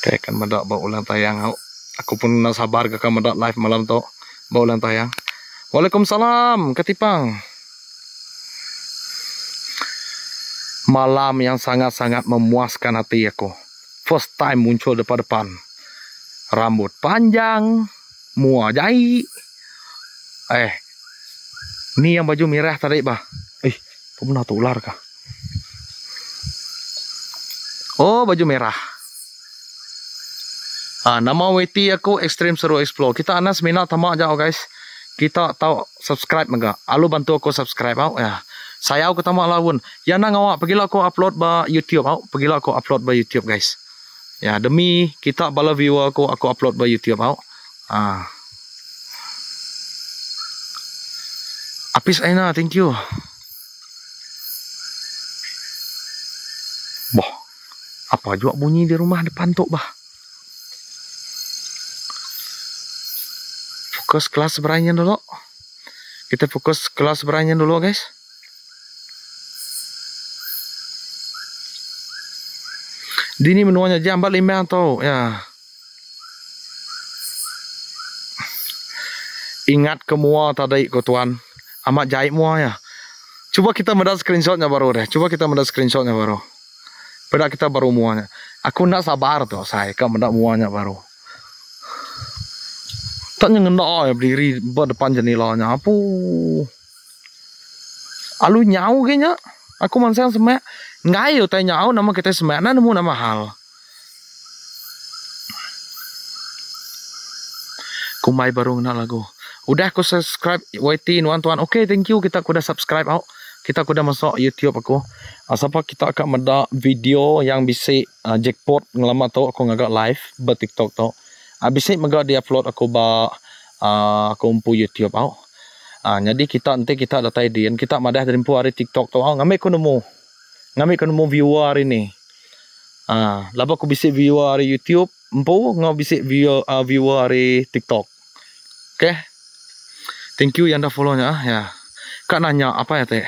Kita akan mendak bawa ulang tayang. Aku pun nak sabar kan mendak live malam tu bawa ulang tayang. Waalaikumsalam, ketipang. Malam yang sangat-sangat memuaskan hati aku. First time muncul depan-depan. Rambut panjang, mua jai. Eh, ni yang baju merah tadi, bah. Eh, pernah tu ular kah? Oh, baju merah. Ah, nama WT aku Extreme Seru Explore. Kita anas minat tamak jauh, guys. Kita tahu subscribe enggak alu bantu aku subscribe au. Ya. Saya aku tamu lawan ya nang awak pergilah aku upload ba YouTube au. Pergilah aku upload ba YouTube guys. Ya demi kita bala viewer aku aku upload ba YouTube au. Ah. Api Peace Aina, thank you. Bah, apa juga bunyi di rumah depan tu bah? Fokus kelas beranian dulu. Kita fokus kelas beranian dulu guys. Dini menuanya jam 45 tau ya. Ingat ke mua tadi ko tuan. Amat jahit mua ya. Cuba kita mendat screenshotnya baru deh. Cuba kita mendat screenshotnya baru. Pada kita baru muanya. Aku nak sabar tuh saya kan mendat muanya baru. Tak ngena ya berdiri depan jenilanya. Apa? Alu nyau kayaknya. Aku mansang semak. Ngayo tanya au nama kita semak na nemu nama hal. Kumai baru nak lagu. Udah aku subscribe YT nuan tuan. Okay, thank you kita kuda subscribe au. Kita kuda masuk YouTube aku. Asapa kita akan menda video yang bisa uh, jackpot ngelama tu aku ngagak live ba TikTok tu. Abis ni megak di upload aku ba uh, aku umpu YouTube au. Uh, jadi kita nanti kita datai dia kita madah dari hari TikTok tu au. Ngambil aku nemu ngambil kan mau viewer hari ni. Ah, laba aku bisik viewer hari YouTube, empu ngau bisik viewer uh, viewer hari TikTok. Okay. Thank you yang dah follow nya ah, ya. Kak nanya apa ya teh?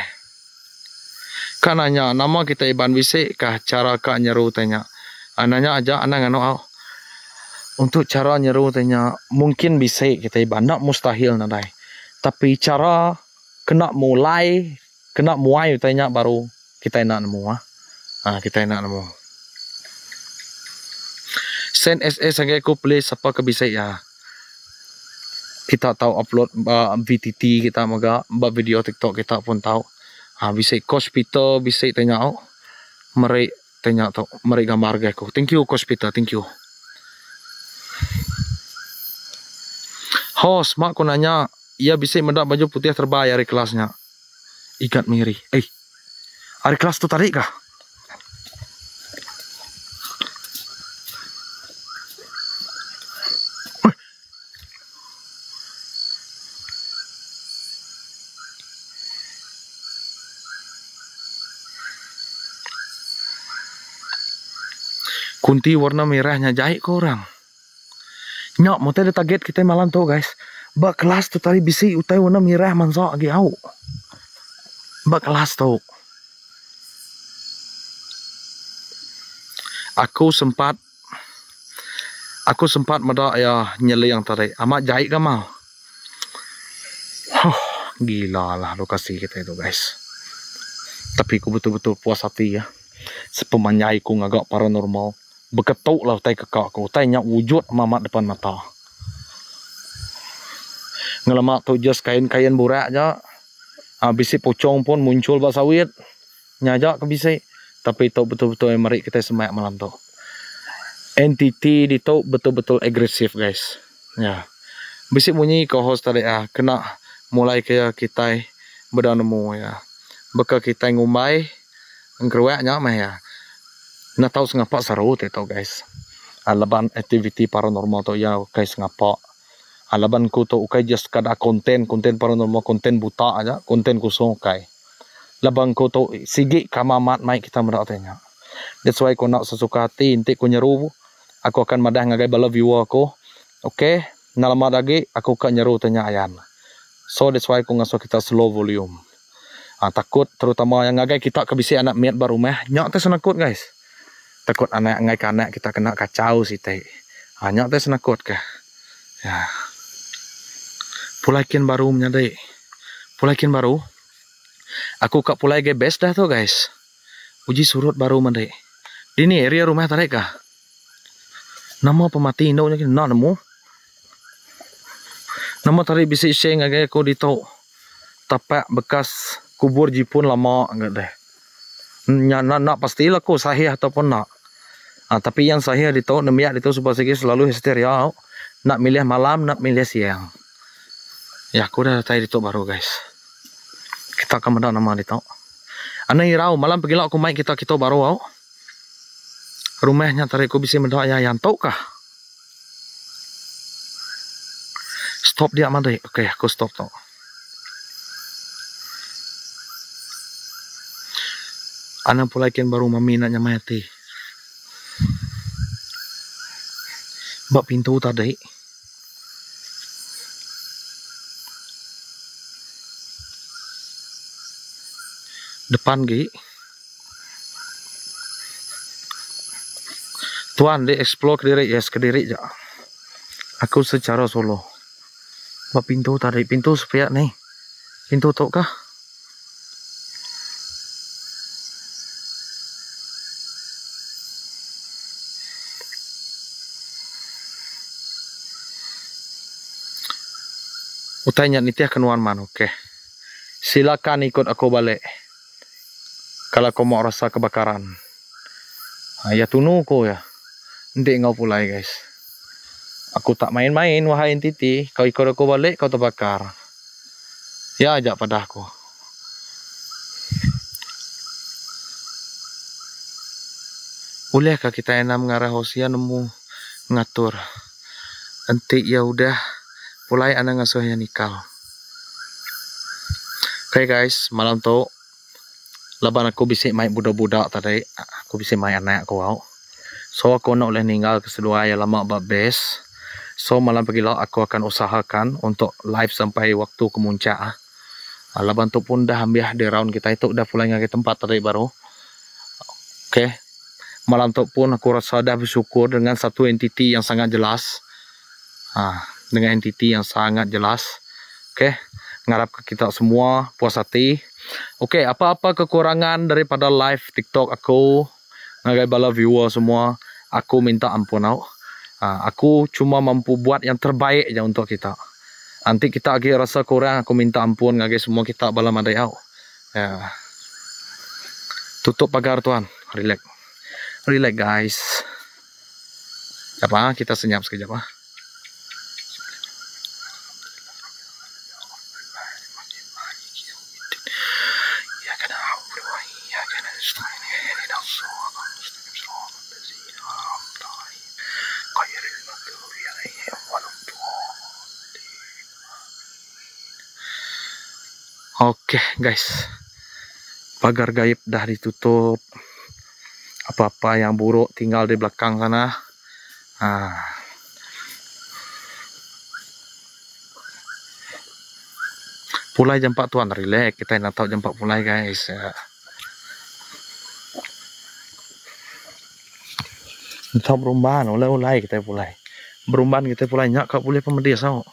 Kak nanya nama kita iban bisik kah cara kak nyeru tanya. Ah, nanya aja anak ngano au. Untuk cara nyeru tanya mungkin bisik kita iban nak mustahil nadai. Tapi cara kena mulai kena muai tanya baru kita nak nemu ah. Ha, kita nak nemu. Send SS sangat aku play siapa ke bisa ya. Kita tahu upload uh, VTT kita maga buat video TikTok kita pun tahu. Ha, bisa Coach Peter bisa tanya aku. Mari tanya tu, mari gambar aku. Thank you Coach Peter, thank you. Host, mak aku nanya, ia bisa mendak baju putih terbaik dari kelasnya. Ikat miri. Eh, Hari kelas tu tarik kah? Kunti warna merahnya jahit kau Nyok, mau ada target kita malam tu guys. Bak kelas tu tadi bisi utai warna merah mansok lagi au. Bak kelas tu. aku sempat aku sempat medak ya nyele yang tadi amat jahit kan mau huh, gila lah lokasi kita itu guys tapi aku betul-betul puas hati ya sepemanyai ku ngagak paranormal beketuk lah tai kakak aku tai nyak wujud mamat depan mata ngelemak tu just kain-kain burak aja habis pocong pun muncul basawit nyajak ke bisik tapi itu betul-betul yang mari kita semak malam tu. Entity di tu betul-betul agresif guys. Ya. Bisik bunyi ke host tadi ah kena mulai ke kita berdan nemu ya. Beka kita ngumbai ngruaknya mah ya. Na tahu sengapa seru tu guys. Alaban activity paranormal tu ya guys ngapa. Alaban ku tu ukai just kada konten konten paranormal konten buta aja konten kosong kai labang ko to sige kamamat mai kita mera tanya that's why ko nak sesuka hati inti ko nyeru aku akan madah ngagai bala viewer ko okay nalama lagi aku kan nyeru tanya ayan. So that's why ko ngaso kita slow volume. Ah, takut terutama yang ngagai kita kebisi anak miat baru meh. Nyak teh senakut guys takut anak ngai kanak kita kena kacau si teh nyak teh senakut ke ya pulaikin baru menyadai pulaikin baru Aku kak pulai ge best dah tu guys. Uji surut baru mandi. Di ni area rumah tarik kah? Nama pemati induk ni nak nemu. Nama tarik bisi sheng agak aku di tau. Tapak bekas kubur jipun lama enggak deh. Nak nak pastilah aku sahih ataupun nak. Ha, tapi yang saya dia tahu, nemiak dia tahu sebab segi selalu histeria. Nak milih malam, nak milih siang. Ya, aku dah tahu dia baru guys. Kita akan benda nama dia tahu. Anak irau, malam pergi lah aku main kita kita baru tau. Rumahnya tarik aku bisa benda ayah yang tahu kah? Stop dia mandi. Eh. Okey, aku stop tau. Anak pula baru meminatnya nak Mati. Bak pintu tadi. Depan gi. Tuan dia explore ke diri, yes ke diri je. Aku secara solo. Bak pintu tadi, pintu sepihak ni. Pintu tu kah? Utanya nitiah kenuan okey. Silakan ikut aku balik. Kalau kau mau rasa kebakaran. Ha, ya tunu ko ya. Nanti ngau pulai guys. Aku tak main-main wahai entiti. Kau ikut aku balik kau terbakar. Ya ajak pada aku. Bolehkah kita enam mengarah hosia nemu ngatur. Nanti ya udah mulai anak ngasuh yang nikah. Okay guys, malam tu laban aku bisa main budak-budak tadi, aku bisa main anak aku wow. So aku nak boleh ninggal ke kedua yang lama bab base. So malam pagi lah aku akan usahakan untuk live sampai waktu kemuncak ah. Laban tu pun dah ambil di round kita itu dah pulang ke tempat tadi baru. Okay. Malam tu pun aku rasa dah bersyukur dengan satu entiti yang sangat jelas. Ah, dengan entiti yang sangat jelas. Okey, ngarap kita semua puas hati. Okey, apa-apa kekurangan daripada live TikTok aku, ngagai bala viewer semua, aku minta ampun tau. Ha, aku cuma mampu buat yang terbaik je untuk kita. Nanti kita lagi rasa kurang, aku minta ampun ngagai semua kita bala madai tau. Ya. Tutup pagar tuan, relax. Relax guys. Apa? Kita senyap sekejap ah. Oke okay, guys. Pagar gaib dah ditutup. Apa-apa yang buruk tinggal di belakang sana. Ha. Pulai 4 tuan relax. Kita nak tahu 4 pulai guys. Ya. Kita berumban Ulai-ulai kita pulai. Berumban kita pulai Nyak kau boleh pemedia sao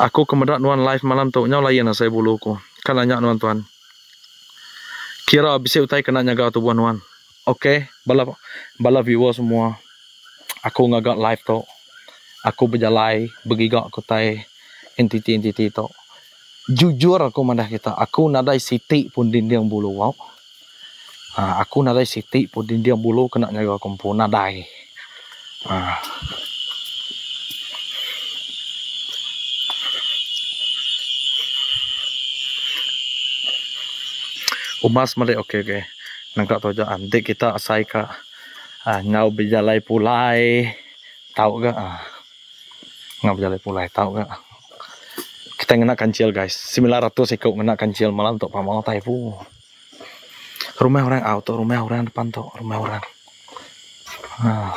Aku kemedak nuan live malam tu nyau layan saya bulu ko. Kan nanya nuan tuan. Kira bisa utai kena nyaga tu buan nuan. Okey, bala bala viewer semua. Aku ngagak live tu. Aku berjalai begigak aku tai entiti-entiti tu. Jujur aku mandah kita. Aku nadai siti pun dinding bulu wow. Ha, aku nadai siti pun dinding bulu kena nyaga kumpul nadai. Ha. Umas mali oke oke. Nangka tojo ante kita asai ka ah, ngau berjalai pulai. Tahu gak ah. ngau berjalai pulai tahu gak kita ngena kancil guys. 900 ikut ngena kancil malam untuk pamal taifu. Rumah orang auto rumah orang depan tuh rumah orang. Ah.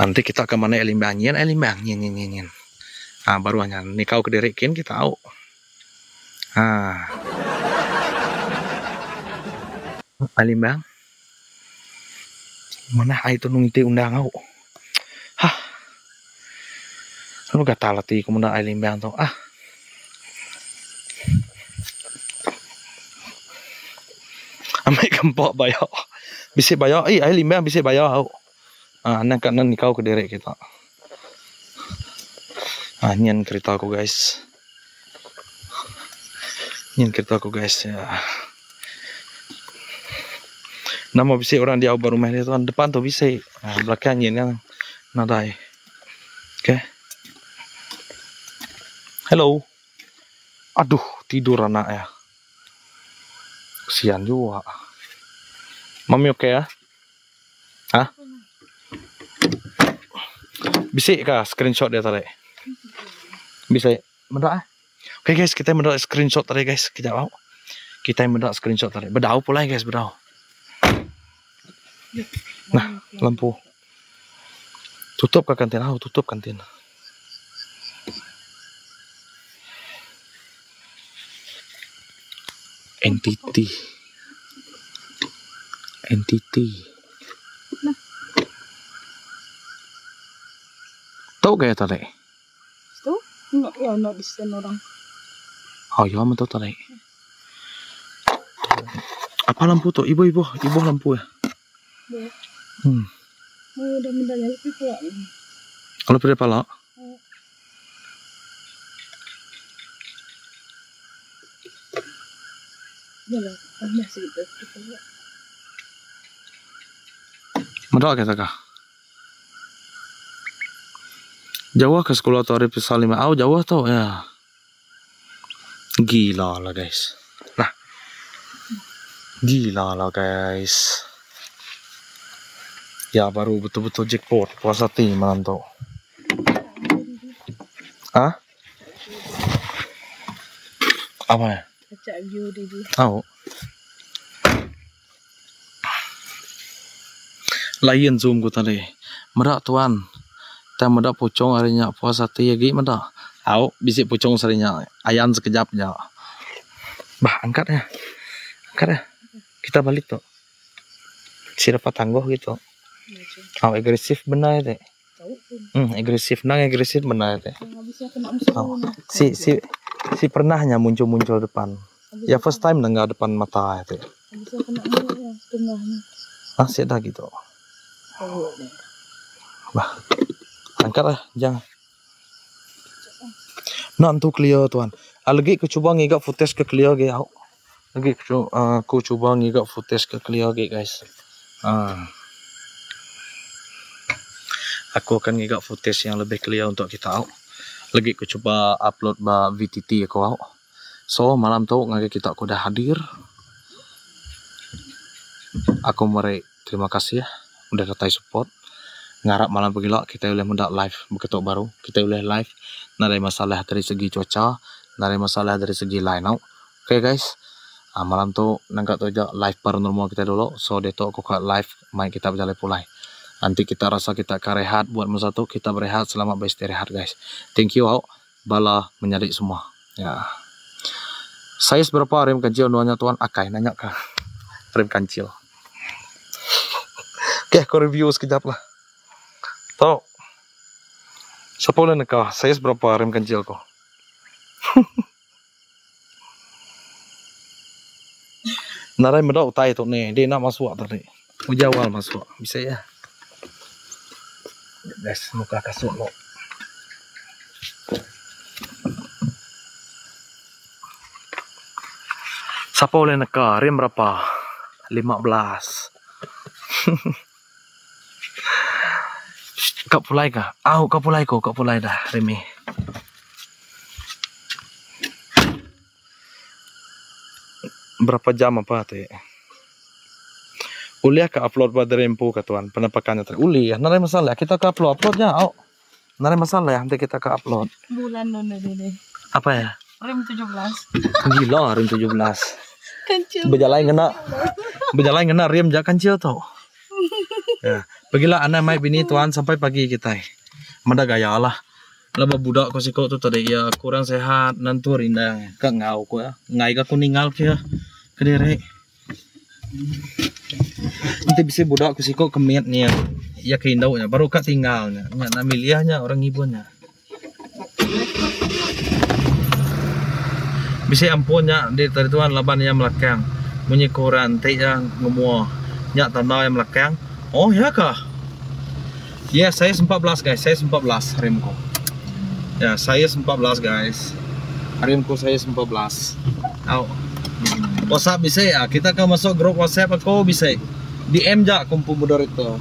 nanti kita ke mana elimbangian? Elimbangian nyin nyin ah baru hanya nikau kedirikin kita tahu Ha. Alim bang. Mana ai tu nung iti undang au. Ha. Lu kata lati ko muna alim bang to. Ah. Amai kempok bayo. Bisa bayo. Eh, alim bang bisa bayo au. Ah, anak kanan kau ke derek kita. Ah, nyan cerita aku guys. Ini kereta aku guys ya. Nama bisa orang dia baru main itu depan tu bisa. Nah, belakang ini yang nadai. Okay. Hello. Aduh, tidur anak ya. Kesian juga. Mami oke okay, ya? Hah? Bisa kah screenshot dia tadi? Bisa. mendak eh. Oke guys, kita mendak screenshot tadi guys. Kejap tau. Kita mendak screenshot tadi. Berdau pula guys, berdau. Nah, lampu. Tutup ke kantin? Ah, tutup kantin. Entity. Entity. Tahu gak ya tadi? Itu enggak ya enggak bisa orang. Oh iya, betul tadi. Apa lampu tuh? Ibu, ibu, ibu lampu ya. Ya. Hmm. Oh, minta jadi pula. Kalau pada pala, Ya lah, tambah segitu. mendak kata kah? Jauh ke sekolah atau Arif Salim? Oh, jauh tau ya. Gila lah guys. Nah. Gila lah guys. Ya baru betul-betul jackpot puasa ti malam tu. Hah? Apa ya? Baca view di dia. Tahu. Lain zoom ko tadi. Medak tuan. Ta medak pucung harinya puasa ti lagi medak. Tahu bisik pucung sarinya. Ayan sekejap je. Bah, angkat ya. Angkat ya. Kita balik tu. Si dapat tangguh gitu. Oh, agresif benar ya. Pun. Hmm, agresif. Nang agresif benar ya. Musuh. Oh, si si si pernahnya muncul-muncul depan. Ya first time nggak depan mata itu. Ya setengahnya. Ah, sih dah gitu. Tahu. Bah, angkat lah, jangan. Nak tu clear tuan. Ah, lagi aku cuba ngigak footage ke clear ke aku. Lagi aku, ah, aku cuba ngigak footage ke clear ke guys. Ah. Aku akan ngigak footage yang lebih clear untuk kita aku. Lagi aku coba upload ba VTT aku aku. So malam tu ngagi kita aku dah hadir. Aku mari terima kasih ya udah datai support ngarap malam pagila kita boleh mendak live beketok baru. Kita boleh live narai masalah dari segi cuaca narai masalah dari segi line out. Oke guys. Ah, malam tu nangkat tu aja live paranormal kita dulu. So detok aku kat live main kita berjalan pulai. Nanti kita rasa kita akan rehat buat masa tu kita berehat selamat beristirahat guys. Thank you out bala menyadik semua. Ya. Saya seberapa rem kancil nuanya tuan? Akai nanya kah rem kancil. Oke, aku review sekejap lah. Siapa boleh nekah? Saya seberapa rem kancil kau? Narai medak utai tu ni. Dia nak masuk tadi. Ujawal masuk. Bisa ya? Guys, muka kasut lo. Siapa boleh nekah? Rem berapa? 15. Kau pulai kah? Au, kau pulai kau, kau pulai dah, Remy. Berapa jam apa tu? Uli ka upload pada rempu ka tuan, penampakannya tadi. Uli ya, narai masalah. Kita ke upload, uploadnya. Au. Narai masalah ya, nanti kita ke upload. Bulan nona deh. Apa ya? Rem 17. Gila, rem 17. Kecil. Berjalan kena, berjalan kena rem jak kancil tau. Ya, pergilah anak mai bini tuan sampai pagi kita. Mada gaya lah. Laba budak kau tu tadi ya kurang sehat nantu rinda ka ngau ko ya. Ngai ka kuningal kia kedere. Nanti bisa budak kau kemiat ni ya. Ya keindaunya baru ka tinggalnya. Nya namiliahnya orang ibunya. Bisa ampunnya di tadi tuan laban yang melakang. Munyi koran teh yang ngomong. Nyak tanah yang melakang. Oh ya kah? Ya saya 14 guys, saya 14 remku. Ya saya 14 guys. Remku saya 14. Au. WhatsApp bisa ya? Kita kan masuk grup WhatsApp aku bisa. DM ja kumpul moderator.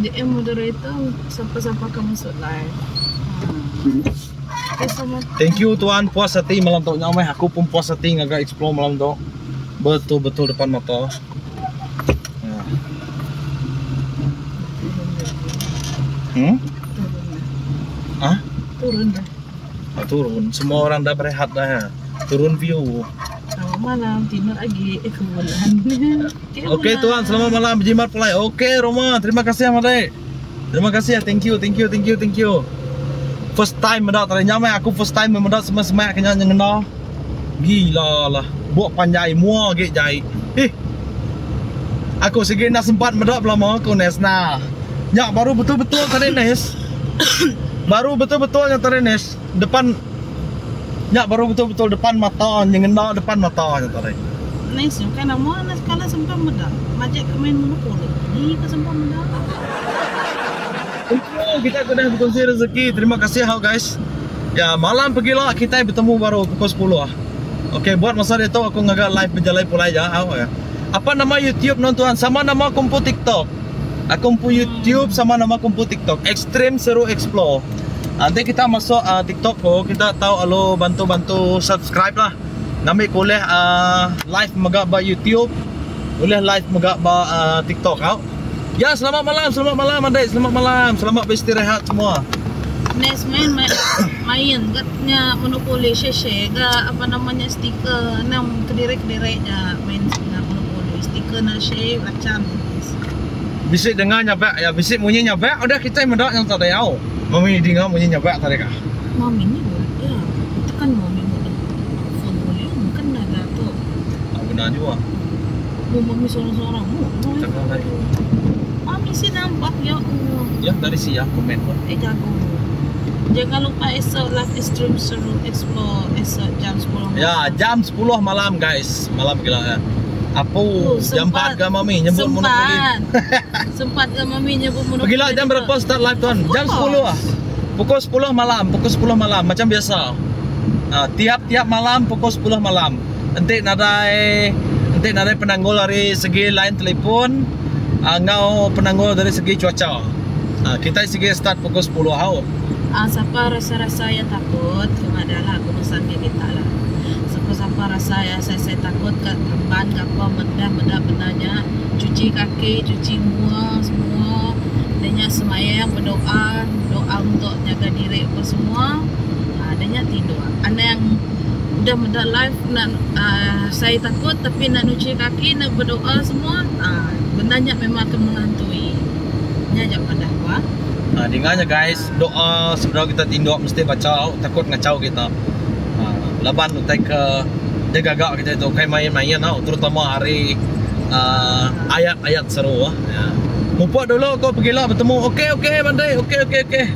DM moderator siapa-siapa kamu masuk live. Sama Thank you tuan puas hati malam tu nyamai aku pun puas hati agak explore malam tu. Betul-betul depan mata. Ya. Hmm? Hah? Turun dah. Ah, turun. Semua orang dah berehat dah. ya. Turun view. Selamat malam, tidur lagi. Eh, kebulan. Okey tuan, selamat malam berjimat pulai. Okey Roma, terima kasih Ahmad Dek. Terima kasih ya, thank you, thank you, thank you, thank you. First time mendak tadi nyamai aku first time mendak semua semak kena yang ngena. Gila lah. Buat panjai mua gek jai. Eh. Aku segi nak sempat mendak belum aku nes nah. Ya baru betul-betul tadi nes. baru betul-betul yang tadi nes. Depan Ya baru betul-betul depan mata yang ngena depan mata yang tadi. Nice, kan nama nak kala sempat muda. Majak ke main monopoli. Ni ke sempat. Untuk kita kena berkongsi rezeki. Terima kasih how guys. Ya malam pergilah kita bertemu baru pukul 10 ah. Okey buat masa itu aku ngagak live berjalan pula ya. How ya. Apa nama YouTube nonton? Sama nama kumpu TikTok. Aku kumpu YouTube sama nama kumpu TikTok. Extreme Seru Explore. Nanti kita masuk uh, TikTok ko, kita tahu alo bantu-bantu subscribe lah. Nami boleh uh, live megak ba YouTube. Boleh live megak ba uh, TikTok kau. Ya, selamat malam, selamat malam adik, selamat malam. Selamat beristirahat semua. Nes main main main gatnya monopoli share ga apa namanya stiker nam kediri-kediri ja main na monopoli stiker na share macam Bisik dengar nyabak, ya bisik bunyi nyabak. Udah kita mendak yang tadi au. Mami dengar bunyi nyabak tadi kah? mami ni boleh ya tekan mami boleh phone boleh mungkin ada tu Ah, benar juga. mau mami seorang-seorang lagi. mami sih nampak ya Allah Ya dari siang komen. eh jago jangan lupa esok live stream seru explore esok jam 10 malam. Ya, jam 10 malam guys. Malam gila ya. Apa? Oh, jam 4 ke mami nyebut monopoli. sempat sempat ke mami nyebut monopoli Pergilah jam berapa start live tuan? Jam 10 ah. Pukul 10 malam, pukul 10 malam macam biasa. Ah, tiap-tiap malam pukul 10 malam. Nanti nadai nanti nadai penanggul dari segi line telefon, ah, ngau penanggul dari segi cuaca. Ah, kita segi start pukul 10 hau. Ah, siapa rasa-rasa yang takut kepada lah urusan kita lah. Siapa-siapa rasa ya saya, saya takut ke teman ke apa bedah benarnya cuci kaki, cuci muka semua adanya semayang berdoa doa untuk jaga diri apa semua ah, adanya tidur. Anda yang udah mendak live nak ah, saya takut tapi nak cuci kaki nak berdoa semua ah, benarnya memang akan menghantui. Nya jangan dah Nah, dengarnya guys, doa sebelum kita tinduk mesti baca takut ngacau kita. Ah, laban utai ke dia gagak kita itu kayak main-main tau, terutama hari ah, ayat-ayat seru ah. Ya. Mumpuk dulu kau pergilah bertemu. Okey okey Bandai. Okey okey okey.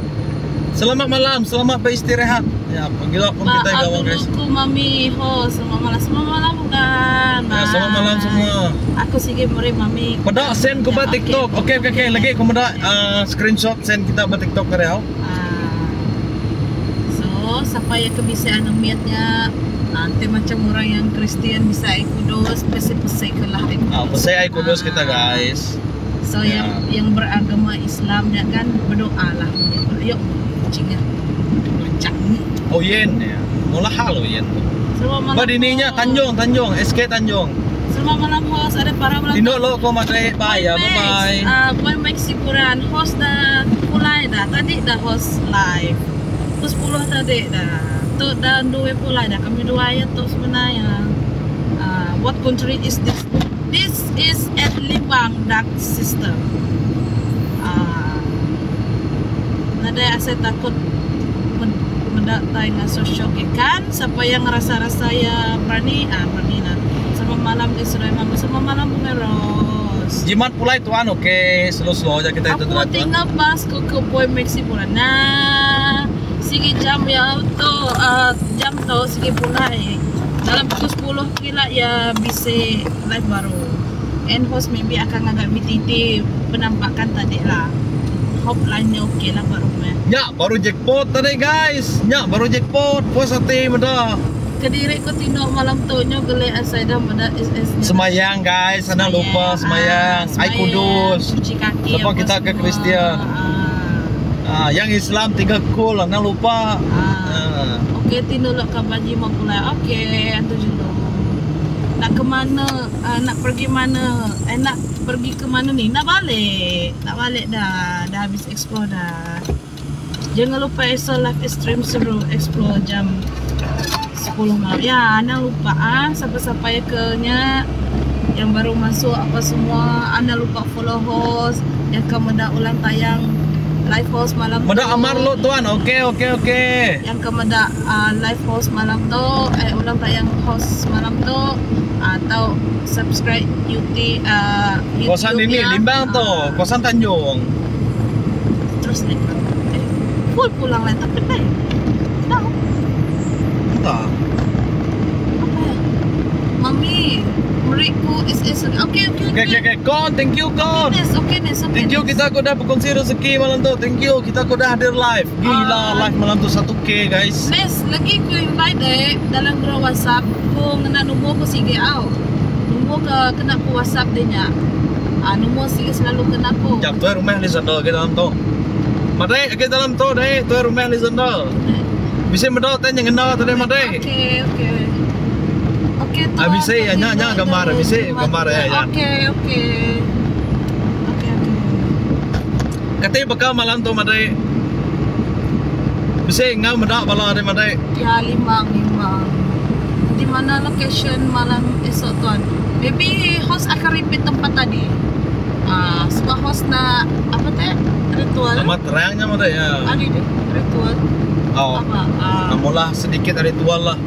Selamat malam, selamat beristirahat. Ya, pergilah pun kita gawang dulu guys. ku mami malam selamat malam bukan Ya, selamat malam Bye. semua. aku sige mari mami Pada send ke Ya, ba TikTok. Okey okey okey. Lagi kau pada ah, screenshot send kita ba TikTok ke dia. Ah. so siapa yang kebiasaan umatnya nanti macam orang yang Kristian bisa ikut dos pesi-pesi ke lah Ah, dos. pasal ai kudus Ah. kita guys. so Ya. yang yang beragama Islam ya kan berdoa lah yuk cingnya macam Oh yen ya. Mula hal oh yen. selamat malam Ba dininya. Tanjung Tanjung SK Tanjung. selamat malam host ada para malam Tinduk lo ko matre bye ya bye bye. Uh, Boy Max Siburan host dah mulai dah tadi dah host live pukul 10 tadi dah tu dah dua pulai dah kami dua ya tu sebenarnya uh, what country is this this is at Libang Duck System uh, nada saya takut men- mendatai dengan sosok kan siapa yang rasa-rasa ya berani ah berani nah sama malam di Surai Mama sama malam Bumeros Jimat pulai tuan oke slow slow aja kita itu Aku tinggal pas ke ke Boy Maxi pula. Nah, sige jam ya tu uh, jam tu sige pulai. Dalam pukul 10 kila ya bisa live baru. And host maybe akan agak BTT penampakan tadi lah. Hope line-nya okey lah baru meh. Ya baru jackpot tadi guys. Ya baru jackpot. Puas hati meda. Kediri ko tino malam tu nyo gele asai dah pada SS. Semayang guys, sana lupa semayang. Ai kudus. Cuci kaki. Lepas kita ke. Kristian. Ah. Ah, yang Islam tiga kul, nak lupa. Ah. Ah. Okey, tinulak ke baji mau pulai. Okey, itu dulu. Nak ke mana? Uh, nak pergi mana? Eh, nak pergi ke mana ni? Nak balik. Nak balik dah. Dah habis explore dah. Jangan lupa esok live stream seru explore jam 10 malam. Ya, anda lupa ah siapa-siapa yang kenya yang baru masuk apa semua anda lupa follow host yang kemudian ulang tayang live host malam Mada tu. amar lo tuan. Okey okey okey. yang kemudian uh, live host malam tu eh ulang tayang host malam tu atau subscribe YouTube uh, YouTube Kosan ini. Limbang tu. Ah, Kosan Tanjung. terus naik eh, full pulang lah tapi naik tahu Tak. apa ya mami mereka is is okay okay Okey okey okey. Kon, thank you kon. okay Nes, okay Nes, okay Thank you kita aku dah berkongsi rezeki malam tu. Thank you kita aku dah hadir live. Gila Ah. live malam tu 1k guys. Nes, lagi ko invite eh dalam grup WhatsApp ko ngena nombor ko sige aw. Nombor ke kena ko WhatsApp dia nya. Ah nombor sige selalu kena ko. Jap tu rumah ni sandal ke dalam tu. Madai ke dalam tu deh. Tu rumah ni sandal. Bisa medok tanya ngena tadi madai. Okey, okey. Okey tu. Ah, bisa ya, nya- nya gambar, bisa gambar ya, ya. Okey, okey. Okey, okey. Katanya bakal malam tu madai. Bisa ngau medak bala ada madai. Ya limang limang. Di mana location malam esok tuan? Maybe host akan repeat tempat tadi. Ah, sebab host na apa teh? Ritual. Amat terangnya madai ya. Ada ritual. Oh. Apa? Ah, Namulah sedikit ritual lah.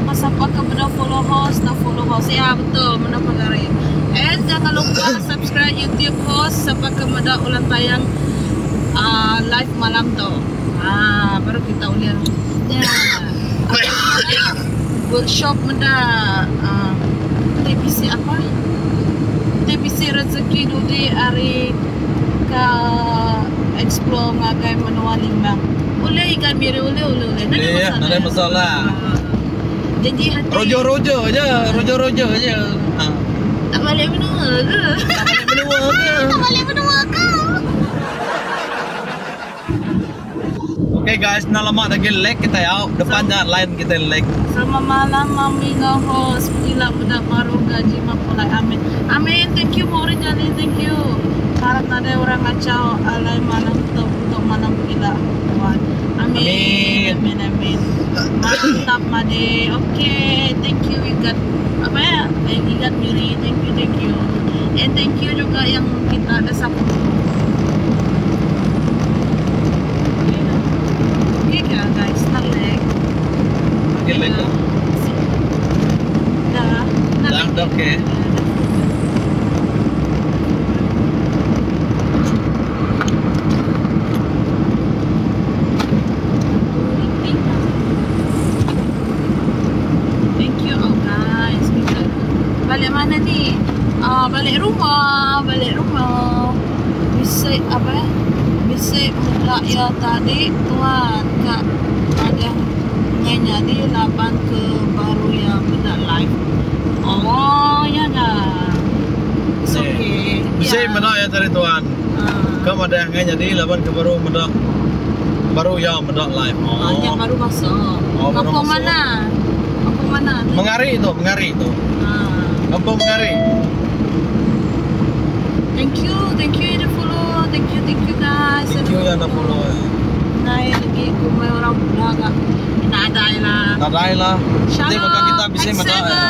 Siapa-siapa kepada follow host, nak follow host. Ya betul, mana pagari. And jangan lupa subscribe YouTube host sampai kepada ulang tayang ah, live malam tu. Ah, baru kita ulian. Ya. Workshop menda ah, TPC apa? TPC rezeki dudi hari ke explore ngagai menua limbang. Boleh ikan biru boleh boleh boleh. Tak ada Boleh, masalah. tak ada masalah. Janji hati. Rojo-rojo aja, rojo-rojo aja. Ha. Tak balik menua ke? Tak boleh menua ke? Tak balik menua ke? Okay guys, nak lama lagi leg kita ya. Depannya line kita leg. Selamat malam Mami nge-host Gila budak baru gaji mapulai Amin Amin Thank you Mori Jali Thank you Harap ada orang ngacau Alai malam untuk Untuk malam gila Tuhan Amin Amin Amin Mantap Made Okay Thank you We got Apa ya? We got Thank you Thank you. And thank you juga yang kita ada support Okay ka guys Nag-leg Okay leg. Dah. Dah, dah okay. Thank you oh guys. Kita balik mana ni? Ah balik rumah, balik rumah. Bisa apa? ya? Bisa muda ya tadi tuan kak ada nyanyi di lapan ke baru yang benda live. Oh ya dah. Eh, okay. Bisa medak ya tadi tuan. Ah. Kamu ada yang jadi laban ke baru medak. Baru ya medak live. Oh. yang Oh. baru masuk. Oh, Kampung mana? Kampung mana? Mengari itu, mengari itu. Ah. Kampung mengari. Thank you, thank you yang follow. Thank you, thank you guys. Thank you yang follow. Ya. Naik lagi kumai orang muda kak. Nak ada lah. Nadai lah. Nanti Shalom. bakal kita bisa X7, medak. ya.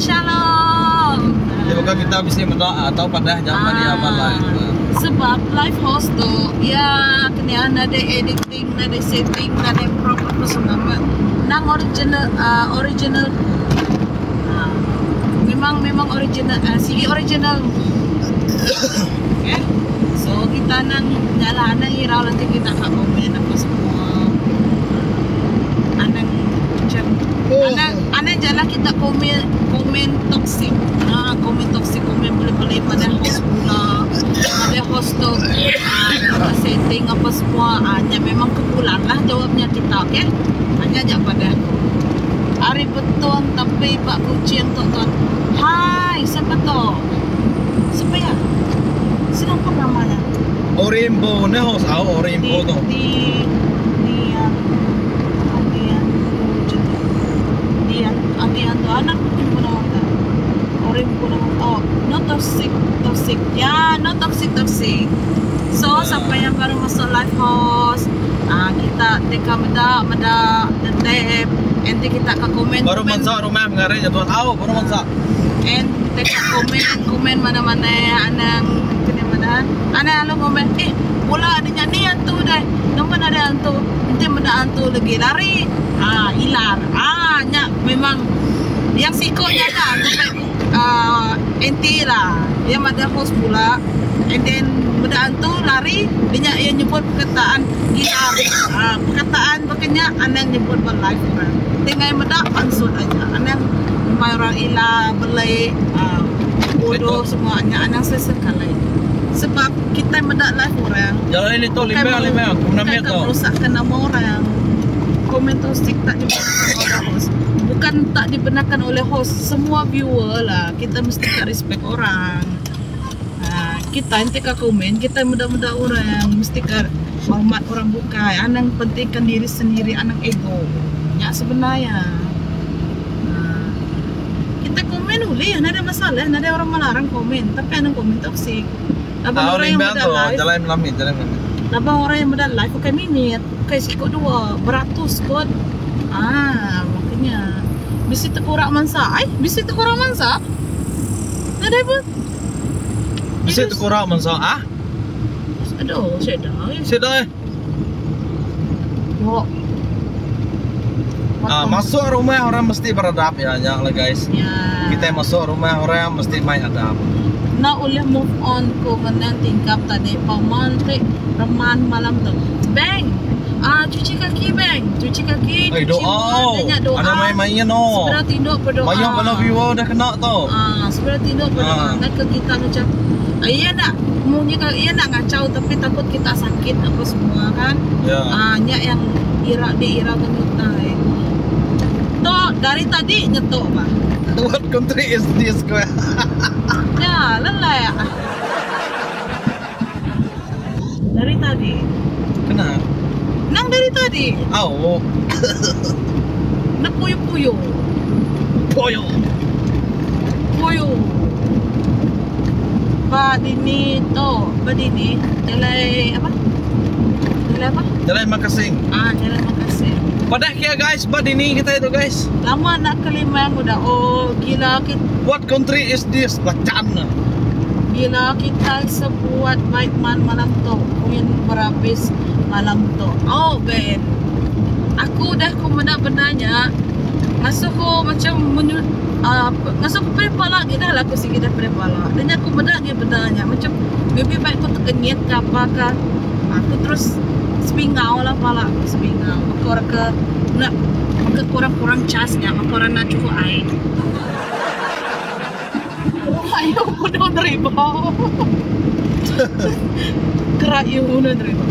Shalom. Nanti bakal kita bisa medak atau pada zaman dia apa live. Ah. Sebab live host tu Ya kena ada editing Ada setting Ada proper personal Nang original uh, Original uh, Memang Memang original uh, CD original Okay Kita Jalan Nang irau Nanti kita kat komen Apa semua Anang Macam Anak anak jalan kita komen komen toksik. Ah, komen toksik komen boleh-boleh pada host pula. Pada host tu ah, kita setting apa semua. Ah, dia memang kepulang lah jawabnya kita, okey? Hanya aja pada Hari betul tapi Pak Kucing tu tuan. Hai, siapa tu? Siapa ya? Siapa namanya? Orimbo, ni hos au di Orimbo tu. di di yang di yang di yang di yang tu anak mungkin pernah ada boring pula. Oh, no toxic, toxic. Ya, no toxic, toxic. So, sampai yang baru masuk live host, ah kita teka meda, meda, tetep, nanti kita ke komen. Baru komen. mansa rumah mengarai ya tuan. Aw, baru mansa. And teka komen, komen mana-mana anang mana. Anang lalu komen, eh, pula ada nyanyi hantu dah. Nampak ada hantu. Nanti ada hantu lagi lari. Ah, hilang. Ah, nyak memang yang sikutnya dah sampai uh, enti lah. Yang ada host pula. And then benda hantu lari dia nyak yang nyebut perkataan hilang. Ah, perkataan makanya anang nyebut berlive orang. Tinggal medak ansut aja. Anang Mai orang ila belai uh, bodoh semuanya anang sesekali sebab kita medak live orang. Jalan ini tu lima lima. Namanya ke tu. merosakkan nama orang. Komen toxic tak dibenarkan oleh host. Bukan tak dibenarkan oleh host semua viewer lah. Kita mesti tak respect orang. Ha, kita nanti ke komen kita muda-muda orang. Mesti ke hormat orang bukan. Anang pentingkan diri sendiri anang ego. Ya sebenarnya. Ha, kita komen boleh ada masalah ada orang melarang komen. Tapi anang komen toxic Abang orang yang tu. live Jalan melamit, jalan melamit. Labang orang yang berdal live pakai minit Pakai sikut dua Beratus kot Ah makanya Bisi terkurak mansa Ay bisi terkurak mansa Ada apa? Bisa tu kurang mansa. Ah, Aduh saya dah sudah eh. Yo Ah, masuk rumah orang mesti beradab ya, jangan lah guys. Ya Kita masuk rumah orang mesti main adab. Na boleh move on ko Kemudian tingkap tadi Pemantrik Reman malam tu Bang Ah, cuci kaki bang Cuci kaki Eh, cuci doa. muka, banyak doa Ada main-mainnya no. Segera tinduk berdoa Banyak kalau viewer dah kena tu. Ah, sebenarnya tidur pada Ah. ah. ke kita macam ah, iya nak maunya kan iya nak ngacau tapi takut kita sakit apa semua kan. Ya. Ah, nyak yang ira di ira kenyutai. Tok dari tadi nyetok bah. What country is this? kau? Ya, lelai. Dari tadi. Kena. Nang dari tadi. Oh, Nak puyo-puyo. poyo. Puyo. Badini to, badini. Jalai apa? Jalai apa? Jalan makasing. Ah, jalan makasih. Pada kia guys, bad ini kita itu guys. Lama nak kelima yang udah. Oh, gila kita, What country is this? Lacan. gila kita sebuat baik man malam tu. Kuin berhabis malam tu. Oh, Ben. Aku dah ku benar-benarnya masuk ko macam menyu uh, masuk ko prepa lagi dah lah aku sikit dah prepa lah. Dan aku benar lagi benarnya macam maybe baik aku terkenyit ke apa ke. Aku terus spingau lah pala spingau. Maka ke nak maka kurang-kurang casnya maka nak cukup air. Ayo udah nerima. Kerak you udah nerima.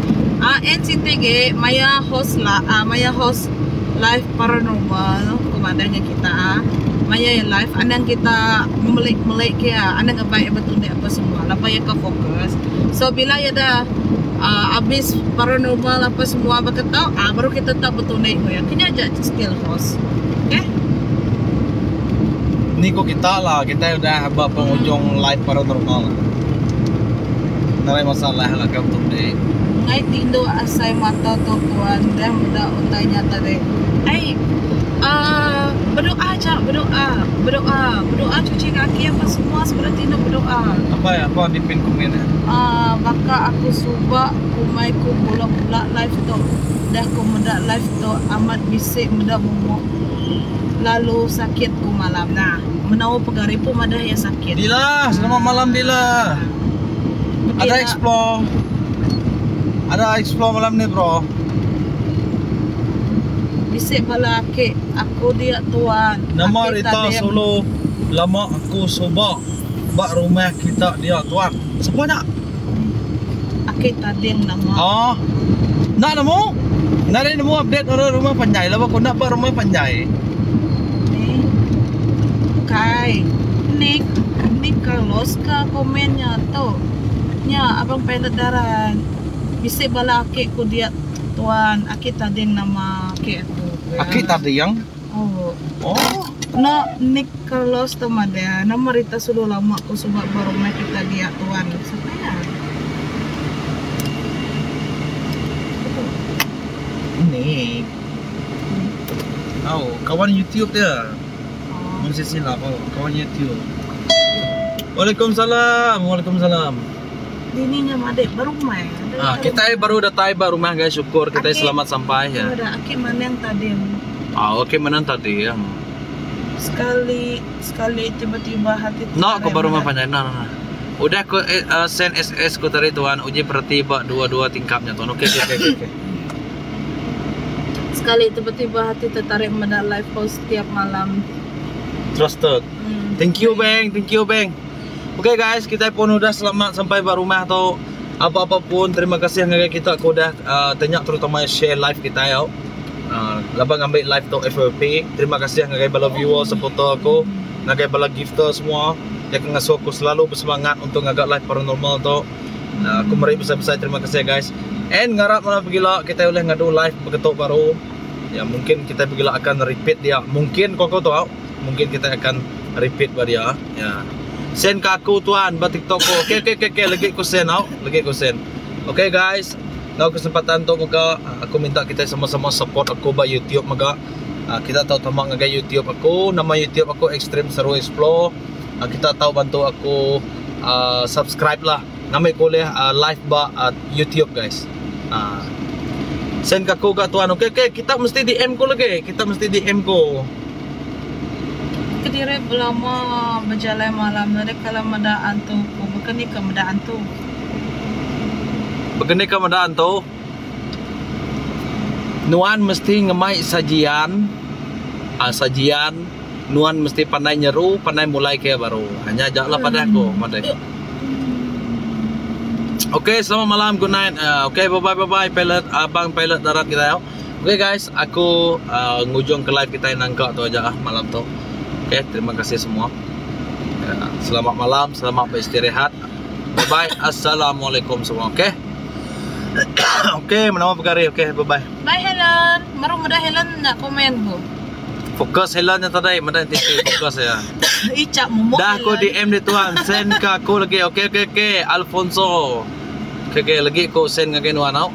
Ah, NCTG Maya host lah, ah, Maya host live paranormal komandannya kita. ah. Maya yang live, anang kita memelik-melik ya, anang ngebaik betul deh apa semua. Lah ya ke fokus. So bila ya dah ah, habis paranormal apa semua tahu, ah baru kita tahu betul deh ya. Kini aja skill host. Okay? Ni kok kita lah, kita udah buat penghujung live paranormal. Narai masalah lah kau tu deh. Ngay tindo asay mata tuan dah muda untainya tadi. Ay, ah berdoa aja, berdoa, berdoa, berdoa cuci kaki apa semua seperti tindo berdoa. Apa ya? Apa di pin komen ya? Ah, maka aku suba kumai ku pula-pula live to. Dah ku muda live to amat bisik muda momok. Lalu sakit ku malam. Nah, menawa pegari pun ada yang sakit. Dila, selamat malam Dila. Ada explore. Ada explore malam ni bro. Bisik balaki, aku dia tuan. Nama yang- Solo. Lama aku coba bak rumah kita dia tuan. Siapa nak? Aki tadi nama. Oh. Nak nemu? Nak ada nemu update orang rumah panjai lah. Aku nak buat rumah panjai. Ni. Kai. Nick. Nick Carlos ka komennya tu. Nya abang pilot daran. Bisik bala aki ku dia tuan. Aki tadi nama aki aku. Aki tadi yang. Oh. Oh. No, Nick Carlos Tamadea. Na marita sulo lama ko subak baru may kita dia tuan. Siapa ya? Ini. Oh, kawan YouTube dia. Oh. Masih silap oh, kawan YouTube. Waalaikumsalam. Waalaikumsalam. Dininya madek baru main. Ah, kita baru datang baru rumah guys. Syukur kita Aki. selamat sampai ya. Ada aki mana yang tadi Ah, oke menang tadi ya. sekali sekali tiba-tiba hati No, aku baru mah mau panjang. No, no. Udah aku eh, uh, send SS ku tadi tuan uji pertiba dua-dua tingkapnya tuan. Oke, oke, oke, sekali tiba-tiba hati tertarik pada live post setiap malam. Trusted. Hmm. Thank you, Bang. Thank you, Bang. Oke guys, kita pun udah selamat sampai ke rumah atau apa-apa pun. Terima kasih yang kita aku udah uh, tanya terutama share live kita ya. Uh, labang ambil live to FVP. Terima kasih yang bala viewer supporter aku, ngagai bala gifter semua. Yang ngasuh aku selalu bersemangat untuk ngagak live paranormal tu. Uh, aku meri besar-besar terima kasih guys. And ngarap mana begila kita boleh ngadu live begitu baru. Ya mungkin kita begila akan repeat dia. Mungkin kau kau tahu. Mungkin kita akan repeat dia. Ya. Send ke aku tuan ba TikTok ko. Okay, okay, okay, okay. Lagi ko send tau. Lagi ko send. Okay guys. Now kesempatan tu maka aku minta kita sama-sama support aku ba YouTube maka uh, kita tahu tamak ngagai YouTube aku. Nama YouTube aku Extreme Seru Explore. Uh, kita tahu bantu aku uh, subscribe lah. Nama ko leh uh, live ba uh, YouTube guys. Uh, send ke aku ke tuan. Okay, okay. Kita mesti DM ko lagi. Kita mesti DM ko. Kediri belama berjalan malam dari kalau medaan tu, bukan ni ke medaan tu. Begini kemudian tu Nuan mesti ngemai sajian ah, Sajian Nuan mesti pandai nyeru Pandai mulai ke baru Hanya ajaklah pada aku Madai. Okay, selamat malam, good night. Uh, okay, bye bye bye bye pilot abang pilot darat kita. Okay guys, aku uh, ngujung ke live kita yang nangkak tu aja ah malam tu. Okay, terima kasih semua. Ya, selamat malam, selamat beristirahat. Bye bye. Assalamualaikum semua. Okay. okay, menama perkara. Okay, bye bye. Bye Helen. Maru muda Helen nak komen bu. Fokus Helen yang tadi, mana TV fokus ya. Icak momok. Dah aku DM dia tuan, send ke aku lagi. Okay, okay, okay. Alfonso. Okay, okay, lagi aku send ke nuan tau.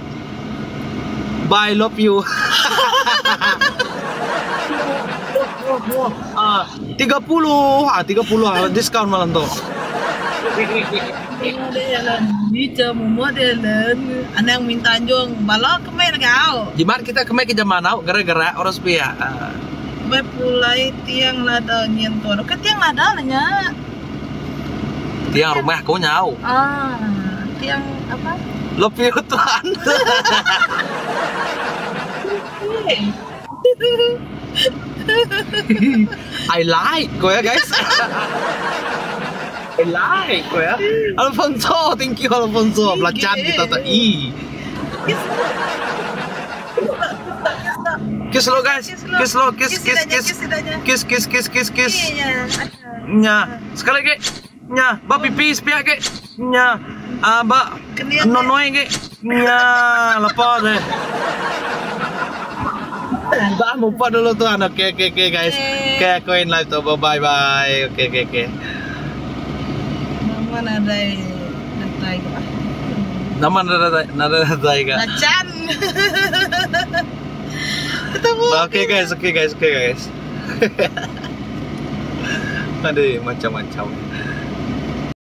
Bye, love you. Ah, 30. Ah, 30 ah, diskaun malam tu. Ada Helen. Icak momok dia Helen. Anak yang minta anjung balok komen kau. Jimat kita kemai ke zaman tau, gara-gara orang sepia. Ah, Baik pulai tiang lada nyentuh. Ke tiang lada lah nya. tiang rumah kau nyau. Ah, tiang apa? Love you tuan. I like kau ya guys. I like kau ya. Alfonso, thank you Alfonso. Belacan kita tak i. Kiss lo guys. Kiss lo, kiss kiss kiss. Kiss kiss kiss kiss kiss. Nya, sekali lagi. Nya, ba pipis pihak ke. Nya, ah ba Kenian, nonoy ke. Nya, lepas deh. Ba mo pa dulu tuan. Oke oke oke guys. Oke, aku in live tuh. Bye bye. Oke oke oke. Mana ada ada itu. Nama nada nada nada ga. Macan. Ketemu. Oke guys, oke guys, oke guys. Aduh, macam-macam.